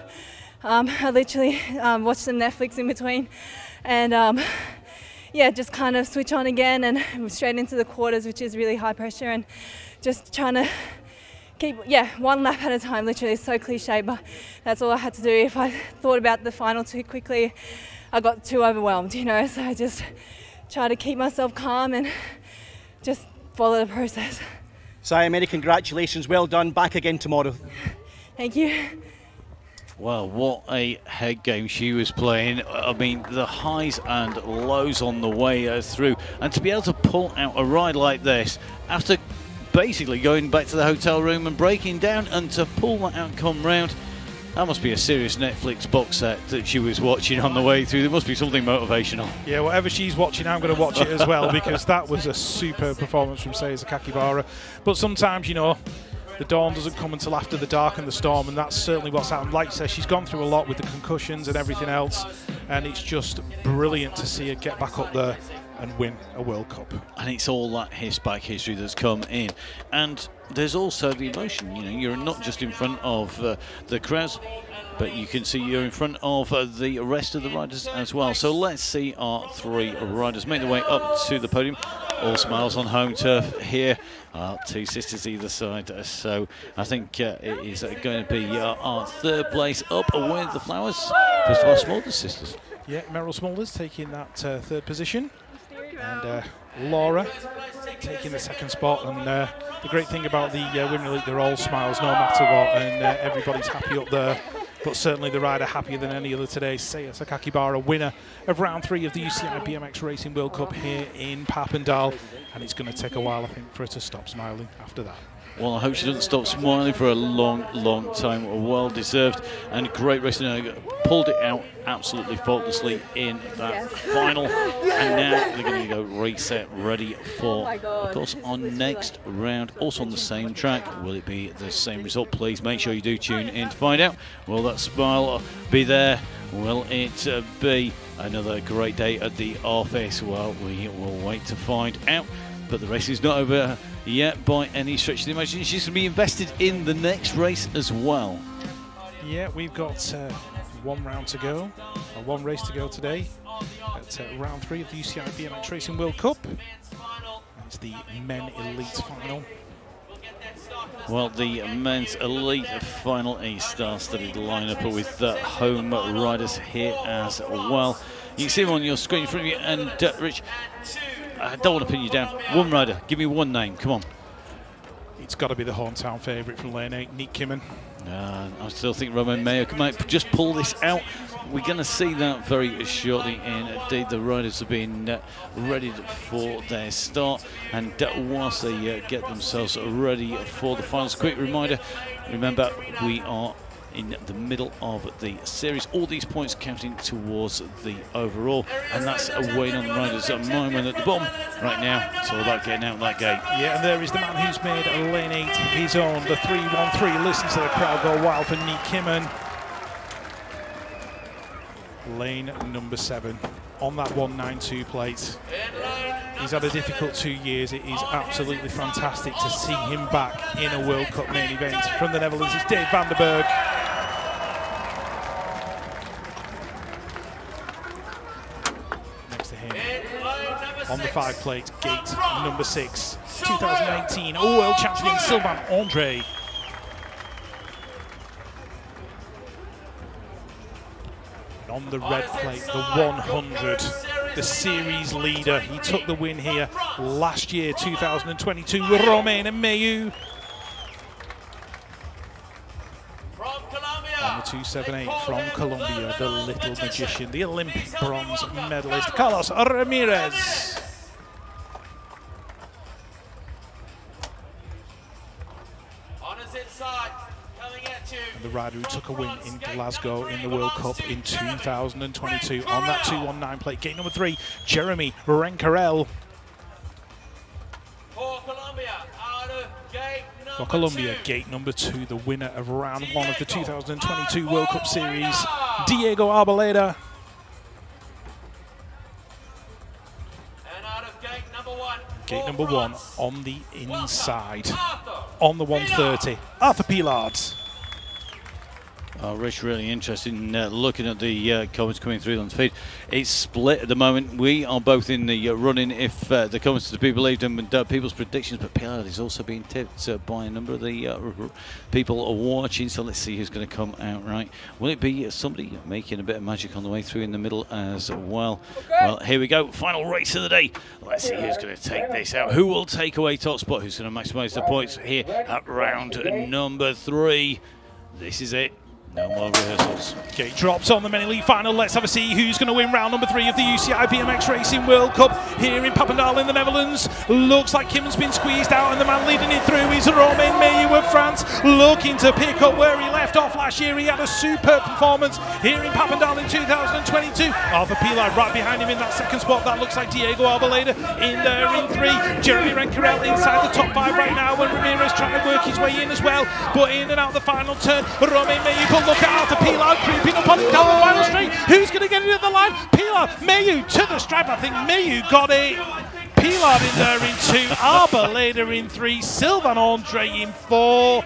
F: Um, I literally um, watched some Netflix in between, and um, yeah, just kind of switch on again and straight into the quarters, which is really high pressure, and just trying to keep, yeah, one lap at a time. Literally, it's so cliche, but that's all I had to do. If I thought about the final too quickly, I got too overwhelmed, you know. So I just try to keep myself calm and just follow the process.
E: Many congratulations. Well done. Back again tomorrow.
F: Thank you.
A: Well, what a head game she was playing. I mean, the highs and lows on the way uh, through. And to be able to pull out a ride like this after basically going back to the hotel room and breaking down and to pull that outcome round, That must be a serious Netflix box set that she was watching on the way through. There must be something motivational.
B: Yeah, whatever she's watching, I'm going to watch it as well because that was a super performance from Saya Sakakibara. But sometimes, you know, the dawn doesn't come until after the dark and the storm, and that's certainly what's happened. Like said, she's gone through a lot with the concussions and everything else, and it's just brilliant to see her get back up there and win a World Cup.
A: And it's all that his back history that's come in. And there's also the emotion. You know, you're not just in front of uh, the crowds, but you can see you're in front of uh, the rest of the riders as well. So let's see our three riders make their way up to the podium. All smiles on home turf here. Uh, two sisters either side. Uh, So I think uh, it is uh, going to be uh, our third place up with the flowers. First of all, Smulders sisters.
B: Yeah, Meryl Smulders taking that uh, third position, and uh, Laura taking the second spot. And uh, the great thing about the uh, Women Elite, they're all smiles no matter what, and uh, everybody's happy up there. But certainly the rider happier than any other today. Saya Sakakibara, winner of round three of the UCI BMX Racing World Cup here in Papendal. And it's going to take a while, I think, for her to stop smiling after that.
A: Well, I hope she doesn't stop smiling for a long, long time. Well deserved and great racing. Uh, Pulled it out absolutely faultlessly in that final. And now they're going to go reset, ready for, of course, our next round. Also on the same track. Will it be the same result? Please make sure you do tune in to find out. Will that smile be there? Will it uh, be another great day at the office? Well, we will wait to find out but the race is not over yet by any stretch of the imagination. She's going to be invested in the next race as well.
B: Yeah, we've got uh, one round to go, or one race to go today at uh, round three of the UCI BMX Racing World Cup. It's the men elite final.
A: Well, the men's elite final, a star-studded lineup with the home riders here as well. You can see them on your screen in front of you, and uh, Rich, I don't want to pin you down. One rider, give me one name. Come on.
B: It's got to be the hometown favourite from lane eight, Niek Kimmann.
A: Uh, I still think Roman Mahieu might just pull this out. We're going to see that very shortly. Indeed, the riders have been uh, ready for their start, and uh, whilst they uh, get themselves ready for the finals, quick reminder: remember we are in the middle of the series. All these points counting towards the overall, and that's a weight on the riders. A moment at the bottom right now. It's all about getting out of that gate.
B: Yeah, and there is the man who's made lane eight his own. The 3-1-3. Listen to the crowd go wild for Niek Kimmann. Lane number seven on that 192 plate. He's had a difficult two years. It is absolutely fantastic to see him back in a World Cup main event. From the Netherlands, it's Dave van der Burg. On the five plate, gate number six, 2019 World Champion Sylvain Andre. on the red plate, the 100, the series leader. He took the win here last year, 2022, Romain and Mahieu. On the 278 from Colombia, the little magician, the Olympic bronze medalist, Carlos Ramirez. The rider who took a win in Glasgow in the World Cup in 2022 on that 219 plate. Gate number three, Jeremy Rencurel.
D: For Colombia, out of gate number
B: For Colombia,
D: two.
B: gate number two, the winner of round one of the 2022 World Cup Series, Diego Arboleda.
D: One.
B: Number one on the inside, on the 130, Arthur Pilard.
A: Uh, Rich, really interested in uh, looking at the uh, comments coming through on the feed. It's split at the moment. We are both in the uh, running if uh, the comments are to be believed and uh, people's predictions, but Pilard is also being tipped uh, by a number of the uh, people are watching. So let's see who's going to come out right. Will it be somebody making a bit of magic on the way through in the middle as well? Well, here we go. Final race of the day. Let's see who's going to take this out. Who will take away top spot? Who's going to maximise the points here at round number three? This is it. No more rehearsals.
B: Gate drops on the Men Elite final. Let's have a see who's going to win round number three of the UCI BMX Racing World Cup here in Papendal in the Netherlands. Looks like Kim's been squeezed out, and the man leading it through is Romain Mahieu of France, looking to pick up where he left off last year. He had a superb performance here in Papendal in 2022. Arthur Pilard right behind him in that second spot. That looks like Diego Arboleda in there in three. Jeremy Rencurel inside the top five right now, and Ramirez trying to work his way in as well. But in and out the final turn, Romain Mahieu. Look at Arthur Pilard creeping up on down the final straight. Who's going to get at the line? Pilard, Mahieu to the stripe. I think Mahieu got it. Pilard in there in two, Arboleda in three, Sylvain Andre in four.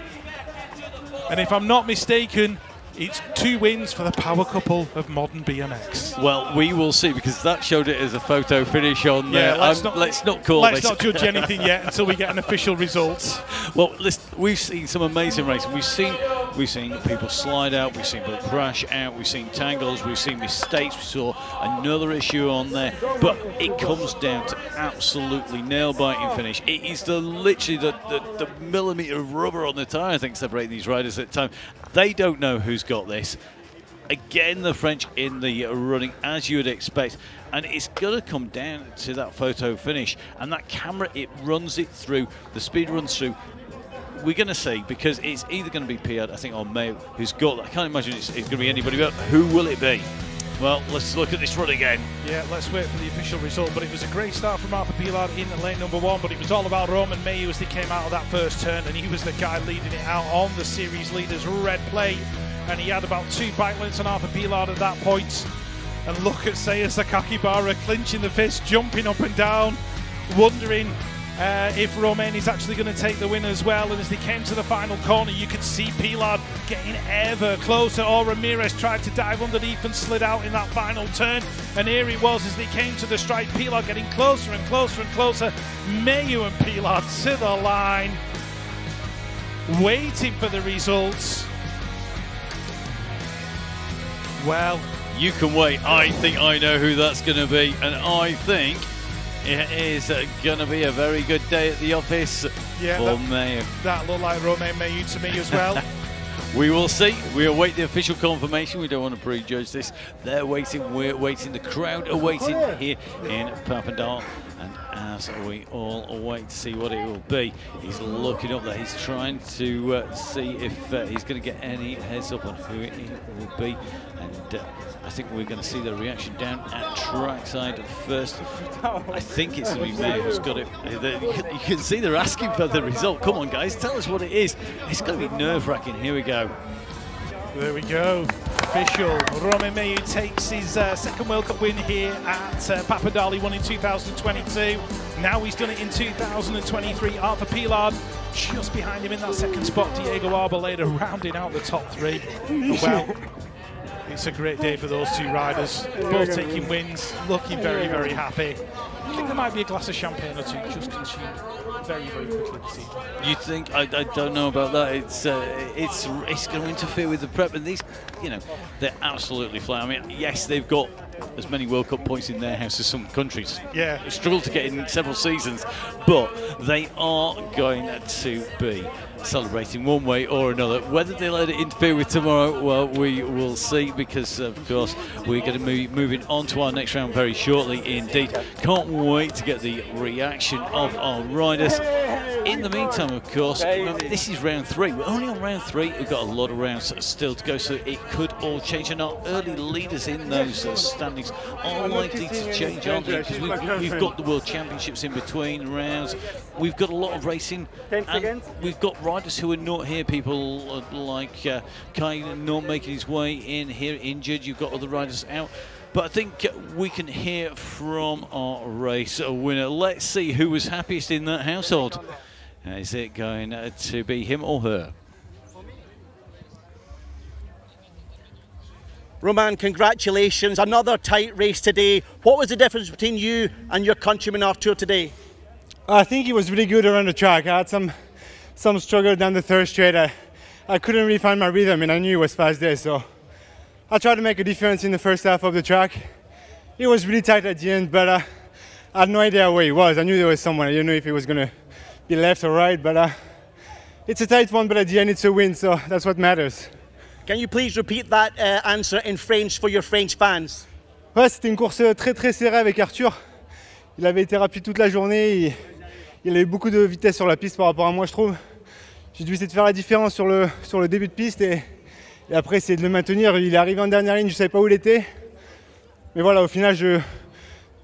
B: And if I'm not mistaken, it's two wins for the power couple of modern BMX.
A: Well, we will see because that showed it as a photo finish on
B: Yeah,
A: there.
B: let's
A: Um,
B: not-
A: let's not call
B: Let's
A: this.
B: not judge anything yet until we get an official result.
A: Well, listen, we've seen some amazing racing. We've seen we've seen people slide out. We've seen people crash out. We've seen tangles. We've seen mistakes. We saw another issue on there. But it comes down to absolutely nail-biting finish. It is the literally the, the, the millimeter of rubber on the tyre. I think separating these riders at the time. They don't know who's got this. Again, the French in the running as you would expect, and it's going to come down to that photo finish. And that camera, it runs it through. The speed runs through we're going to see because it's either going to be Piat, I think, or Mahieu, who's got. I can't imagine it's, it's going to be anybody. But who will it be? Well, let's look at this run again.
B: Yeah, let's wait for the official result. But it was a great start from Arthur Pilard in lane number one. But it was all about Roman Mahieu as they came out of that first turn, and he was the guy leading it out on the series leaders red plate. And he had about two bike lengths on Arthur Pilard at that point. And look at Saya Sakakibara clinching the fist, jumping up and down, wondering uh, if Romain is actually going to take the win as well. And as they came to the final corner, you could see Pilard getting ever closer. Or Ramirez tried to dive underneath and slid out in that final turn. And here he was as they came to the strike. Pilard getting closer and closer and closer. Mahieu and Pilard to the line, waiting for the results. Well,
A: You can wait. I think I know who that's going to be, and I think it is uh, going to be a very good day at the office
B: Yeah,
A: for
B: that- that looked like Romain Mahieu to me as well.
A: We will see. We await the official confirmation. We don't want to prejudge this. They're waiting. We're waiting. The crowd are waiting here in Papendal. And as we all await to see what it will be, he's looking up there. He's trying to uh, see if uh, he's going to get any heads up on who it will be. And uh, I think we're going to see the reaction down at trackside first. I think it's going to be May who's got it. The- You can- you can see they're asking for the result. Come on, guys, tell us what it is. It's going to be nerve-wracking. Here we go.
B: There we go. Official. Romain Mahieu takes his uh, second World Cup win here at uh, Papendal. He won in 2022. Now he's done it in 2023. Arthur Pilard just behind him in that second spot. Diego Arboleda rounding out the top three. Well, it's a great day for those two riders. Both taking wins, looking very, very happy. I think there might be a glass of champagne or two just consumed very, very quickly this evening.
A: You think? I, I don't know about that. It's uh, it's it's going to interfere with the prep, and these, you know, they're absolutely flat. I mean, yes, they've got as many World Cup points in their house as some countries.
B: Yeah.
A: Struggled to get in several seasons, but they are going to be celebrating one way or another. Whether they let it interfere with tomorrow, well, we will see because, of course, we're going to be moving on to our next round very shortly indeed. Can't wait to get the reaction of our riders. In the meantime, of course, remember, this is round three. We're only on round three. We've got a lot of rounds still to go, so it could all change. And our early leaders in those uh, standings are likely to change, aren't they? Because we've, we've got the World Championships in between rounds. We've got a lot of racing. And we've got riders who are not here. People uh, like uh, Kai not making his way in here injured. You've got other riders out. But I think uh, we can hear from our race winner. Let's see who was happiest in that household. Is it going uh, to be him or her?
E: Roman, congratulations. Another tight race today. What was the difference between you and your countryman Artur today?
H: I think he was really good around the track. I had some some struggle down the third straight. I, I couldn't really find my rhythm and I knew it was fast there, so I tried to make a difference in the first half of the track. It was really tight at the end, but uh, I had no idea where he was. I knew there was someone. I didn't know if he was going to be left or right, but uh, it's a tight one, but at the end it's a win, so that's what matters.
E: Can you please repeat that uh, answer in French for your French fans?
H: Ouais, c'était une course très très serrée avec Arthur. Il avait été rapide toute la journée. Il, il a eu beaucoup de vitesse sur la piste par rapport à moi, je trouve. j'ai dû essayer de faire la différence sur le, sur le début de piste et, et après essayer de le maintenir. Il est arrivé en dernière ligne, je ne savais pas où il était. Mais voilà, au final, je,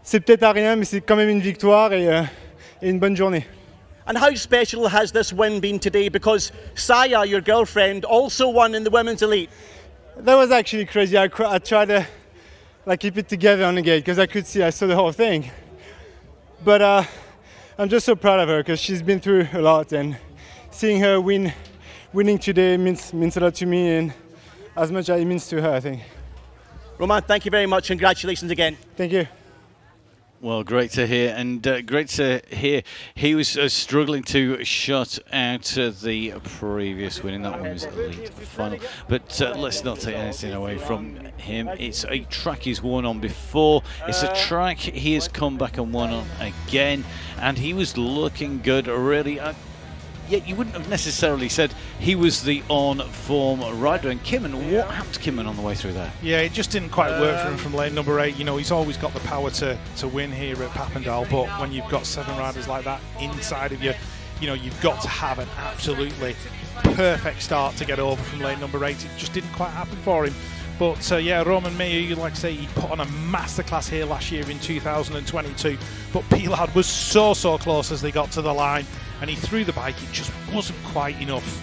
H: c'est peut-être à rien, mais c'est quand même une victoire et, euh, et une bonne journée.
E: And how special has this win been today? Because Saya, your girlfriend, also won in the women's elite.
H: That was actually crazy. I, I tried to like keep it together on the gate because I could see, I saw the whole thing. But uh, I'm just so proud of her because she's been through a lot, and seeing her win, winning today means means a lot to me, and as much as it means to her, I think.
E: Roman, thank you very much. Congratulations again.
H: Thank you.
A: Well, great to hear, and uh, great to hear he was uh, struggling to shut out uh, the previous win in that one was elite final. But uh, let's not take anything away from him. It's a track he's won on before. It's a track he has come back and won on again, and he was looking good. Really, yet you wouldn't have necessarily said he was the on-form rider. And Kimmann, what happened to Kimmann on the way through there?
B: Yeah, it just didn't quite work for him from lane number eight. You know, he's always got the power to, to win here at Papendal, but when you've got seven riders like that inside of you, you know, you've got to have an absolutely perfect start to get over from lane number eight. It just didn't quite happen for him. But uh, yeah, Roman Mahieu, like I say, he put on a masterclass here last year in 2022. But Pilard was so, so close as they got to the line and he threw the bike. It just wasn't quite enough.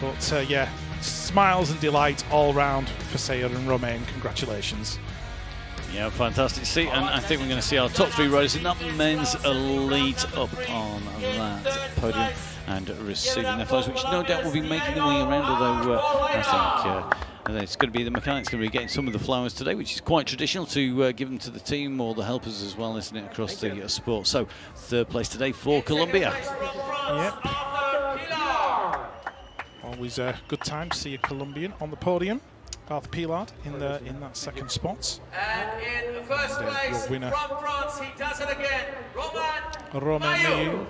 B: But uh, yeah, smiles and delight all round for Saya and Romain. Congratulations.
A: Yeah, fantastic. See, and I think we're going to see our top three riders in that men's elite up on that podium and receiving their flowers, which no doubt will be making their way around. Although uh, I think. Uh, it's going to be the mechanics going to be getting some of the flowers today, which is quite traditional to uh, give them to the team or the helpers as well, isn't it, across the uh, sport. So, third place today for Colombia.
B: Yep. Always a good time to see a Colombian on the podium. Arthur Pilard in the in that second spot.
D: And in first
B: And, uh,
D: place
B: your winner.
D: from France, he does it again. Roman
B: Romain
D: Mahieu.
B: Mahieu.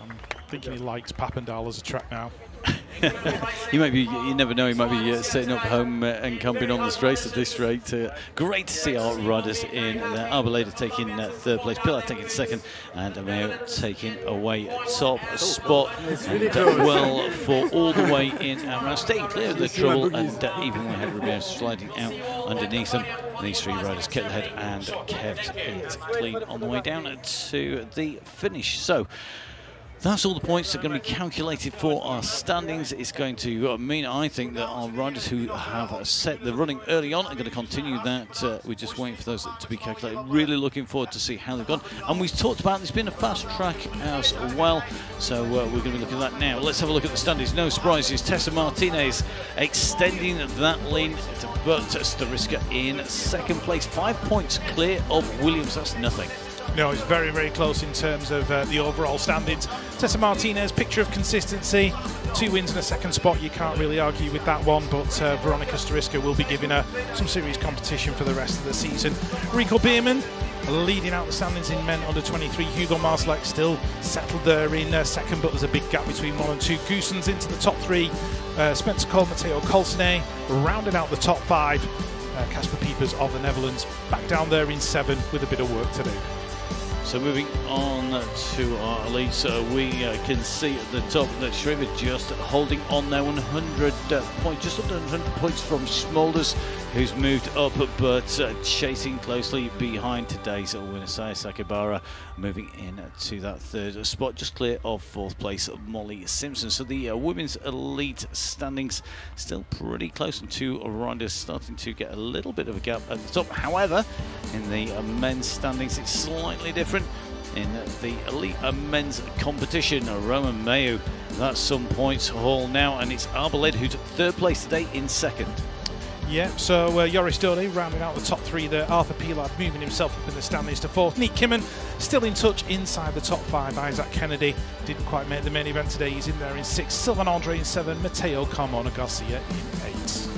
B: I'm thinking he likes Papendal as a track now.
A: he might be, you never know, he might be uh, setting up home uh, and camping on this race at this rate. Uh, great to see our riders in there. Arboleda taking uh, third place, Pilard taking second, and Ameo taking away top spot. And well for all the way in Amram, staying clear of the trouble, and even we had Ramirez sliding out underneath them. These three riders kept the head and kept it clean on the way down to the finish. So. That's all the points that are going to be calculated for our standings. It's going to uh, mean, I think, that our riders who have set the running early on are going to continue that. Uh, we're just waiting for those to be calculated. Really looking forward to see how they've gone. And we've talked about this being a fast track as well, so uh, we're going to be looking at that now. Let's have a look at the standings. No surprises. Tessa Martinez extending that lead to Bert Stariska in second place. Five points clear of Williams. That's nothing.
B: No, it's very, very close in terms of uh, the overall standings. Tessa Martinez, picture of consistency, two wins in a second spot. You can't really argue with that one, but uh, Veronica Stariska will be giving her some serious competition for the rest of the season. Rico Bierman leading out the standings in men under 23. Hugo Marslek still settled there in uh, second, but there's a big gap between one and two. Goossens into the top three. Uh, Spencer Cole, Matteo Colsenet rounding out the top five. Uh, Casper Piepers of the Netherlands back down there in seven with a bit of work to do.
A: So moving on to our elites, uh, we uh, can see at the top that Schreiber just holding on now 100 uh, points, just under 100 points from Smulders, who's moved up but uh, chasing closely behind today's winner, Saya Sakibara, moving in to that third spot, just clear of fourth place, Molly Simpson. So the uh, women's elite standings still pretty close, and two riders starting to get a little bit of a gap at the top. However, in the uh, men's standings, it's slightly different. In the elite uh, men's competition, Roman Mahieu, that's some points haul now, and it's Arboleda who took third place today in second.
B: Yeah, so uh, Joris rounding out the top three there. Arthur Pilard moving himself up in the standings to fourth. Niek Kimmann still in touch inside the top five. Izaac Kennedy didn't quite make the main event today. He's in there in six. Sylvain Andre in seven. Mateo Carmona Garcia in eight.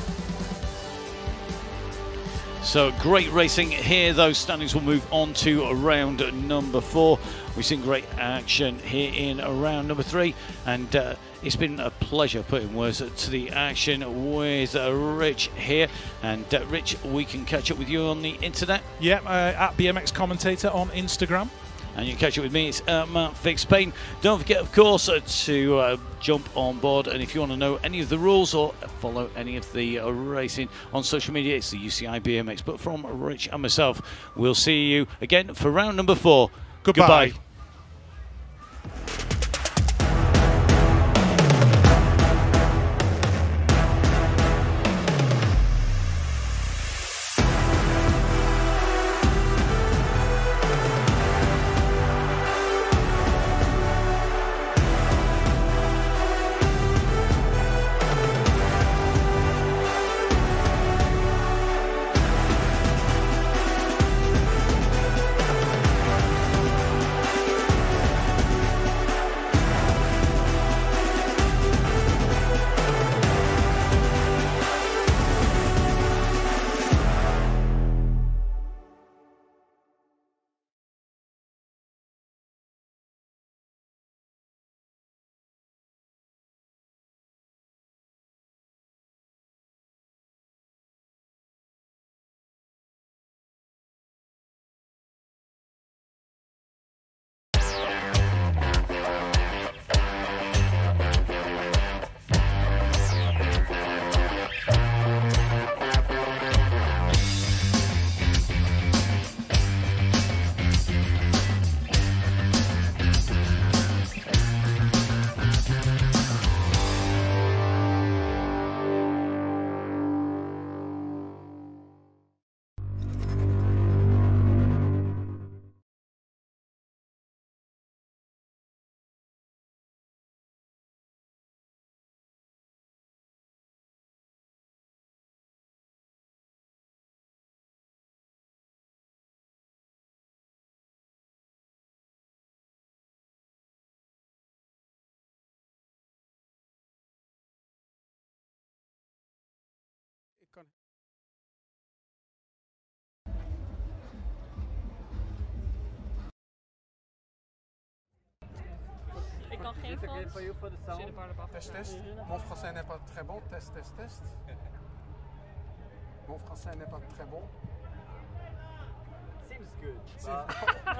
A: So great racing here. Those standings will move on to round number four. We've seen great action here in round number three, and uh, it's been a pleasure putting words to the action with uh, Rich here. And uh, Rich, we can catch up with you on the internet.
B: Yeah, uh, at BMX commentator on Instagram.
A: And you can catch up with me, it's uh, Matt Fix Spain. Don't forget, of course, uh, to uh, jump on board. And if you want to know any of the rules or follow any of the uh, racing on social media, it's the UCI BMX. But from Rich and myself, we'll see you again for round number four.
B: Goodbye.
A: Goodbye.
F: Ik kan geen
I: Test, test. Mon français n'est pas très bon. Test, test, test. Mon français n'est pas très bon.
J: Seems good.